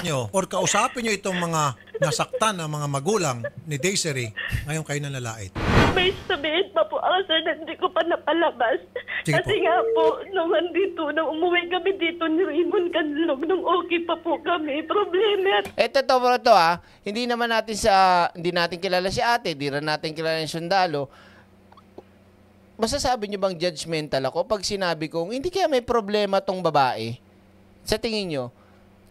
nyo or kausapin nyo itong mga nasaktan ng mga magulang ni Desiree, ngayon kayo nalalait. May sabihin pa po ako, sir, na hindi ko pa napalabas. Sige Kasi nga po, nung andito, nung umuwi kami dito ni Raymond Canlog, nung okay pa po kami, problema. Eto to bro to ah, hindi naman natin sa hindi natin kilala si ate, di rin natin kilala yung sundalo. Masasabi niyo bang judgmental ako pag sinabi kong hindi kaya may problema tong babae? Sa tingin niyo?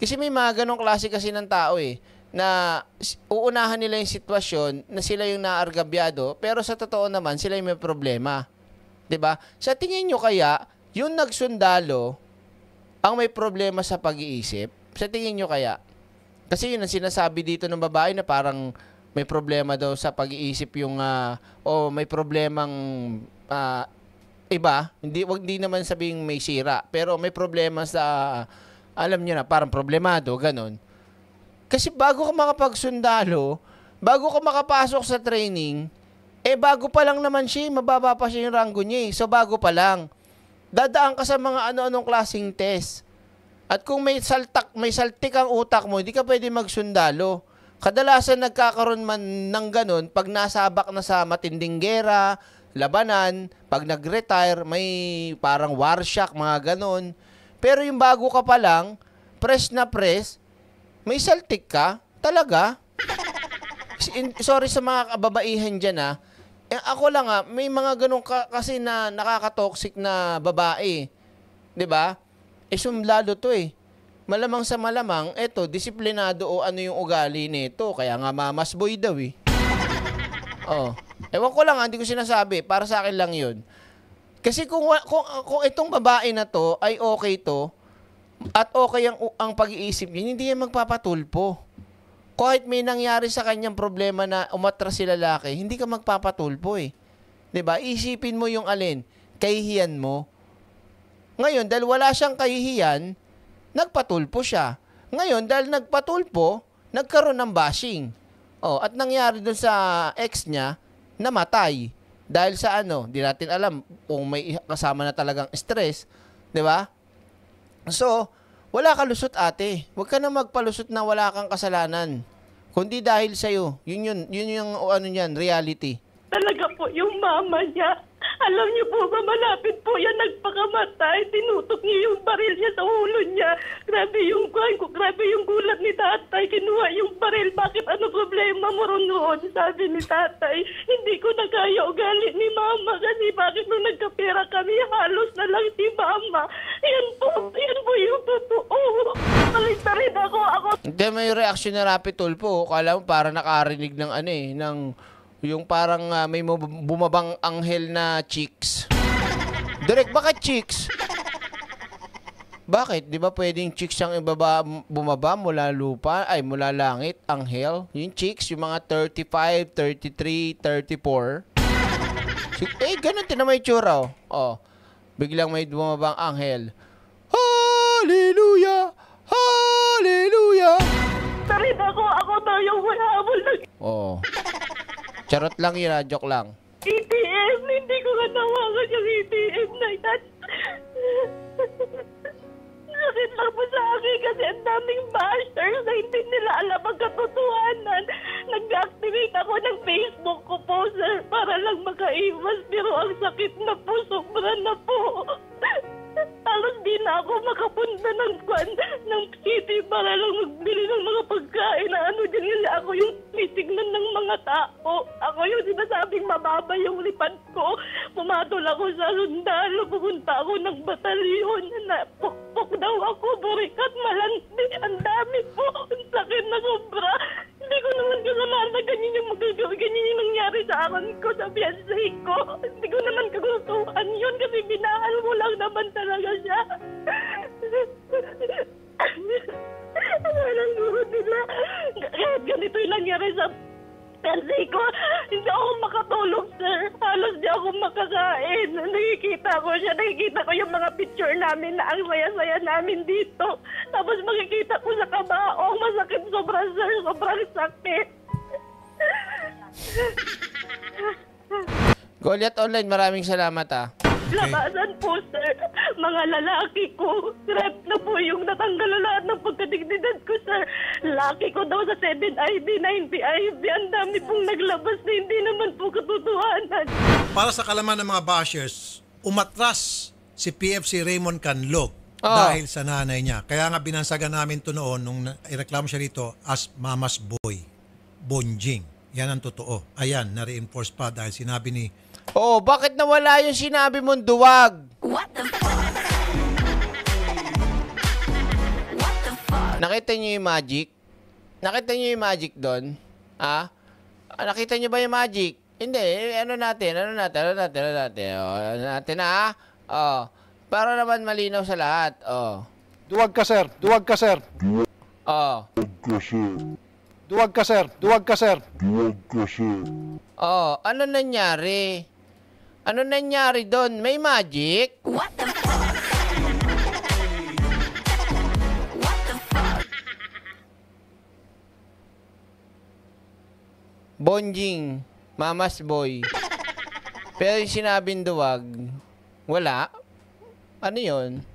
Kasi may mga ganong klase kasi ng tao eh na uunahan nila yung sitwasyon na sila yung naargabyado pero sa totoo naman sila yung may problema. ba? Sa tingin nyo kaya yung nagsundalo ang may problema sa pag-iisip? Sa tingin nyo kaya? Kasi yun ang sinasabi dito ng babae na parang may problema daw sa pag-iisip yung ah, o may problemang ah, iba, hindi wag di naman sabing may sira, pero may problema sa alam niyo na parang problemado, ganun. Kasi bago ka makapagsundalo, bago ka makapasok sa training, eh bago pa lang naman siya, eh, mababa pa siya yung ranggo niya eh. So bago pa lang. Dadaan ka sa mga ano-anong klaseng test. At kung may saltak, may saltik ang utak mo, hindi ka pwede magsundalo. Kadalasan nagkakaroon man ng ganun pag nasabak na sa matinding gera, labanan, pag nag-retire, may parang war shock, mga ganun. Pero yung bago ka pa lang, press na press, may saltik ka, talaga. Sorry sa mga kababaihan dyan ah. Eh, ako lang ah, may mga ganun ka, kasi na nakaka-toxic na babae. 'Di ba? Eh sumlalo to eh. Malamang sa malamang, eto, disiplinado o ano yung ugali nito. Kaya nga mamas boy daw eh. Oh. Ewan ko lang, ah, hindi ko sinasabi. Para sa akin lang yun. Kasi kung, kung, kung itong babae na to ay okay to, at okay ang, ang pag-iisip niya, hindi yan magpapatulpo. Kahit may nangyari sa kanyang problema na umatras si lalaki, hindi ka magpapatulpo eh. ba? Isipin mo yung alin, kahihiyan mo. Ngayon, dahil wala siyang kahihiyan, nagpatulpo siya. Ngayon, dahil nagpatulpo, nagkaroon ng bashing. Oh, at nangyari dun sa ex niya, namatay. Dahil sa ano, di natin alam kung may kasama na talagang stress, 'di ba? So, wala ka lusot ate. Huwag ka na magpalusot na wala kang kasalanan. Kundi dahil sa'yo. Yun yun, yun yung ano niyan, reality. Talaga po yung mama niya. Alam niyo po ba, malapit po yan nagpakamatay. Tinutok niya yung baril niya sa ulo niya. Grabe yung kwan ko, grabe yung gulat ni tatay. Kinuha yung baril. Bakit ano problema mo ron noon? Sabi ni tatay, hindi ko na kaya ugali ni mama kasi bakit nung nagkapera kami, halos na lang si mama. Yan po, yan po yung totoo. Balik na rin ako, ako Hindi, may reaction na rapid tulpo. Kala mo para nakarinig ng ano eh, ng yung parang ah, may bumabang anghel na chicks. Direct, bakit chicks? Bakit? Di ba pwedeng chicks ang ibaba, bumaba mula lupa, ay mula langit, anghel? Yung chicks, yung mga 35, 33, 34. Si- Eh, ganun, tinan mo yung tsura, oh. oh. Biglang may bumabang anghel. Hallelujah! Hallelujah! na rin ako. Ako daw yung may habol ng Oo. Charot lang yun, ah. joke lang. ATM. Hindi ko nga tawagan yung ATM na yan. Sakit lang po sa akin kasi ang daming bashers na hindi nila alam ang katotohanan. Nag nag-deactivate ako ng Facebook ko po, sir, para lang makaiwas. Pero ang sakit na po, sobra na po. Halos di na ako makapunta ng kwan, ng city para lang magbili ng mga pagkain na ano dyan kasi ako yung titignan ng mga tao. Ako yung sinasabing mababa yung lipad ko. Pumatol ako sa sundalo, pupunta ako ng batalyon. Na, pukpok daw ako, burikat, malandi. Ang dami po, ang sakit na sobra. Hindi ko naman kasalanan na ganyan yung magagawa. Ganyan yung nangyari sa akin ko, sa fiancé ko. Hindi ko naman kagustuhan yun kasi binahal mo lang naman talaga siya. Walang guro nila. Kahit ganito yung nangyari sa fiancé ko, hindi ako makatulog, sir. Halos di ako makakain. Nakikita ko siya, nakikita ko yung mga picture namin na ang saya-saya namin dito. Tapos makikita ko sa kabaong, masakit sobra, sir. Sobrang sakit. Goliath Online, maraming salamat ah. Labasan po, sir. Mga lalaki ko. Rep na po yung natanggal na lahat ng pagkadigdigan ko, sir. Laki ko daw sa 7IB, 90IB. Ang dami pong naglabas na hindi naman po katotohanan. Para sa kalaman ng mga bashers, umatras si PFC Raymond Canlog Oo. dahil sa nanay niya. Kaya nga binansagan namin to noon nung ireklamo siya rito as Mama's Boy. Bonjing. Yan ang totoo. Ayan, na-reinforce pa dahil sinabi ni Oh, bakit nawala yung sinabi mong duwag? What the Nakita niyo yung magic? Nakita niyo yung magic doon? Ha? Ah, nakita niyo ba yung magic? Hindi, eh, ano natin, ano natin, ano natin, ano natin, oh, ano natin ha? Oh, para naman malinaw sa lahat, oh. Duwag ka, sir. Duwag ka, sir. Oh. Duwag ka, sir. Duwag ka, sir. Oh, ano nangyari? Ano nangyari doon? May magic? What the Bonjing, Mama's Boy. Pero yung sinabing duwag, wala. Ano yun?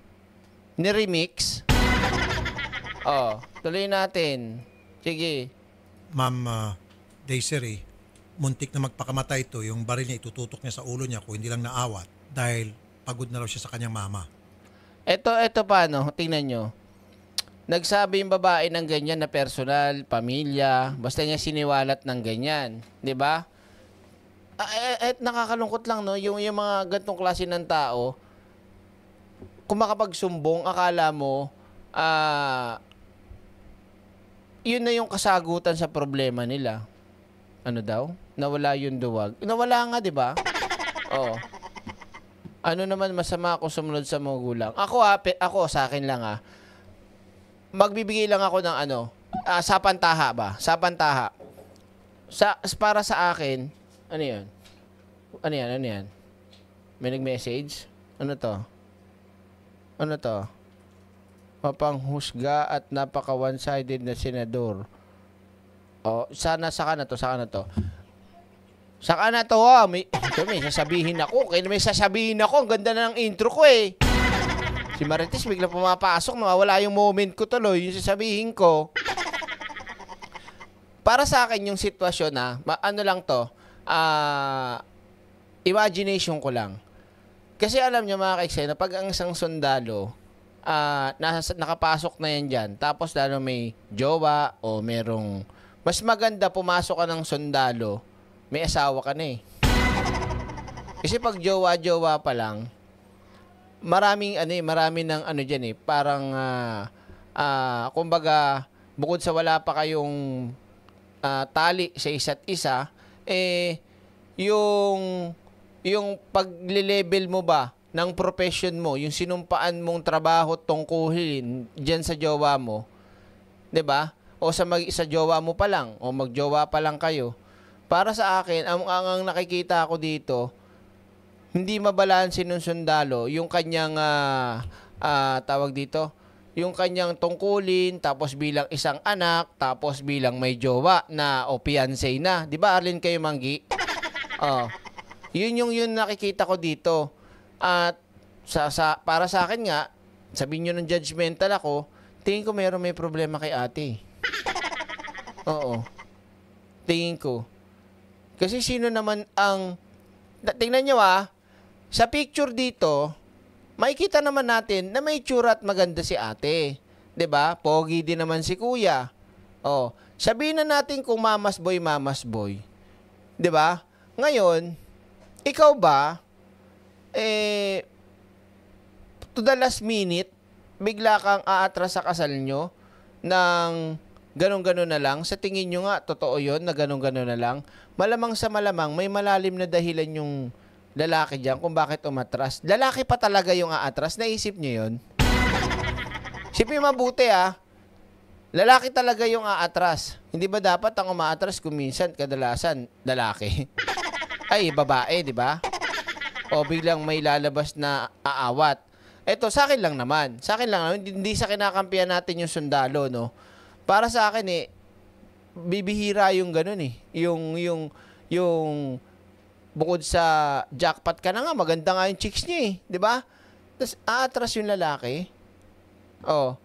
Ni-remix? Oh, tuloy natin. Sige. Ma'am uh, Desiree, muntik na magpakamatay ito. Yung baril niya itututok niya sa ulo niya kung hindi lang naawat dahil pagod na raw siya sa kanyang mama. Ito, ito paano, tingnan nyo. Nagsabi yung babae ng ganyan na personal, pamilya, basta niya siniwalat ng ganyan. 'di ba? Ah, eh, eh, nakakalungkot lang, no? Yung, yung mga gantong klase ng tao, kung makapagsumbong, akala mo, ah, yun na yung kasagutan sa problema nila. Ano daw? Nawala yung duwag. Nawala nga, di ba? Oo. Ano naman masama ako sumunod sa mga gulang? Ako ha, ako sa akin lang ha. Magbibigay lang ako ng ano, ah, sa pantaha ba? Sa pantaha. Sa para sa akin, ano 'yan? Ano 'yan? Ano 'yan? May nag-message? Ano 'to? Ano 'to? Mapanghusga at napaka one-sided na senador. Oh, sana saka na to, saka na to. Saka na to, ah. May, ito, may sasabihin ako. Kaya may sasabihin ako. Ang ganda na ng intro ko eh. Si Marites bigla pumapasok. Nawawala yung moment ko tuloy. Yung sasabihin ko. Para sa akin yung sitwasyon na, ma- ano lang to, ah, imagination ko lang. Kasi alam niyo mga kaiksena, pag ang isang sundalo, ah, nasa, nakapasok na yan dyan, tapos lalo may jowa o merong, mas maganda pumasok ka ng sundalo, may asawa ka na eh. Kasi pag jowa-jowa pa lang, maraming ano eh, marami ng ano diyan eh, parang ah ah, kumbaga bukod sa wala pa kayong ah, tali sa isa't isa, eh yung yung pag-level mo ba ng profession mo, yung sinumpaan mong trabaho tungkulin diyan sa jowa mo, 'di ba? O sa mag sa jowa mo pa lang o magjowa pa lang kayo. Para sa akin, ang, ang, ang nakikita ko dito, hindi mabalanse ng sundalo yung kanyang ah, ah, tawag dito, yung kanyang tungkulin, tapos bilang isang anak, tapos bilang may jowa na o fiancé na. 'Di ba Arlene kayo manggi? Oh. Yun yung yun nakikita ko dito. At sa, sa para sa akin nga, sabihin niyo ng judgmental ako, tingin ko meron may problema kay ate. Oo. Tingin ko. Kasi sino naman ang... Na- Tingnan nyo ah, sa picture dito, makikita naman natin na may tsura at maganda si ate. ba? Pogi din naman si kuya. Oh, sabihin na natin kung mamas boy, mamas boy. ba? Ngayon, ikaw ba eh to the last minute bigla kang aatras sa kasal nyo ng ganun-ganun na lang. Sa tingin nyo nga, totoo yon na ganun-ganun na lang. Malamang sa malamang, may malalim na dahilan yung lalaki dyan kung bakit umatras. Lalaki pa talaga yung aatras. Naisip nyo yon Sipin mabuti ah. Lalaki talaga yung aatras. Hindi ba dapat ang umaatras kung minsan, kadalasan, lalaki? Ay, babae, di ba? O biglang may lalabas na aawat. Eto, sa akin lang naman. Sa akin lang naman, hindi, sa kinakampihan natin yung sundalo, no? Para sa akin, eh, bibihira yung ganun, eh. Yung, yung, yung, bukod sa jackpot ka na nga, maganda nga yung chicks niya, eh. Di ba? Tapos, aatras yung lalaki. Oh.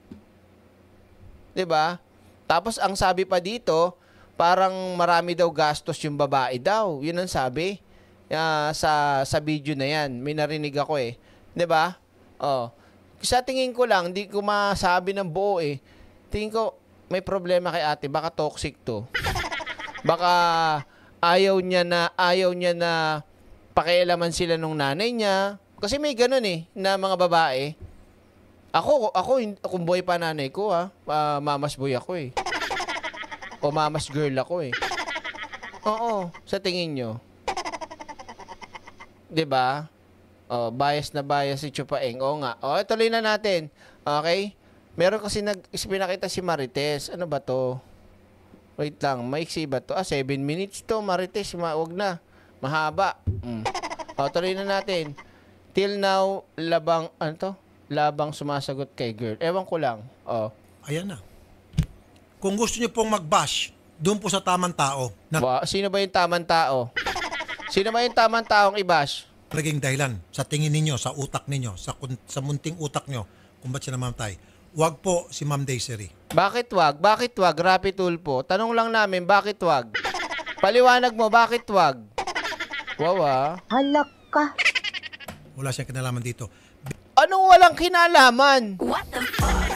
'Di ba? Tapos ang sabi pa dito, parang marami daw gastos yung babae daw. 'Yun ang sabi. ah, sa sa video na 'yan. May narinig ako eh. 'Di ba? Oh. Sa tingin ko lang, hindi ko masabi ng buo eh. Tingin ko may problema kay ate, baka toxic 'to. Baka ayaw niya na ayaw niya na pakialaman sila nung nanay niya. Kasi may ganun eh, na mga babae. Ako, ako, kung boy pa nanay ko ha, ah, mamas boy ako eh. O mamas girl ako eh. Oo, sa tingin nyo. ba? Oh, bias na bias si Chupaeng. Oo nga. O, tuloy na natin. Okay? Meron kasi nag pinakita si Marites. Ano ba to? Wait lang, maiksi ba to? Ah, 7 minutes to, Marites. Ma wag na. Mahaba. Mm. O, tuloy na natin. Till now, labang, ano to? Labang sumasagot kay girl. Ewan ko lang. Oh. Ayan na. Kung gusto niyo pong mag-bash, doon po sa tamang tao na Wa- sino ba yung tamang tao? Sino ba yung tamang taong i-bash? naging dahilan sa tingin ninyo, sa utak ninyo, sa, kun- sa munting utak nyo, kung ba't siya namamatay. Huwag po si Ma'am Desiree. Bakit wag? Bakit wag? Rapi Tulpo. Tanong lang namin, bakit wag? Paliwanag mo, bakit wag? Wow ah. Halak ka. Wala siyang kinalaman dito. Anong walang kinalaman? What the fuck?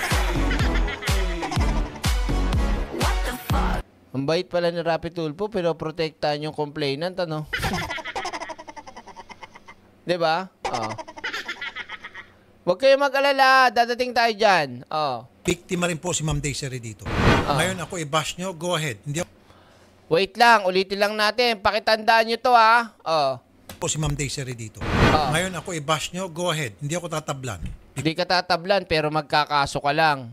Ang bait pala ni Rapi Tulpo, pero protektahan yung complainant, ano? 'Di ba? Oh. Huwag kayo mag-alala, dadating tayo dyan. Oh. Biktima rin po si Ma'am Desiree dito. Ah. Ngayon ako i-bash nyo, go ahead. Hindi ako Wait lang, ulitin lang natin. Pakitandaan nyo to ha. Oh. po si Ma'am Desiree dito. Ah. Ngayon ako i-bash nyo, go ahead. Hindi ako tatablan. Hindi ka tatablan pero magkakaso ka lang.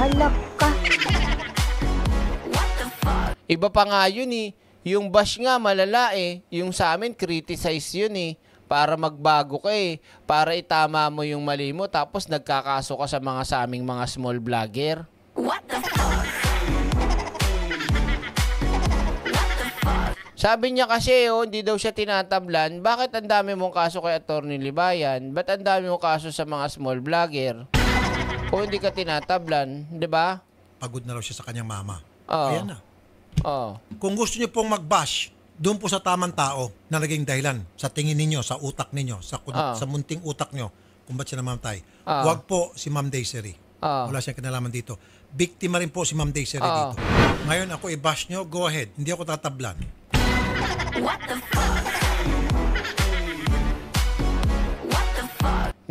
Halak ka. Iba pa nga yun eh. Yung bash nga malala eh. Yung sa amin criticize yun eh. Para magbago ka eh. Para itama mo yung mali mo. Tapos nagkakaso ka sa mga sa aming mga small vlogger. Sabi niya kasi, oh, hindi daw siya tinatablan. Bakit ang dami mong kaso kay Attorney Libayan? Ba't ang dami mong kaso sa mga small vlogger? Kung hindi ka tinatablan, di ba? Pagod na raw siya sa kanyang mama. Oo. Ayan na. Oo. Kung gusto niyo pong mag-bash, doon po sa tamang tao na naging dahilan sa tingin ninyo, sa utak ninyo, sa, kun- Ah. sa munting utak nyo, kung ba't siya namamatay. Ah. Huwag po si Ma'am Desiree. Ah. Wala siyang kinalaman dito. Biktima rin po si Ma'am Desiree Ah. dito. Ngayon ako i-bash nyo, go ahead. Hindi ako tatablan.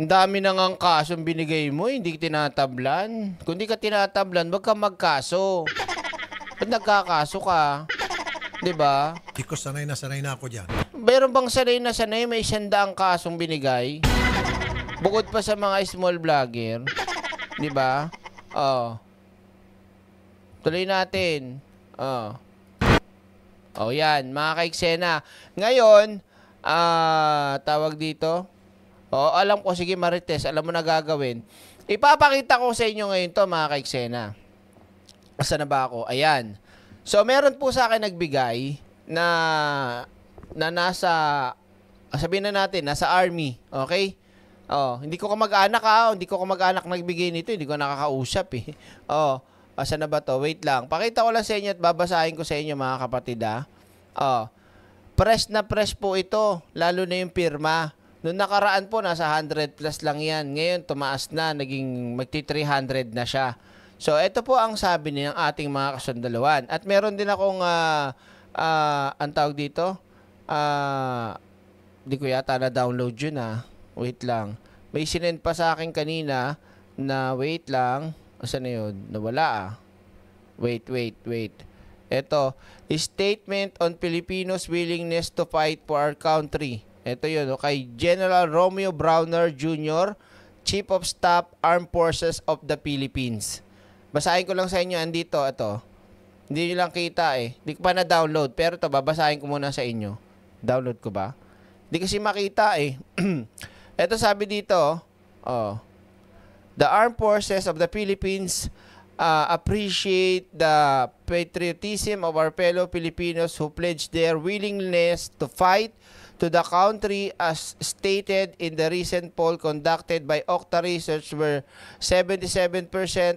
Ang dami na ngang kasong binigay mo, hindi tinatablan. Kung di ka tinatablan, wag ka magkaso. Ba't nagkakaso ka? 'Di ba? Because sanay na sanay na ako dyan. Meron bang sanay na sanay may isandaang kasong binigay? Bukod pa sa mga small vlogger. 'Di ba? Oh. Tuloy natin. Oh. Oh, yan. Mga kaiksena. Ngayon, ah, tawag dito. Oh, alam ko. Sige, Marites. Alam mo na gagawin. Ipapakita ko sa inyo ngayon to, mga kaiksena. Asa na ba ako? Ayan. So, meron po sa akin nagbigay na na nasa sabihin na natin, nasa army. Okay? Oh, hindi ko kamag-anak ha. Hindi ko kamag-anak nagbigay nito. Hindi ko nakakausap eh. Oh, Asa na ba to? Wait lang. Pakita ko lang sa inyo at babasahin ko sa inyo mga kapatid ah. Oh. Press na press po ito, lalo na yung pirma. Noong nakaraan po, nasa 100 plus lang yan. Ngayon, tumaas na, naging magti 300 na siya. So, ito po ang sabi ng ating mga kasundaluhan. At meron din akong, ah, ah, ang tawag dito, ah, di ko yata na-download yun ah. Wait lang. May sinend pa sa akin kanina na wait lang. Asan na yun? Nawala ah. Wait, wait, wait. Ito, statement on Filipinos willingness to fight for our country. Ito yun, no? kay General Romeo Browner Jr., Chief of Staff, Armed Forces of the Philippines. Basahin ko lang sa inyo, andito, ito. Hindi nyo lang kita eh. Hindi ko pa na-download, pero ito, babasahin ko muna sa inyo. Download ko ba? Hindi kasi makita eh. ito sabi dito, oh, the Armed Forces of the Philippines uh, appreciate the patriotism of our fellow Filipinos who pledged their willingness to fight to the country as stated in the recent poll conducted by Okta Research where 77%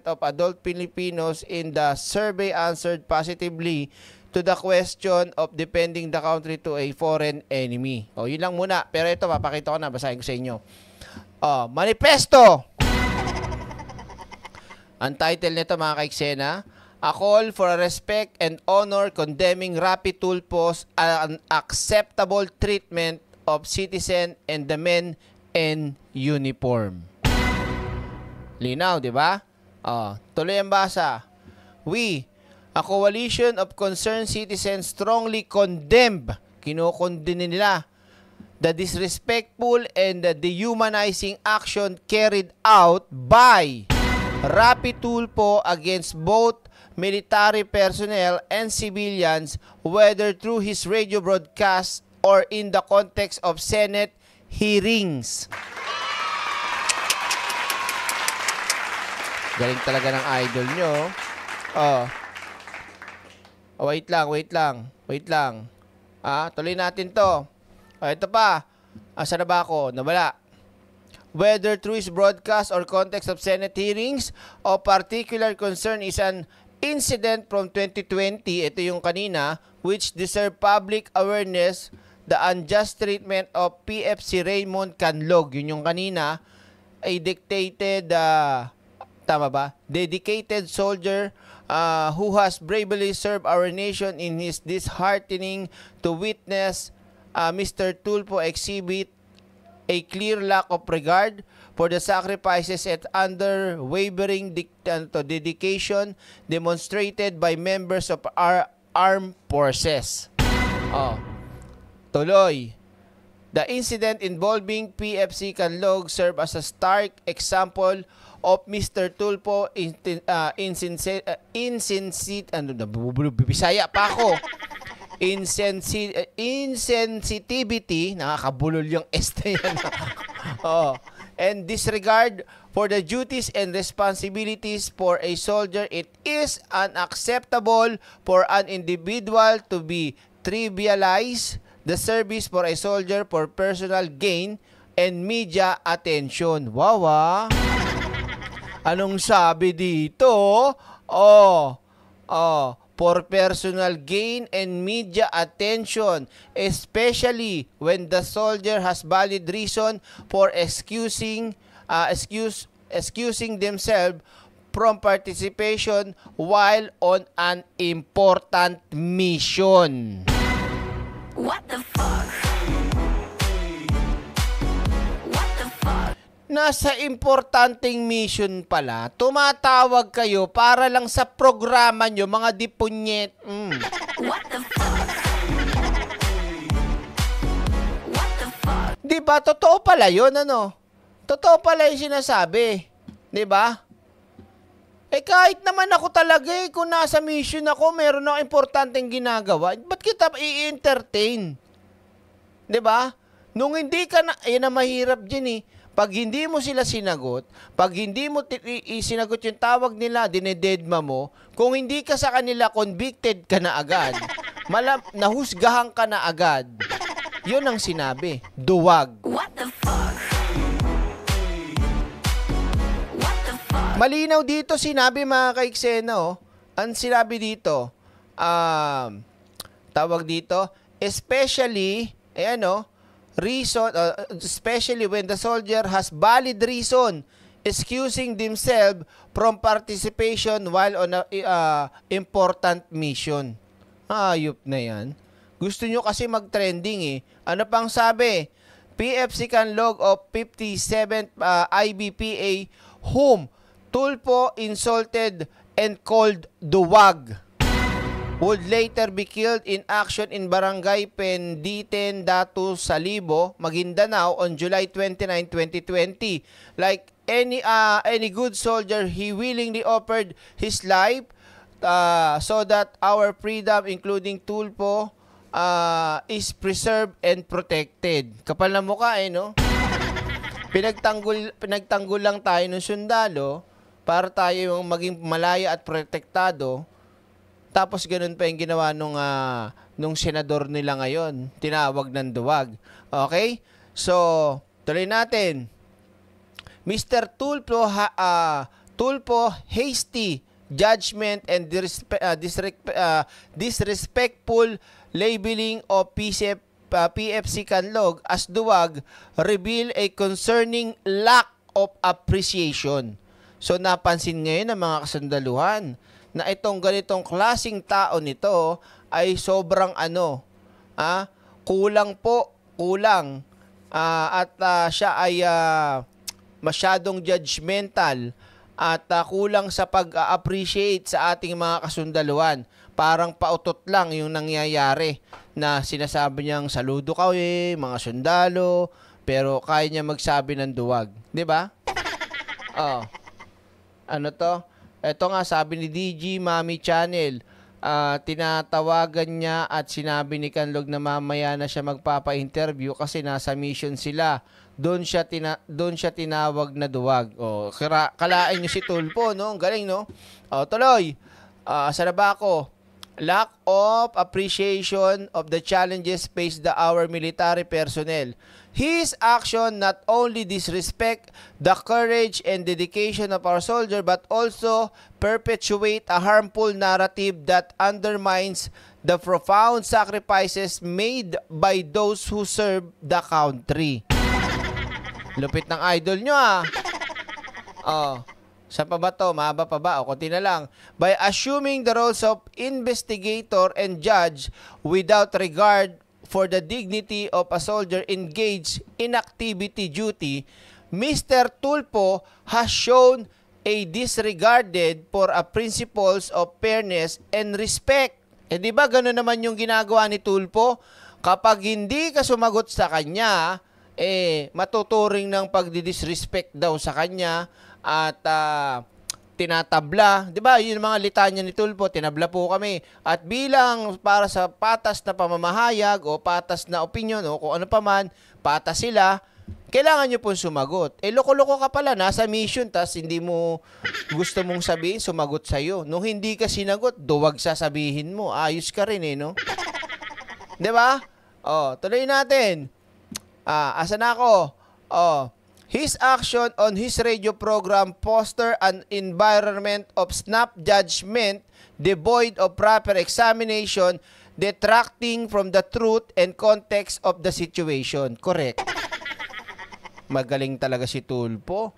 of adult Filipinos in the survey answered positively to the question of defending the country to a foreign enemy. O, yun lang muna. Pero ito, papakita ko na. Basahin ko sa inyo. Oh, manifesto! Ang title nito mga kaiksena, A call for respect and honor condemning Rapi Tulfo's unacceptable treatment of citizen and the men in uniform. Linaw, di ba? Oh, tuloy ang basa. We, a coalition of concerned citizens strongly condemn, kinukondin nila, the disrespectful and the dehumanizing action carried out by Rapi Tulfo against both military personnel and civilians whether through his radio broadcast or in the context of Senate hearings. Galing talaga ng idol nyo. Oh. oh. Wait lang, wait lang. Wait lang. Ah, tuloy natin to. Oh, ito pa. Asa na ba ako? Nawala whether through his broadcast or context of Senate hearings of particular concern is an incident from 2020, ito yung kanina, which deserve public awareness, the unjust treatment of PFC Raymond Canlog, yun yung kanina, a dictated, uh, tama ba? Dedicated soldier uh, who has bravely served our nation in his disheartening to witness uh, Mr. Tulpo exhibit a clear lack of regard for the sacrifices and unwavering dedication demonstrated by members of our armed forces. Oh. Tuloy. The incident involving PFC Canlog serve as a stark example of Mr. Tulpo in, uh, insensi, uh, insensit ano na Bisaya pa ako insensi insensitivity, nakakabulol yung na yan. oh, and disregard for the duties and responsibilities for a soldier, it is unacceptable for an individual to be trivialize the service for a soldier for personal gain and media attention. Wow, ah. Anong sabi dito? Oh, oh, for personal gain and media attention, especially when the soldier has valid reason for excusing uh, excuse excusing themselves from participation while on an important mission. What the fuck? Nasa importanteng mission pala, tumatawag kayo para lang sa programa nyo, mga dipunyet. Mm. What the fuck? What the fuck? Di ba? Totoo pala yun, ano? Totoo pala yung sinasabi. Di ba? Eh kahit naman ako talaga eh, kung nasa mission ako, meron akong importanteng ginagawa, ba't kita i-entertain? Di ba? Nung hindi ka na, yan ang mahirap dyan eh, pag hindi mo sila sinagot, pag hindi mo sinagot yung tawag nila, dinededma mo, kung hindi ka sa kanila convicted ka na agad, malam, nahusgahan ka na agad, yun ang sinabi, duwag. What the fuck? What the fuck? Malinaw dito sinabi mga kaiksena oh. Ang sinabi dito, um, tawag dito, especially, eh ano, reason, uh, especially when the soldier has valid reason excusing themselves from participation while on a uh, important mission. Ayop na yan. Gusto nyo kasi mag-trending eh. Ano pang sabi? PFC can log of 57 uh, IBPA whom Tulpo insulted and called duwag would later be killed in action in Barangay Penditen, Datu, Salibo, Maguindanao on July 29, 2020. Like any uh, any good soldier, he willingly offered his life uh, so that our freedom, including Tulpo, uh, is preserved and protected. Kapal na mukha eh, no? Pinagtanggol, pinagtanggol lang tayo ng sundalo para tayo maging malaya at protektado. Tapos ganun pa yung ginawa nung, uh, nung senador nila ngayon. Tinawag ng duwag. Okay? So, tuloy natin. Mr. Tulpo, ha, uh, Tulpo hasty judgment and disrespe- uh, disre- uh, disrespectful labeling of PCF, uh, PFC Canlog as duwag reveal a concerning lack of appreciation. So napansin ngayon ng mga kasandaluhan na itong ganitong klasing tao nito ay sobrang ano, ah, kulang po, kulang. Ah, at ah, siya ay ah, masyadong judgmental at ah, kulang sa pag-appreciate sa ating mga kasundaluhan. Parang pautot lang yung nangyayari na sinasabi niyang saludo ka eh, mga sundalo, pero kaya niya magsabi ng duwag. 'Di ba? Oh. Ano to? Ito nga, sabi ni DG Mami Channel, ah, tinatawagan niya at sinabi ni Kanlog na mamaya na siya magpapa-interview kasi nasa mission sila. Doon siya tina doon siya tinawag na duwag. Oh, kira, kalain niyo si Tulpo, no? Ang galing, no? Oh, tuloy. Ah, sa na ba ako? Lack of appreciation of the challenges faced the our military personnel. His action not only disrespect the courage and dedication of our soldier but also perpetuate a harmful narrative that undermines the profound sacrifices made by those who serve the country. Lupit ng idol nyo ah. Oh. Saan pa ba to? Mahaba pa ba? O konti na lang. By assuming the roles of investigator and judge without regard for the dignity of a soldier engaged in activity duty, Mr. Tulpo has shown a disregarded for a principles of fairness and respect. Eh di ba gano'n naman yung ginagawa ni Tulpo? Kapag hindi ka sumagot sa kanya, eh matuturing ng pagdidisrespect daw sa kanya at uh, tinatabla. 'Di ba? Yun mga litanya ni Tulpo, tinabla po kami. At bilang para sa patas na pamamahayag o patas na opinion o kung ano pa man, patas sila, kailangan nyo pong sumagot. Eh, loko-loko ka pala, nasa mission, tas hindi mo gusto mong sabihin, sumagot sa'yo. Nung hindi ka sinagot, duwag sasabihin mo. Ayos ka rin eh, no? ba? Oh, tuloy natin. Ah, asa na ako? Oh, His action on his radio program foster an environment of snap judgment devoid of proper examination, detracting from the truth and context of the situation. Correct. Magaling talaga si Tulpo.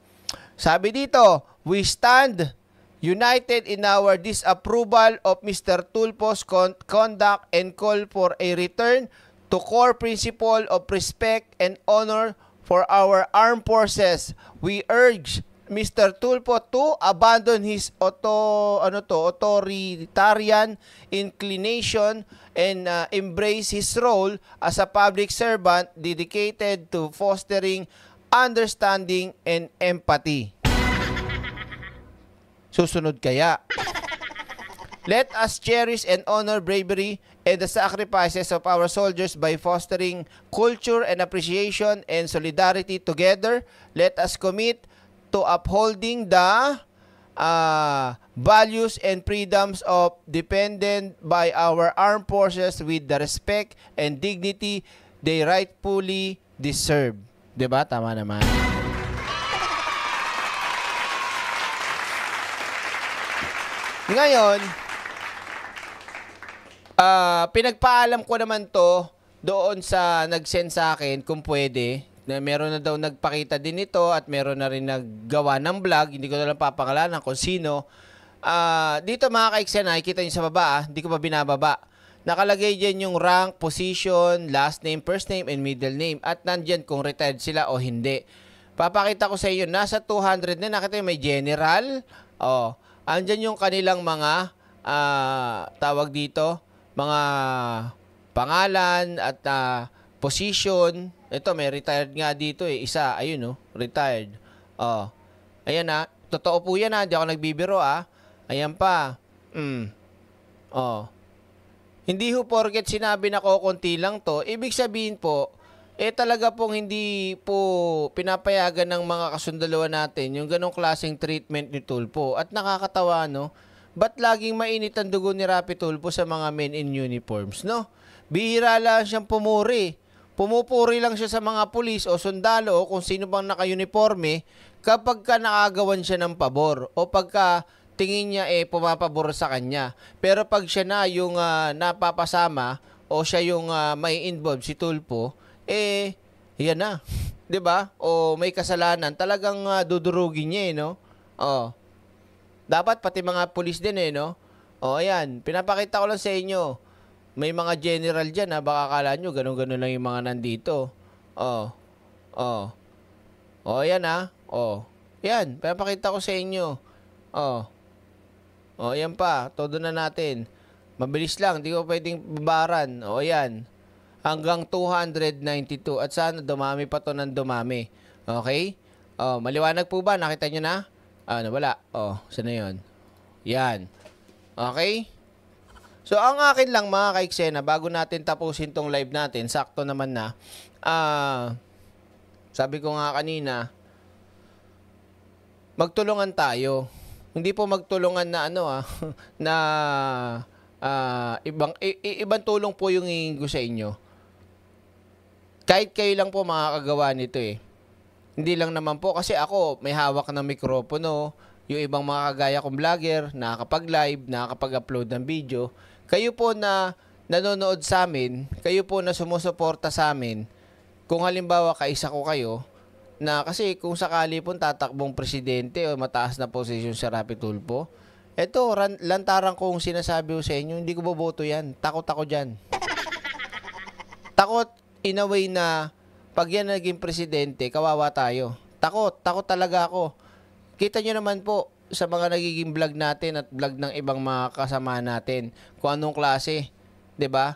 Sabi dito, we stand united in our disapproval of Mr. Tulpo's con- conduct and call for a return to core principle of respect and honor for our armed forces. We urge Mr. Tulpo to abandon his auto ano to authoritarian inclination and uh, embrace his role as a public servant dedicated to fostering understanding and empathy. Susunod kaya. Let us cherish and honor bravery and the sacrifices of our soldiers by fostering culture and appreciation and solidarity together. Let us commit to upholding the uh, values and freedoms of dependent by our armed forces with the respect and dignity they rightfully deserve. 'Di ba? Tama naman. Ngayon, ah pinagpaalam ko naman to doon sa nag-send sa akin kung pwede na meron na daw nagpakita din ito at meron na rin naggawa ng vlog. Hindi ko na lang papangalanan kung sino. Ah, dito mga kaiksen, nakikita nyo sa baba, ah, hindi ko pa binababa. Nakalagay dyan yung rank, position, last name, first name, and middle name. At nandyan kung retired sila o hindi. Papakita ko sa inyo, nasa 200 na, nakita nyo may general. Oh, andyan yung kanilang mga, ah, tawag dito, mga pangalan at ah, position. Ito, may retired nga dito eh. Isa, ayun oh, retired. Oh, ayan na. Totoo po yan ha, hindi ako nagbibiro ah. Ayan pa. Mm. Oh. Hindi ho porket sinabi na kukunti lang to, ibig sabihin po, eh talaga pong hindi po pinapayagan ng mga kasundalawa natin yung ganong klaseng treatment ni Tulpo. At nakakatawa, no? Ba't laging mainit ang dugo ni Rapi Tulpo sa mga men in uniforms, no? Bihira lang siyang pumuri. Pumupuri lang siya sa mga pulis o sundalo o kung sino bang naka-uniforme kapag ka nakagawan siya ng pabor o pagka tingin niya eh pumapabor sa kanya. Pero pag siya na yung ah, napapasama o siya yung ah, may involve si Tulpo, eh yan na. 'Di ba? O may kasalanan, talagang ah, dudurugin niya eh, no? Oh. Dapat pati mga pulis din eh, no? O ayan, pinapakita ko lang sa inyo. May mga general dyan ha, baka akala nyo ganun-ganun lang yung mga nandito. Oh. Oh. Oh, ayan ha. Oh. Yan, pinapakita ko sa inyo. Oh. O, ayan pa. Todo na natin. Mabilis lang. Di ko pwedeng babaran. O, ayan. Hanggang 292. At sana dumami pa to ng dumami. Okay? O, maliwanag po ba? Nakita nyo na? Ah, nawala. O, saan na yun? Yan. Okay? So, ang akin lang mga kaiksena, bago natin tapusin tong live natin, sakto naman na, ah, sabi ko nga kanina, magtulungan tayo hindi po magtulungan na ano ah na ah, ibang i- ibang tulong po yung hingin ko sa inyo. Kahit kayo lang po makakagawa nito eh. Hindi lang naman po kasi ako may hawak ng mikropono, yung ibang mga kagaya kong vlogger, nakakapag-live, nakakapag-upload ng video. Kayo po na nanonood sa amin, kayo po na sumusuporta sa amin, kung halimbawa kaisa ko kayo, na kasi kung sakali pong tatakbong presidente o mataas na posisyon si Rapi Tulpo, eto, ran, lantaran kong sinasabi ko sa inyo, hindi ko boboto yan. Takot ako dyan. Takot in a way na pag yan naging presidente, kawawa tayo. Takot, takot talaga ako. Kita nyo naman po sa mga nagiging vlog natin at vlog ng ibang mga kasama natin kung anong klase. 'di ba?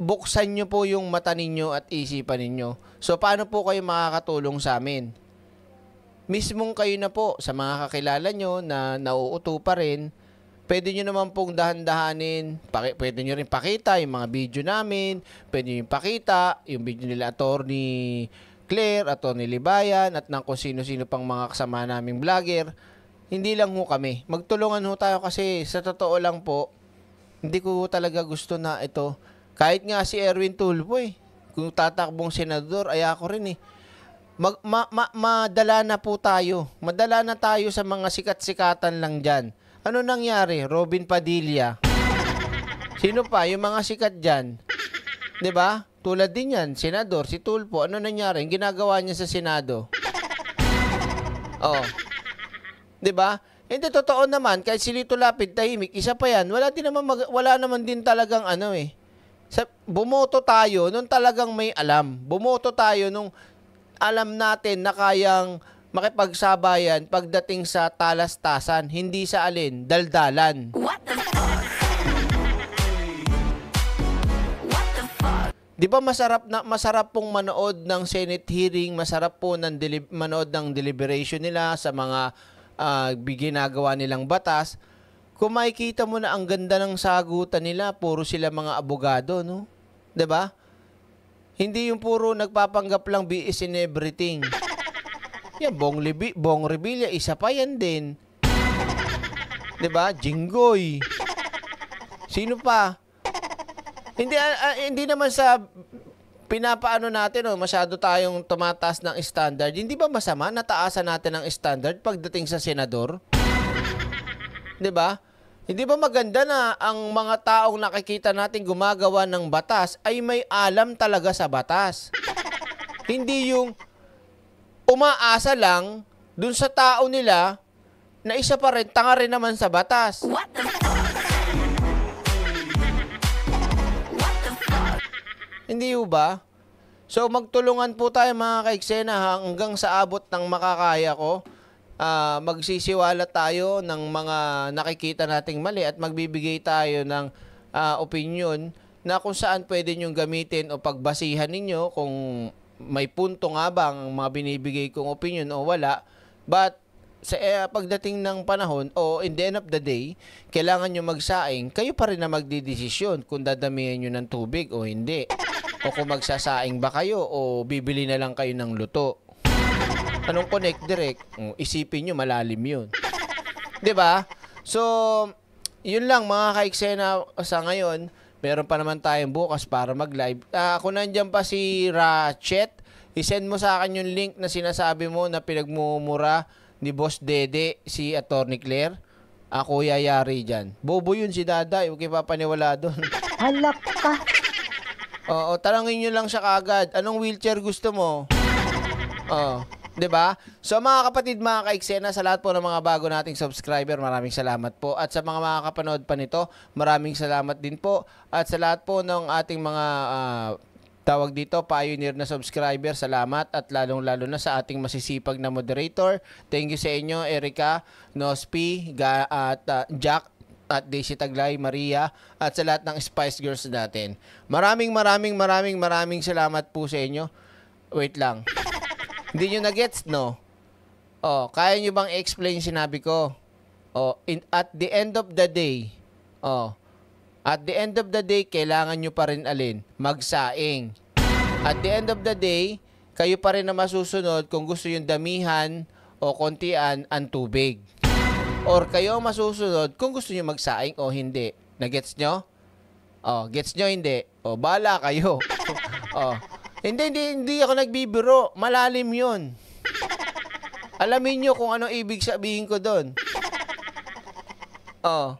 Buksan nyo po yung mata ninyo at isipan ninyo. So, paano po kayo makakatulong sa amin? Mismong kayo na po sa mga kakilala nyo na nauuto pa rin, pwede nyo naman pong dahan-dahanin, paki, pwede nyo rin pakita yung mga video namin, pwede nyo pakita yung video nila attorney Claire, attorney Libayan, at ng kung sino-sino pang mga kasama naming vlogger. Hindi lang ho kami. Magtulungan ho tayo kasi sa totoo lang po, hindi ko talaga gusto na ito. Kahit nga si Erwin Tulfo eh, kung tatakbong senador, ay ako rin eh. Mag, ma, ma, madala na po tayo. Madala na tayo sa mga sikat-sikatan lang dyan. Ano nangyari? Robin Padilla. Sino pa? Yung mga sikat dyan. ba? Tulad din yan, senador, si Tulfo. Ano nangyari? Yung ginagawa niya sa Senado. Oh. 'Di ba? Hindi totoo naman kahit si Lito Lapid tahimik, isa pa 'yan. Wala din naman mag- wala naman din talagang ano eh. Sa bumoto tayo nung talagang may alam. Bumoto tayo nung alam natin na kayang makipagsabayan pagdating sa talastasan, hindi sa alin, daldalan. Di ba masarap na masarap pong manood ng Senate hearing, masarap po ng manood ng deliberation nila sa mga uh, ginagawa nilang batas. Kung makikita mo na ang ganda ng sagutan nila, puro sila mga abogado, no? 'Di ba? Hindi yung puro nagpapanggap lang BS in everything. Yan, Bong, Libi, Bong Revilla, isa pa yan din. 'Di ba? Jinggoy. Sino pa? Hindi ah, hindi naman sa pinapaano natin oh, masyado tayong tumataas ng standard. Hindi ba masama na taasan natin ang standard pagdating sa senador? 'Di ba? Hindi ba maganda na ang mga taong nakikita natin gumagawa ng batas ay may alam talaga sa batas? Hindi yung umaasa lang dun sa tao nila na isa pa rin, tanga rin naman sa batas. Hindi ho ba? So magtulungan po tayo mga kaiksena hanggang sa abot ng makakaya ko. Ah, magsisiwala tayo ng mga nakikita nating mali at magbibigay tayo ng ah, opinion na kung saan pwede nyong gamitin o pagbasihan ninyo kung may punto nga ba ang mga binibigay kong opinion o wala. But sa eh, pagdating ng panahon o in the end of the day, kailangan nyo magsaing, kayo pa rin na magdidesisyon kung dadamihan nyo ng tubig o hindi. O kung magsasaing ba kayo o bibili na lang kayo ng luto. Anong connect direct? Oh, Isipin nyo, malalim yun. ba? So, yun lang mga kaiksena sa ngayon. Meron pa naman tayong bukas para mag-live. Ah, ako nandiyan pa si Ratchet. I-send mo sa akin yung link na sinasabi mo na pinagmumura ni Boss Dede si Attorney Claire. Ako yayari dyan. Bobo yun si Daday. Huwag kayo papaniwala doon. Halak ka. Oo, talangin nyo lang siya kagad. Anong wheelchair gusto mo? Oo. 'Di ba? So mga kapatid, mga kaiksena, sa lahat po ng mga bago nating subscriber, maraming salamat po. At sa mga makakapanood pa nito, maraming salamat din po. At sa lahat po ng ating mga ah, tawag dito, pioneer na subscriber, salamat. At lalong-lalo na sa ating masisipag na moderator. Thank you sa inyo, Erika, Nospi, Ga, at ah, Jack, at Daisy Taglay, Maria, at sa lahat ng Spice Girls natin. Maraming maraming maraming maraming salamat po sa inyo. Wait lang. Hindi nyo na-gets, no? Oh, kaya nyo bang explain sinabi ko? Oh, in, at the end of the day, oh, at the end of the day, kailangan nyo pa rin alin? Magsaing. At the end of the day, kayo pa rin na masusunod kung gusto yung damihan o kontian ang tubig. Or kayo ang masusunod kung gusto nyo magsaing o hindi. Na-gets nyo? Oh, gets nyo hindi? Oh, bala kayo. oh. Hindi, hindi, hindi ako nagbibiro. Malalim yun. Alamin nyo kung ano ibig sabihin ko doon. Oh.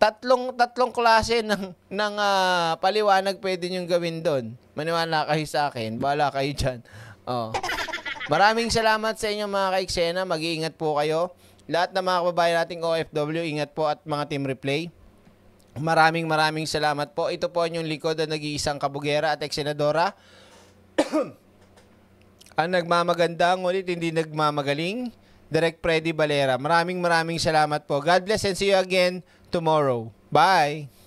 Tatlong tatlong klase ng ng ah, paliwanag pwede niyo gawin doon. Maniwala kayo sa akin. Bala kayo diyan. Oh. Maraming salamat sa inyo mga kaiksena. Mag-iingat po kayo. Lahat ng mga kababayan nating OFW, ingat po at mga team replay. Maraming maraming salamat po. Ito po yung likod na nag-iisang kabugera at eksenadora. Ang nagmamaganda, ngunit hindi nagmamagaling. Direct Freddy Valera. Maraming maraming salamat po. God bless and see you again tomorrow. Bye!